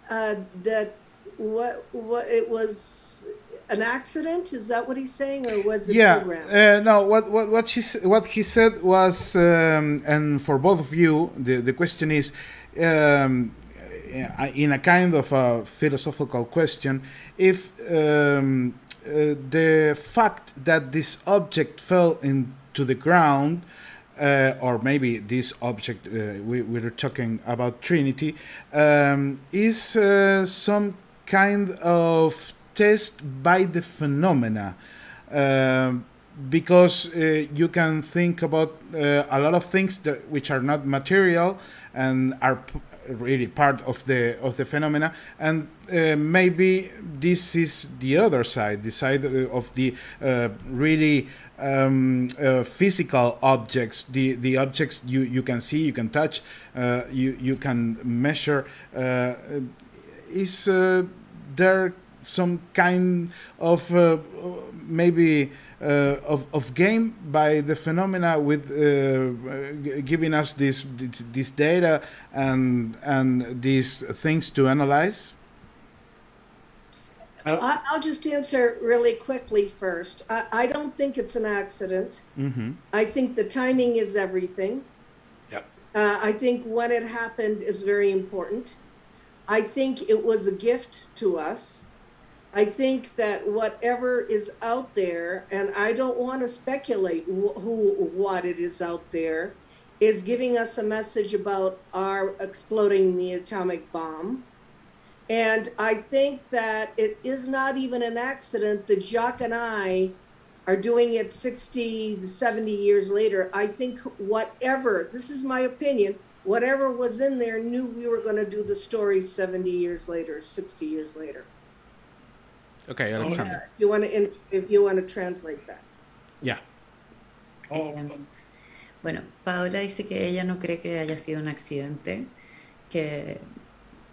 Uh, that what what it was an accident? Is that what he's saying, or was it yeah, uh, no. What what what she what he said was, um, and for both of you, the the question is. Um, in a kind of a philosophical question, if um, uh, the fact that this object fell into the ground, uh, or maybe this object uh, we, we were talking about Trinity, um, is uh, some kind of test by the phenomena uh, because uh, you can think about uh, a lot of things that which are not material and are really part of the of the phenomena and uh, maybe this is the other side the side of the uh, really um, uh, physical objects the the objects you you can see you can touch you you can measure Uh, is there some kind of uh, maybe uh, of, of game by the phenomena with uh, giving us this, this data and and these things to analyze? I'll just answer really quickly first. I, I don't think it's an accident. Mm-hmm. I think the timing is everything. Yep. Uh, I think when it happened is very important. I think it was a gift to us. I think that whatever is out there, and I don't want to speculate who, who, what it is out there, is giving us a message about our exploding the atomic bomb. And I think that it is not even an accident that Jacques and I are doing it 60 to 70 years later. I think whatever, this is my opinion, whatever was in there knew we were going to do the story 70 years later, 60 years later. Okay, Alexander. If you want to, if you want to translate that. Yeah. Eh, bueno, Paola dice que ella no cree que haya sido un accidente, que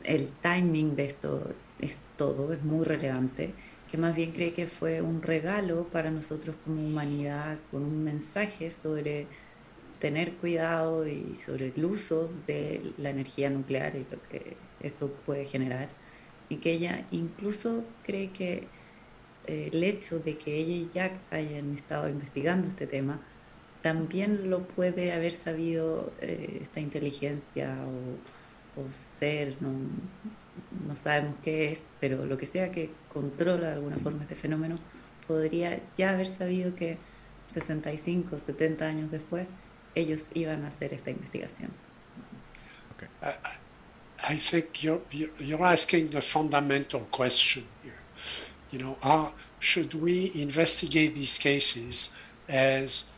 el timing de esto es todo, es muy relevante, que más bien cree que fue un regalo para nosotros como humanidad, con un mensaje sobre tener cuidado y sobre el uso de la energía nuclear y lo que eso puede generar. Y que ella incluso cree que eh, el hecho de que ella y Jack hayan estado investigando este tema también lo puede haber sabido eh, esta inteligencia o, ser, no, no, sabemos qué es, pero lo que sea que controla de alguna forma este fenómeno, podría ya haber sabido que 65, 70 años después ellos iban a hacer esta investigación. Okay. I think you're, you're asking the fundamental question here. You know, are, should we investigate these cases as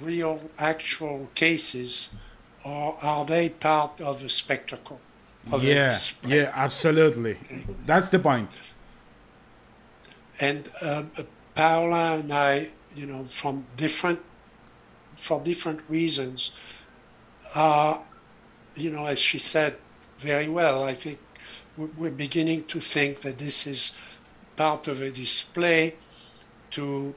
real, actual cases, or are they part of a spectacle? Of yeah, yeah, absolutely. That's the point. And uh, Paula and I, you know, from different, for different reasons, are, you know, as she said, very well. I think we're beginning to think that this is part of a display to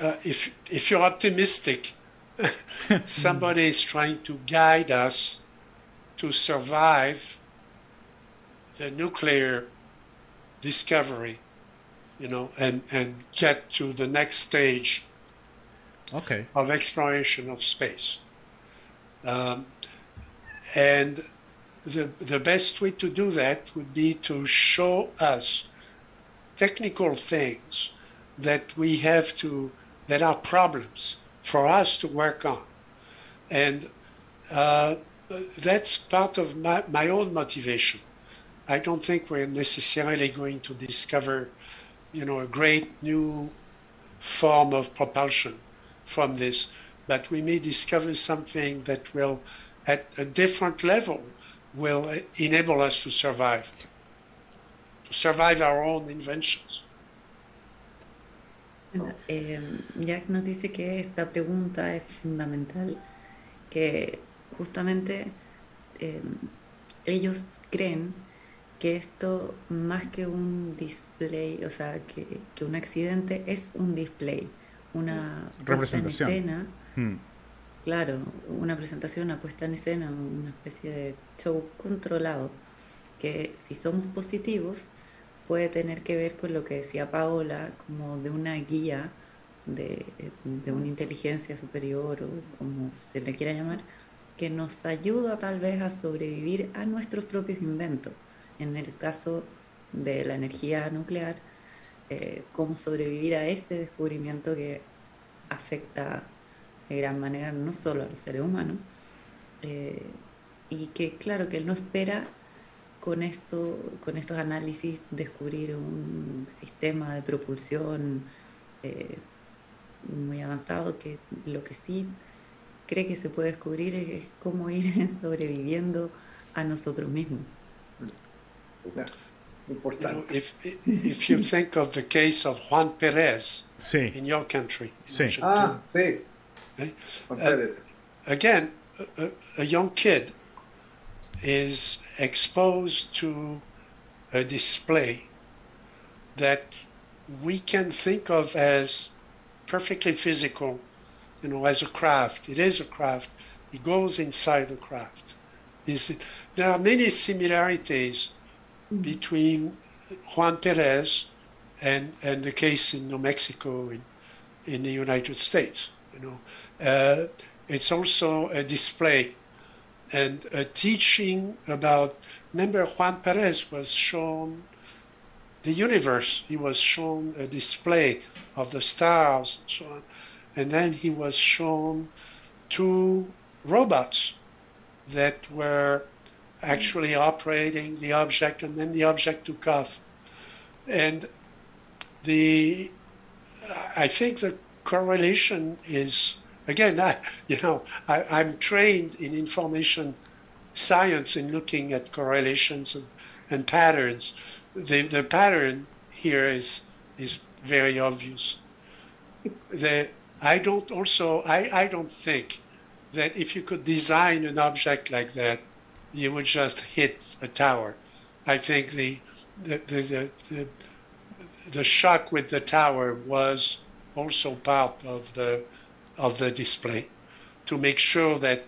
uh, if if you're optimistic somebody is trying to guide us to survive the nuclear discovery you know and and get to the next stage okay. of exploration of space. Um, and the, the best way to do that would be to show us technical things that we have to, that are problems for us to work on. And uh, that's part of my, my own motivation. I don't think we're necessarily going to discover, you know, a great new form of propulsion from this, but we may discover something that will, at a different level, will enable us to survive, to survive our own inventions. Eh, Jack nos dice que esta pregunta es fundamental, que justamente eh, ellos creen que esto más que un display, o sea, que, que un accidente es un display, una representación. En escena, hmm. Claro, una presentación, una puesta en escena, una especie de show controlado, que si somos positivos puede tener que ver con lo que decía Paola, como de una guía de, una inteligencia superior o como se le quiera llamar, que nos ayuda tal vez a sobrevivir a nuestros propios inventos. En el caso de la energía nuclear, eh, cómo sobrevivir a ese descubrimiento que afecta de gran manera no solo a los seres humanos, eh, y que claro que él no espera con esto, con estos análisis descubrir un sistema de propulsión eh, muy avanzado, que lo que sí cree que se puede descubrir es cómo ir sobreviviendo a nosotros mismos. Importante. if, if you think of the case of Juan Perez sí. in your country, sí. ah, sí. Okay? Uh, again, a, a, young kid is exposed to a display that we can think of as perfectly physical you know, as a craft. It is a craft. It goes inside the craft. there are many similarities mm-hmm. between Juan Perez and, and the case in New Mexico in, in the United States. You know, uh, it's also a display and a teaching about. Remember, Juan Perez was shown the universe. He was shown a display of the stars and so on and then he was shown two robots that were actually operating the object, and then the object took off. And the I think the correlation is again, I, you know, I, I'm trained in information science in looking at correlations and, and patterns. The the pattern here is is very obvious. The I don't also I, I don't think that if you could design an object like that, you would just hit a tower. I think the the the, the, the, the shock with the tower was also part of the of the display to make sure that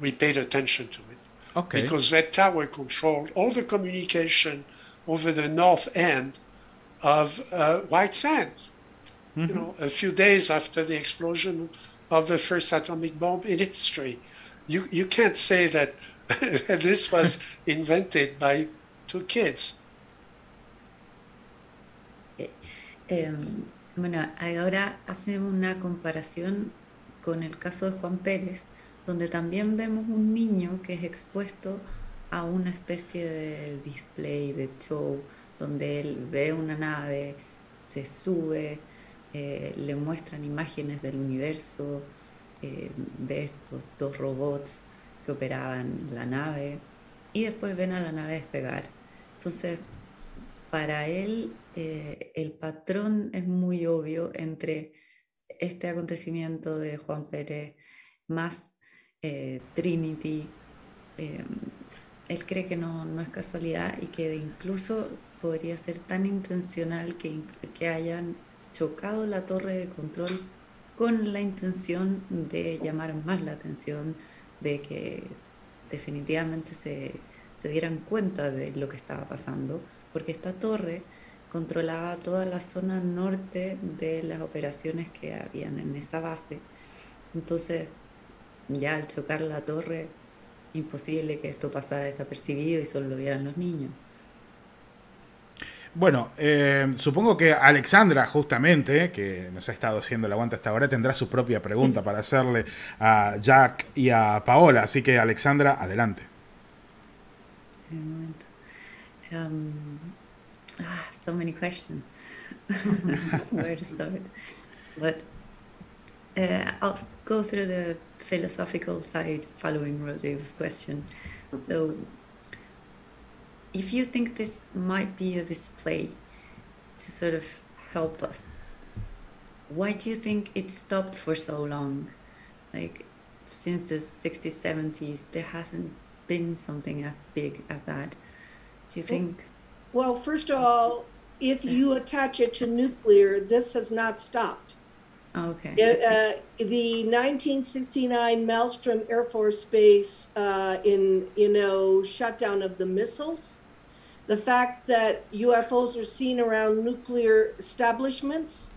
we paid attention to it. Okay. Because that tower controlled all the communication over the north end of uh, White Sands. mm-hmm. you know, a few days after the explosion of the first atomic bomb in history. You, you can't say that this was invented by two kids. Eh, eh, bueno, ahora hacemos una comparación con el caso de Juan Pérez, donde también vemos un niño que es expuesto a una especie de display, de show, donde él ve una nave, se sube, eh, le muestran imágenes del universo, eh, de estos dos robots que operaban la nave y después ven a la nave despegar. Entonces, para él eh, el patrón es muy obvio entre este acontecimiento de Juan Pérez más Trinity. él cree que no, no, es casualidad y que incluso podría ser tan intencional que, que hayan chocado la torre de control con la intención de llamar más la atención, de que definitivamente se, se dieran cuenta de lo que estaba pasando, porque esta torre controlaba toda la zona norte de las operaciones que habían en esa base. Entonces, ya al chocar la torre, imposible que esto pasara desapercibido y solo lo vieran los niños. Bueno, eh, supongo que Alexandra, justamente, que nos ha estado haciendo la aguanta hasta ahora, tendrá su propia pregunta para hacerle a Jack y a Paola. Así que, Alexandra, adelante. Um, ah, so many questions. Where to start? But uh, I'll go through the philosophical side following Rodrigo's question. So, if you think this might be a display to sort of help us why do you think it stopped for so long? Like since the 60s, 70s, there hasn't been something as big as that. Do you think? Well, first of all, if you attach it to nuclear, this has not stopped. Okay. Uh, the 1969 Maelstrom Air Force Base uh, in, you know, shutdown of the missiles, the fact that UFOs are seen around nuclear establishments,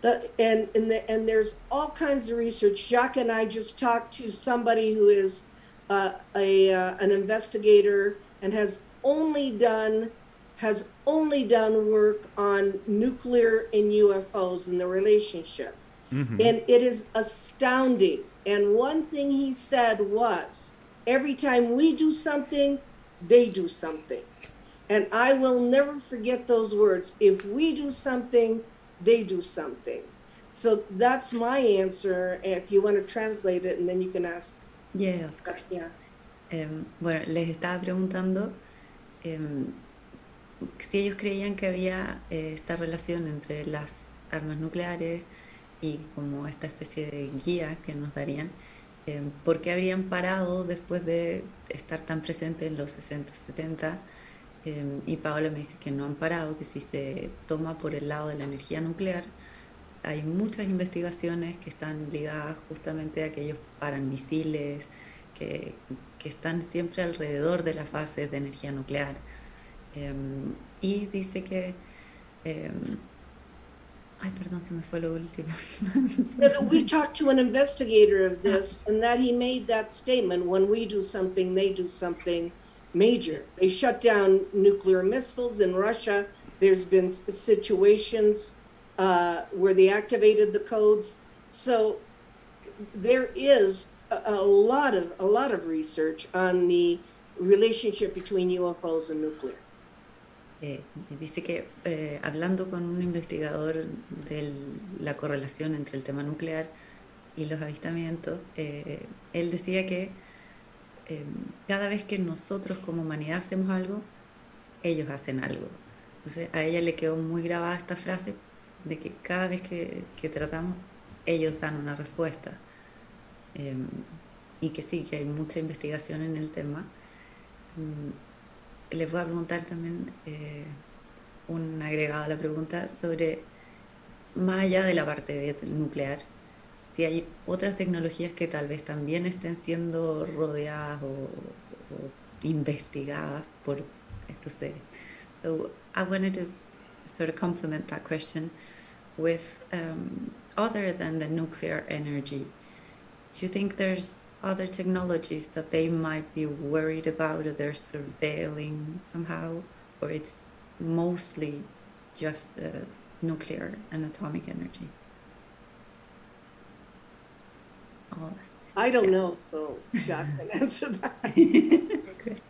the, and and, the, and there's all kinds of research. Jacques and I just talked to somebody who is uh, a uh, an investigator and has only done has only done work on nuclear and UFOs and the relationship. Mm-hmm. And it is astounding. And one thing he said was every time we do something, they do something. And I will never forget those words. If we do something, they do something. So that's my answer. If you want to translate it, and then you can ask. Yeah, of course. Yeah. Um, bueno, les estaba preguntando um, si ellos creían que había eh, esta relación entre las armas nucleares y como esta especie de guía que nos darían, eh, ¿por qué habrían parado después de estar tan presentes en los 60, 70? Eh, y Paola me dice que no han parado, que si se toma por el lado de la energía nuclear, hay muchas investigaciones que están ligadas justamente a aquellos paramisiles que, que están siempre alrededor de las fases de energía nuclear. Eh, y dice que eh, Ay, perdón, se me fue lo último. we talked to an investigator of this, and that he made that statement when we do something, they do something major. They shut down nuclear missiles in Russia. There's been situations uh, where they activated the codes. So there is a, a lot of a lot of research on the relationship between UFOs and nuclear. Eh, dice que eh, hablando con un investigador de la correlación entre el tema nuclear y los avistamientos, eh, él decía que cada vez que nosotros como humanidad hacemos algo, ellos hacen algo. Entonces a ella le quedó muy grabada esta frase de que cada vez que, que tratamos, ellos dan una respuesta. y que sí, que hay mucha investigación en el tema. Les voy a preguntar también eh, un agregado a la pregunta sobre, más allá de la parte nuclear, si hay otras tecnologías que tal vez también estén siendo rodeadas o, investigadas por estos. So I wanted to sort of complement that question with um, other than the nuclear energy. Do you think there's other technologies that they might be worried about or they're surveilling somehow, or it's mostly just uh, nuclear and atomic energy? Oh, I don't know, so Jacques can answer that.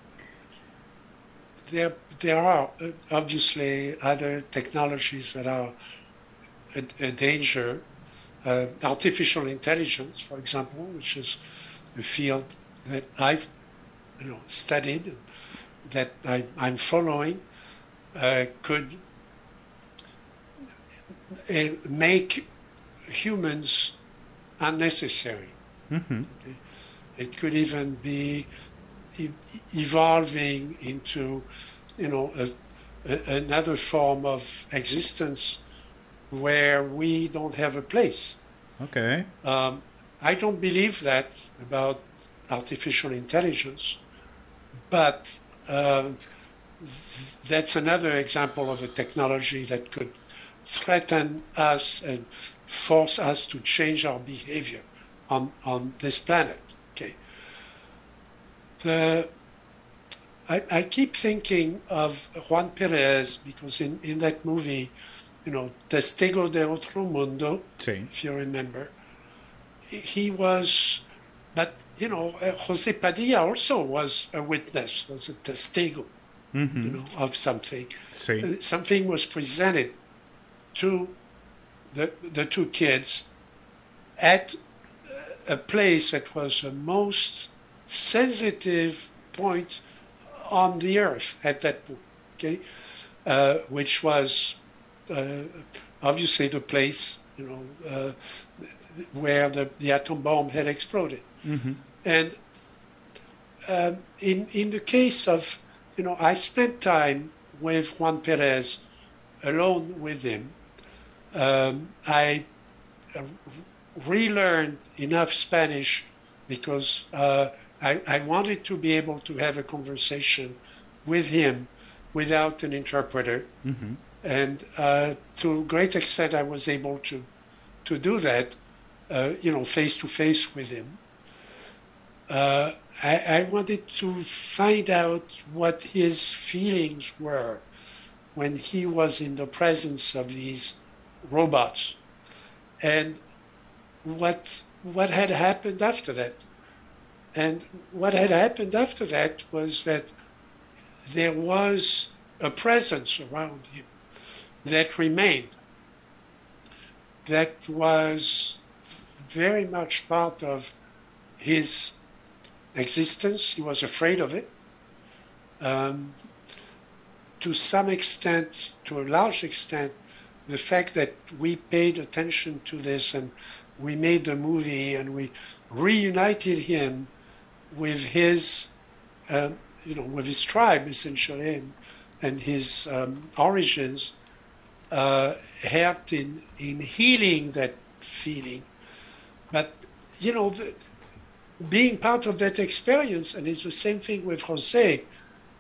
there, there are uh, obviously other technologies that are a, a danger. Uh, artificial intelligence, for example, which is a field that I've you know studied, that I, am following, uh, could uh, make humans unnecessary. Mm-hmm. It could even be e- evolving into, you know, a, a, another form of existence where we don't have a place. Okay. Um, I don't believe that about artificial intelligence, but uh, that's another example of a technology that could threaten us and force us to change our behavior on, on this planet. Okay. The I, I keep thinking of Juan Perez because in, in that movie, you know, Testigo de Otro Mundo, sí. if you remember, he was, but you know, uh, Jose Padilla also was a witness, was a testigo, mm-hmm. you know, of something. Sí. Uh, something was presented to the the two kids at a place that was the most sensitive point on the earth at that point, okay, uh, which was uh, obviously the place, you know, uh, where the, the atom bomb had exploded. Ujú. And um, in in the case of, you know, I spent time with Juan Perez, alone with him. Um, I uh, relearned enough Spanish because uh, I, I wanted to be able to have a conversation with him without an interpreter. Ujú. And uh, to a great extent, I was able to to do that, uh, you know, face to face with him. Uh, I, I wanted to find out what his feelings were when he was in the presence of these robots, and what what had happened after that. And what had happened after that was that there was a presence around him that remained, that was very much part of his existence. He was afraid of it. Um, to some extent, to a large extent, the fact that we paid attention to this and we made the movie and we reunited him with his, um, you know, with his tribe essentially and, and his um, origins uh, helped in, in healing that feeling. But, you know, the, being part of that experience, and it's the same thing with Jose,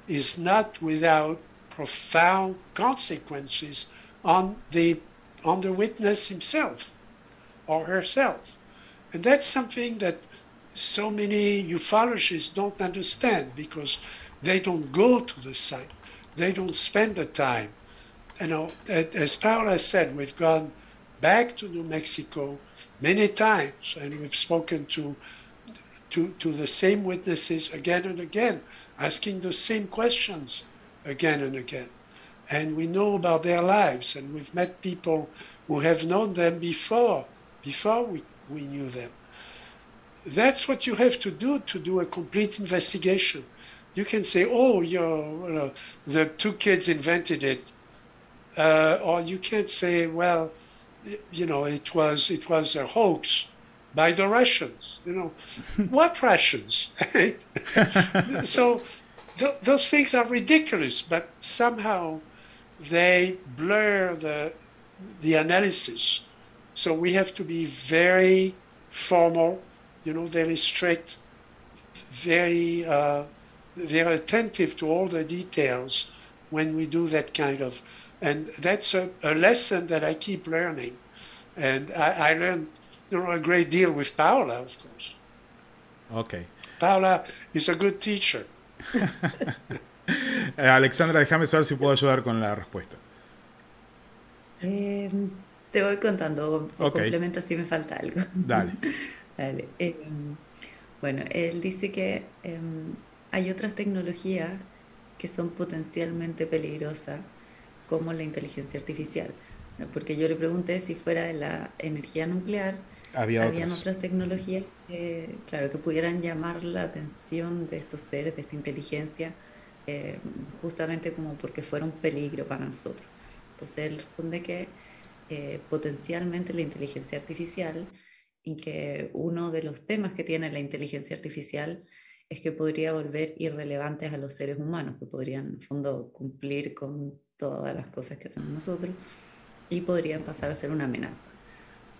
is not without profound consequences on the on the witness himself or herself. And that's something that so many ufologists don't understand because they don't go to the site. They don't spend the time. You know, as Paula said, we've gone back to New Mexico many times and we've spoken to to, to the same witnesses again and again, asking the same questions again and again. And we know about their lives, and we've met people who have known them before, before we, we knew them. That's what you have to do to do a complete investigation. You can say, oh, you know, the two kids invented it. Uh, or you can't say, well, you know, it was, it was a hoax by the Russians. You know, what Russians? so th- those things are ridiculous, but somehow they blur the the analysis. So we have to be very formal, you know, very strict, very uh, very attentive to all the details when we do that kind of. And that's a, a lesson that I keep learning, and I, I learned you know, a great deal with Paula, of course. Ok. Paula is a good teacher. Eh, Alexandra, déjame saber si puedo ayudar con la respuesta. Eh, te voy contando o Ok. complementa si me falta algo. Dale. Dale. Eh, bueno, él dice que eh, hay otras tecnologías que son potencialmente peligrosas, como la inteligencia artificial. Porque yo le pregunté si fuera de la energía nuclear, Había habían otras. otras tecnologías que, claro, que pudieran llamar la atención de estos seres, de esta inteligencia, eh, justamente como porque fuera un peligro para nosotros. Entonces él responde que eh, potencialmente la inteligencia artificial y que uno de los temas que tiene la inteligencia artificial es que podría volver irrelevantes a los seres humanos, que podrían en el fondo cumplir con todas las cosas que hacemos nosotros y podrían pasar a ser una amenaza.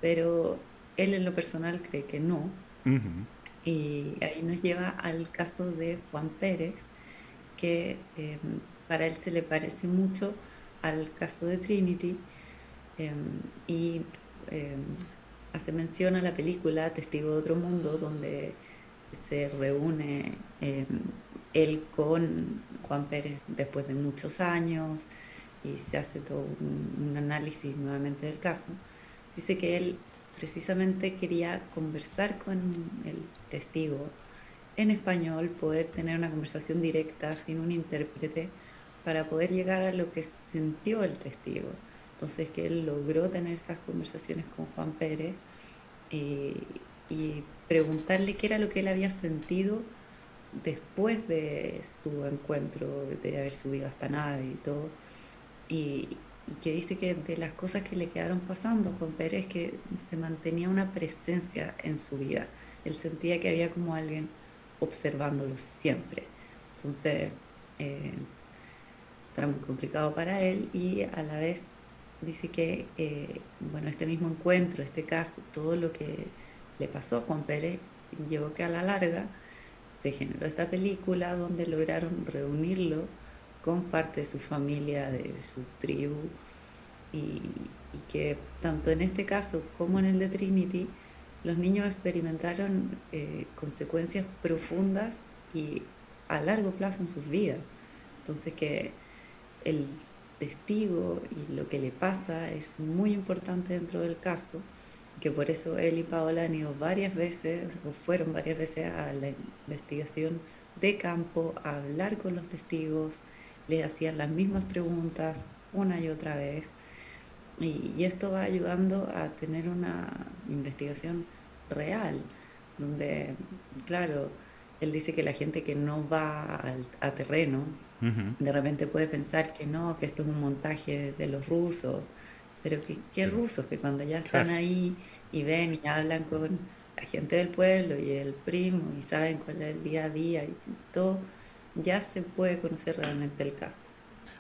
Pero él en lo personal cree que no, y ahí nos lleva al caso de Juan Pérez, que eh, para él se le parece mucho al caso de Trinity eh, y eh, hace mención a la película Testigo de otro mundo, donde se reúne él con Juan Pérez después de muchos años y se hace todo un, un análisis nuevamente del caso. Dice que él precisamente quería conversar con el testigo en español, poder tener una conversación directa sin un intérprete para poder llegar a lo que sintió el testigo. Entonces que él logró tener estas conversaciones con Juan Pérez y, y preguntarle qué era lo que él había sentido después de su encuentro, de haber subido a esta nave y todo. Y, y que dice que de las cosas que le quedaron pasando Juan Pérez que se mantenía una presencia en su vida. Él sentía que había como alguien observándolo siempre. Entonces, eh, era muy complicado para él y a la vez dice que, eh, bueno, este mismo encuentro, este caso, todo lo que le pasó a Juan Pérez, llevó que a la larga se generó esta película donde lograron reunirlo con parte de su familia, de su tribu, y, que tanto en este caso como en el de Trinity, los niños experimentaron eh, consecuencias profundas y a largo plazo en sus vidas. Entonces que el testigo y lo que le pasa es muy importante dentro del caso, que por eso él y Paola han ido varias veces, o fueron varias veces a la investigación de campo, a hablar con los testigos, les hacían las mismas preguntas una y otra vez. Y, y esto va ayudando a tener una investigación real, donde, claro, él dice que la gente que no va a terreno, de repente puede pensar que no, que esto es un montaje de los rusos, pero que, qué rusos, que cuando ya están ahí y ven y hablan con la gente del pueblo y el primo y saben cuál es el día a día y todo, ya se puede conocer realmente el caso.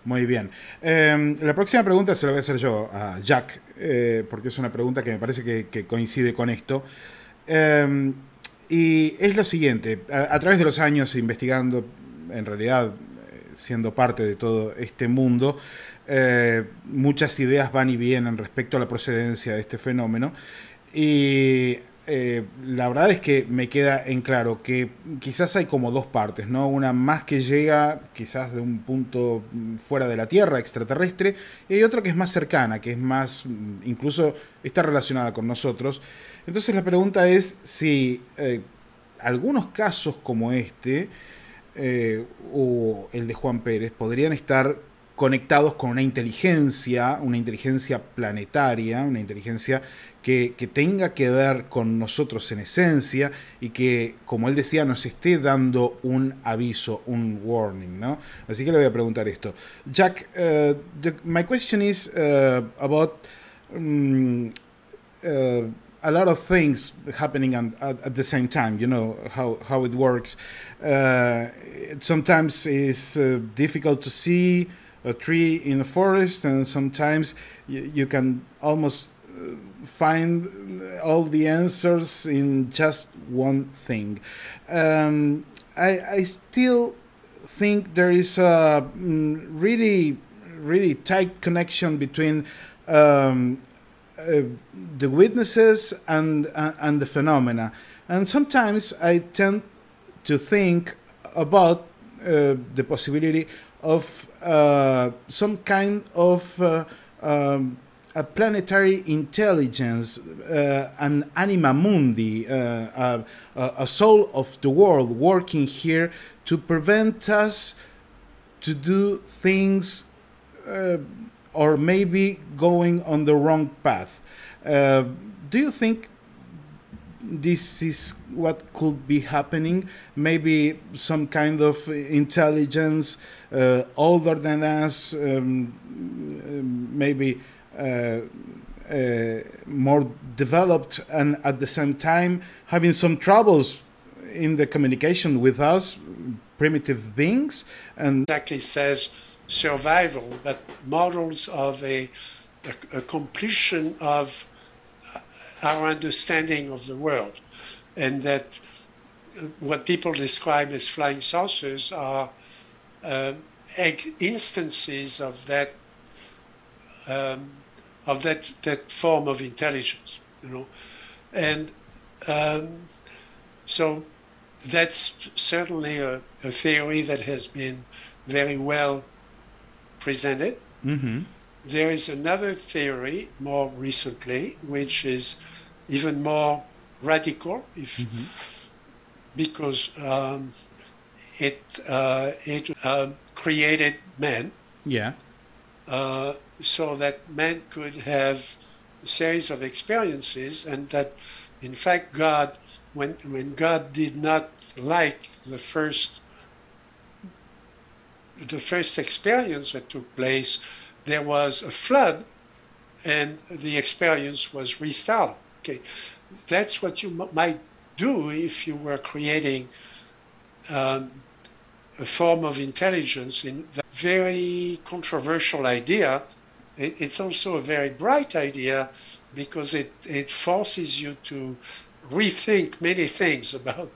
Muy bien. Em, la próxima pregunta se la voy a hacer yo a Jack, eh, porque es una pregunta que me parece que, coincide con esto. Em, y es lo siguiente, a, través de los años investigando, en realidad eh, siendo parte de todo este mundo, eh, muchas ideas van y vienen respecto a la procedencia de este fenómeno. Y eh, la verdad es que me queda en claro que quizás hay como dos partes, ¿no? Una más que llega quizás de un punto fuera de la Tierra, extraterrestre, y otra que es más cercana, que es más, incluso está relacionada con nosotros. Entonces la pregunta es si eh, algunos casos como este, eh, o el de Juan Pérez, podrían estar conectados con una inteligencia, una inteligencia planetaria, una inteligencia que, tenga que ver con nosotros en esencia y que, como él decía, nos esté dando un aviso, un warning, ¿no? Así que le voy a preguntar esto. Jack, uh, my question is uh, about um, uh, a lot of things happening at, at, the same time. You know how how it works. Uh, sometimes it's difficult to see a tree in a forest, and sometimes you, you can almost find all the answers in just one thing. Um, I, I still think there is a mm, really, really tight connection between um, uh, the witnesses and uh, and the phenomena. And sometimes I tend to think about uh, the possibility of uh, some kind of uh, um, a planetary intelligence, uh, an anima mundi, uh, a soul of the world working here to prevent us to do things uh, or maybe going on the wrong path. Uh, do you think this is what could be happening. Maybe some kind of intelligence uh, older than us, um, maybe uh, uh, more developed, and at the same time having some troubles in the communication with us, primitive beings. And exactly says survival, but models of a, a, a completion of our understanding of the world, and that what people describe as flying saucers are uh, instances of that um, of that that form of intelligence, you know, and um, so that's certainly a, a, theory that has been very well presented. Mm-hmm. There is another theory more recently, which is even more radical, if mm-hmm. because um, it uh, it uh, created man. Yeah. Uh, so that man could have a series of experiences, and that, in fact, God, when when God did not like the first the first experience that took place there was a flood and the experience was restarted. Okay, that's what you m- might do if you were creating um, a form of intelligence in that very controversial idea. It, it's also a very bright idea because it, it forces you to rethink many things about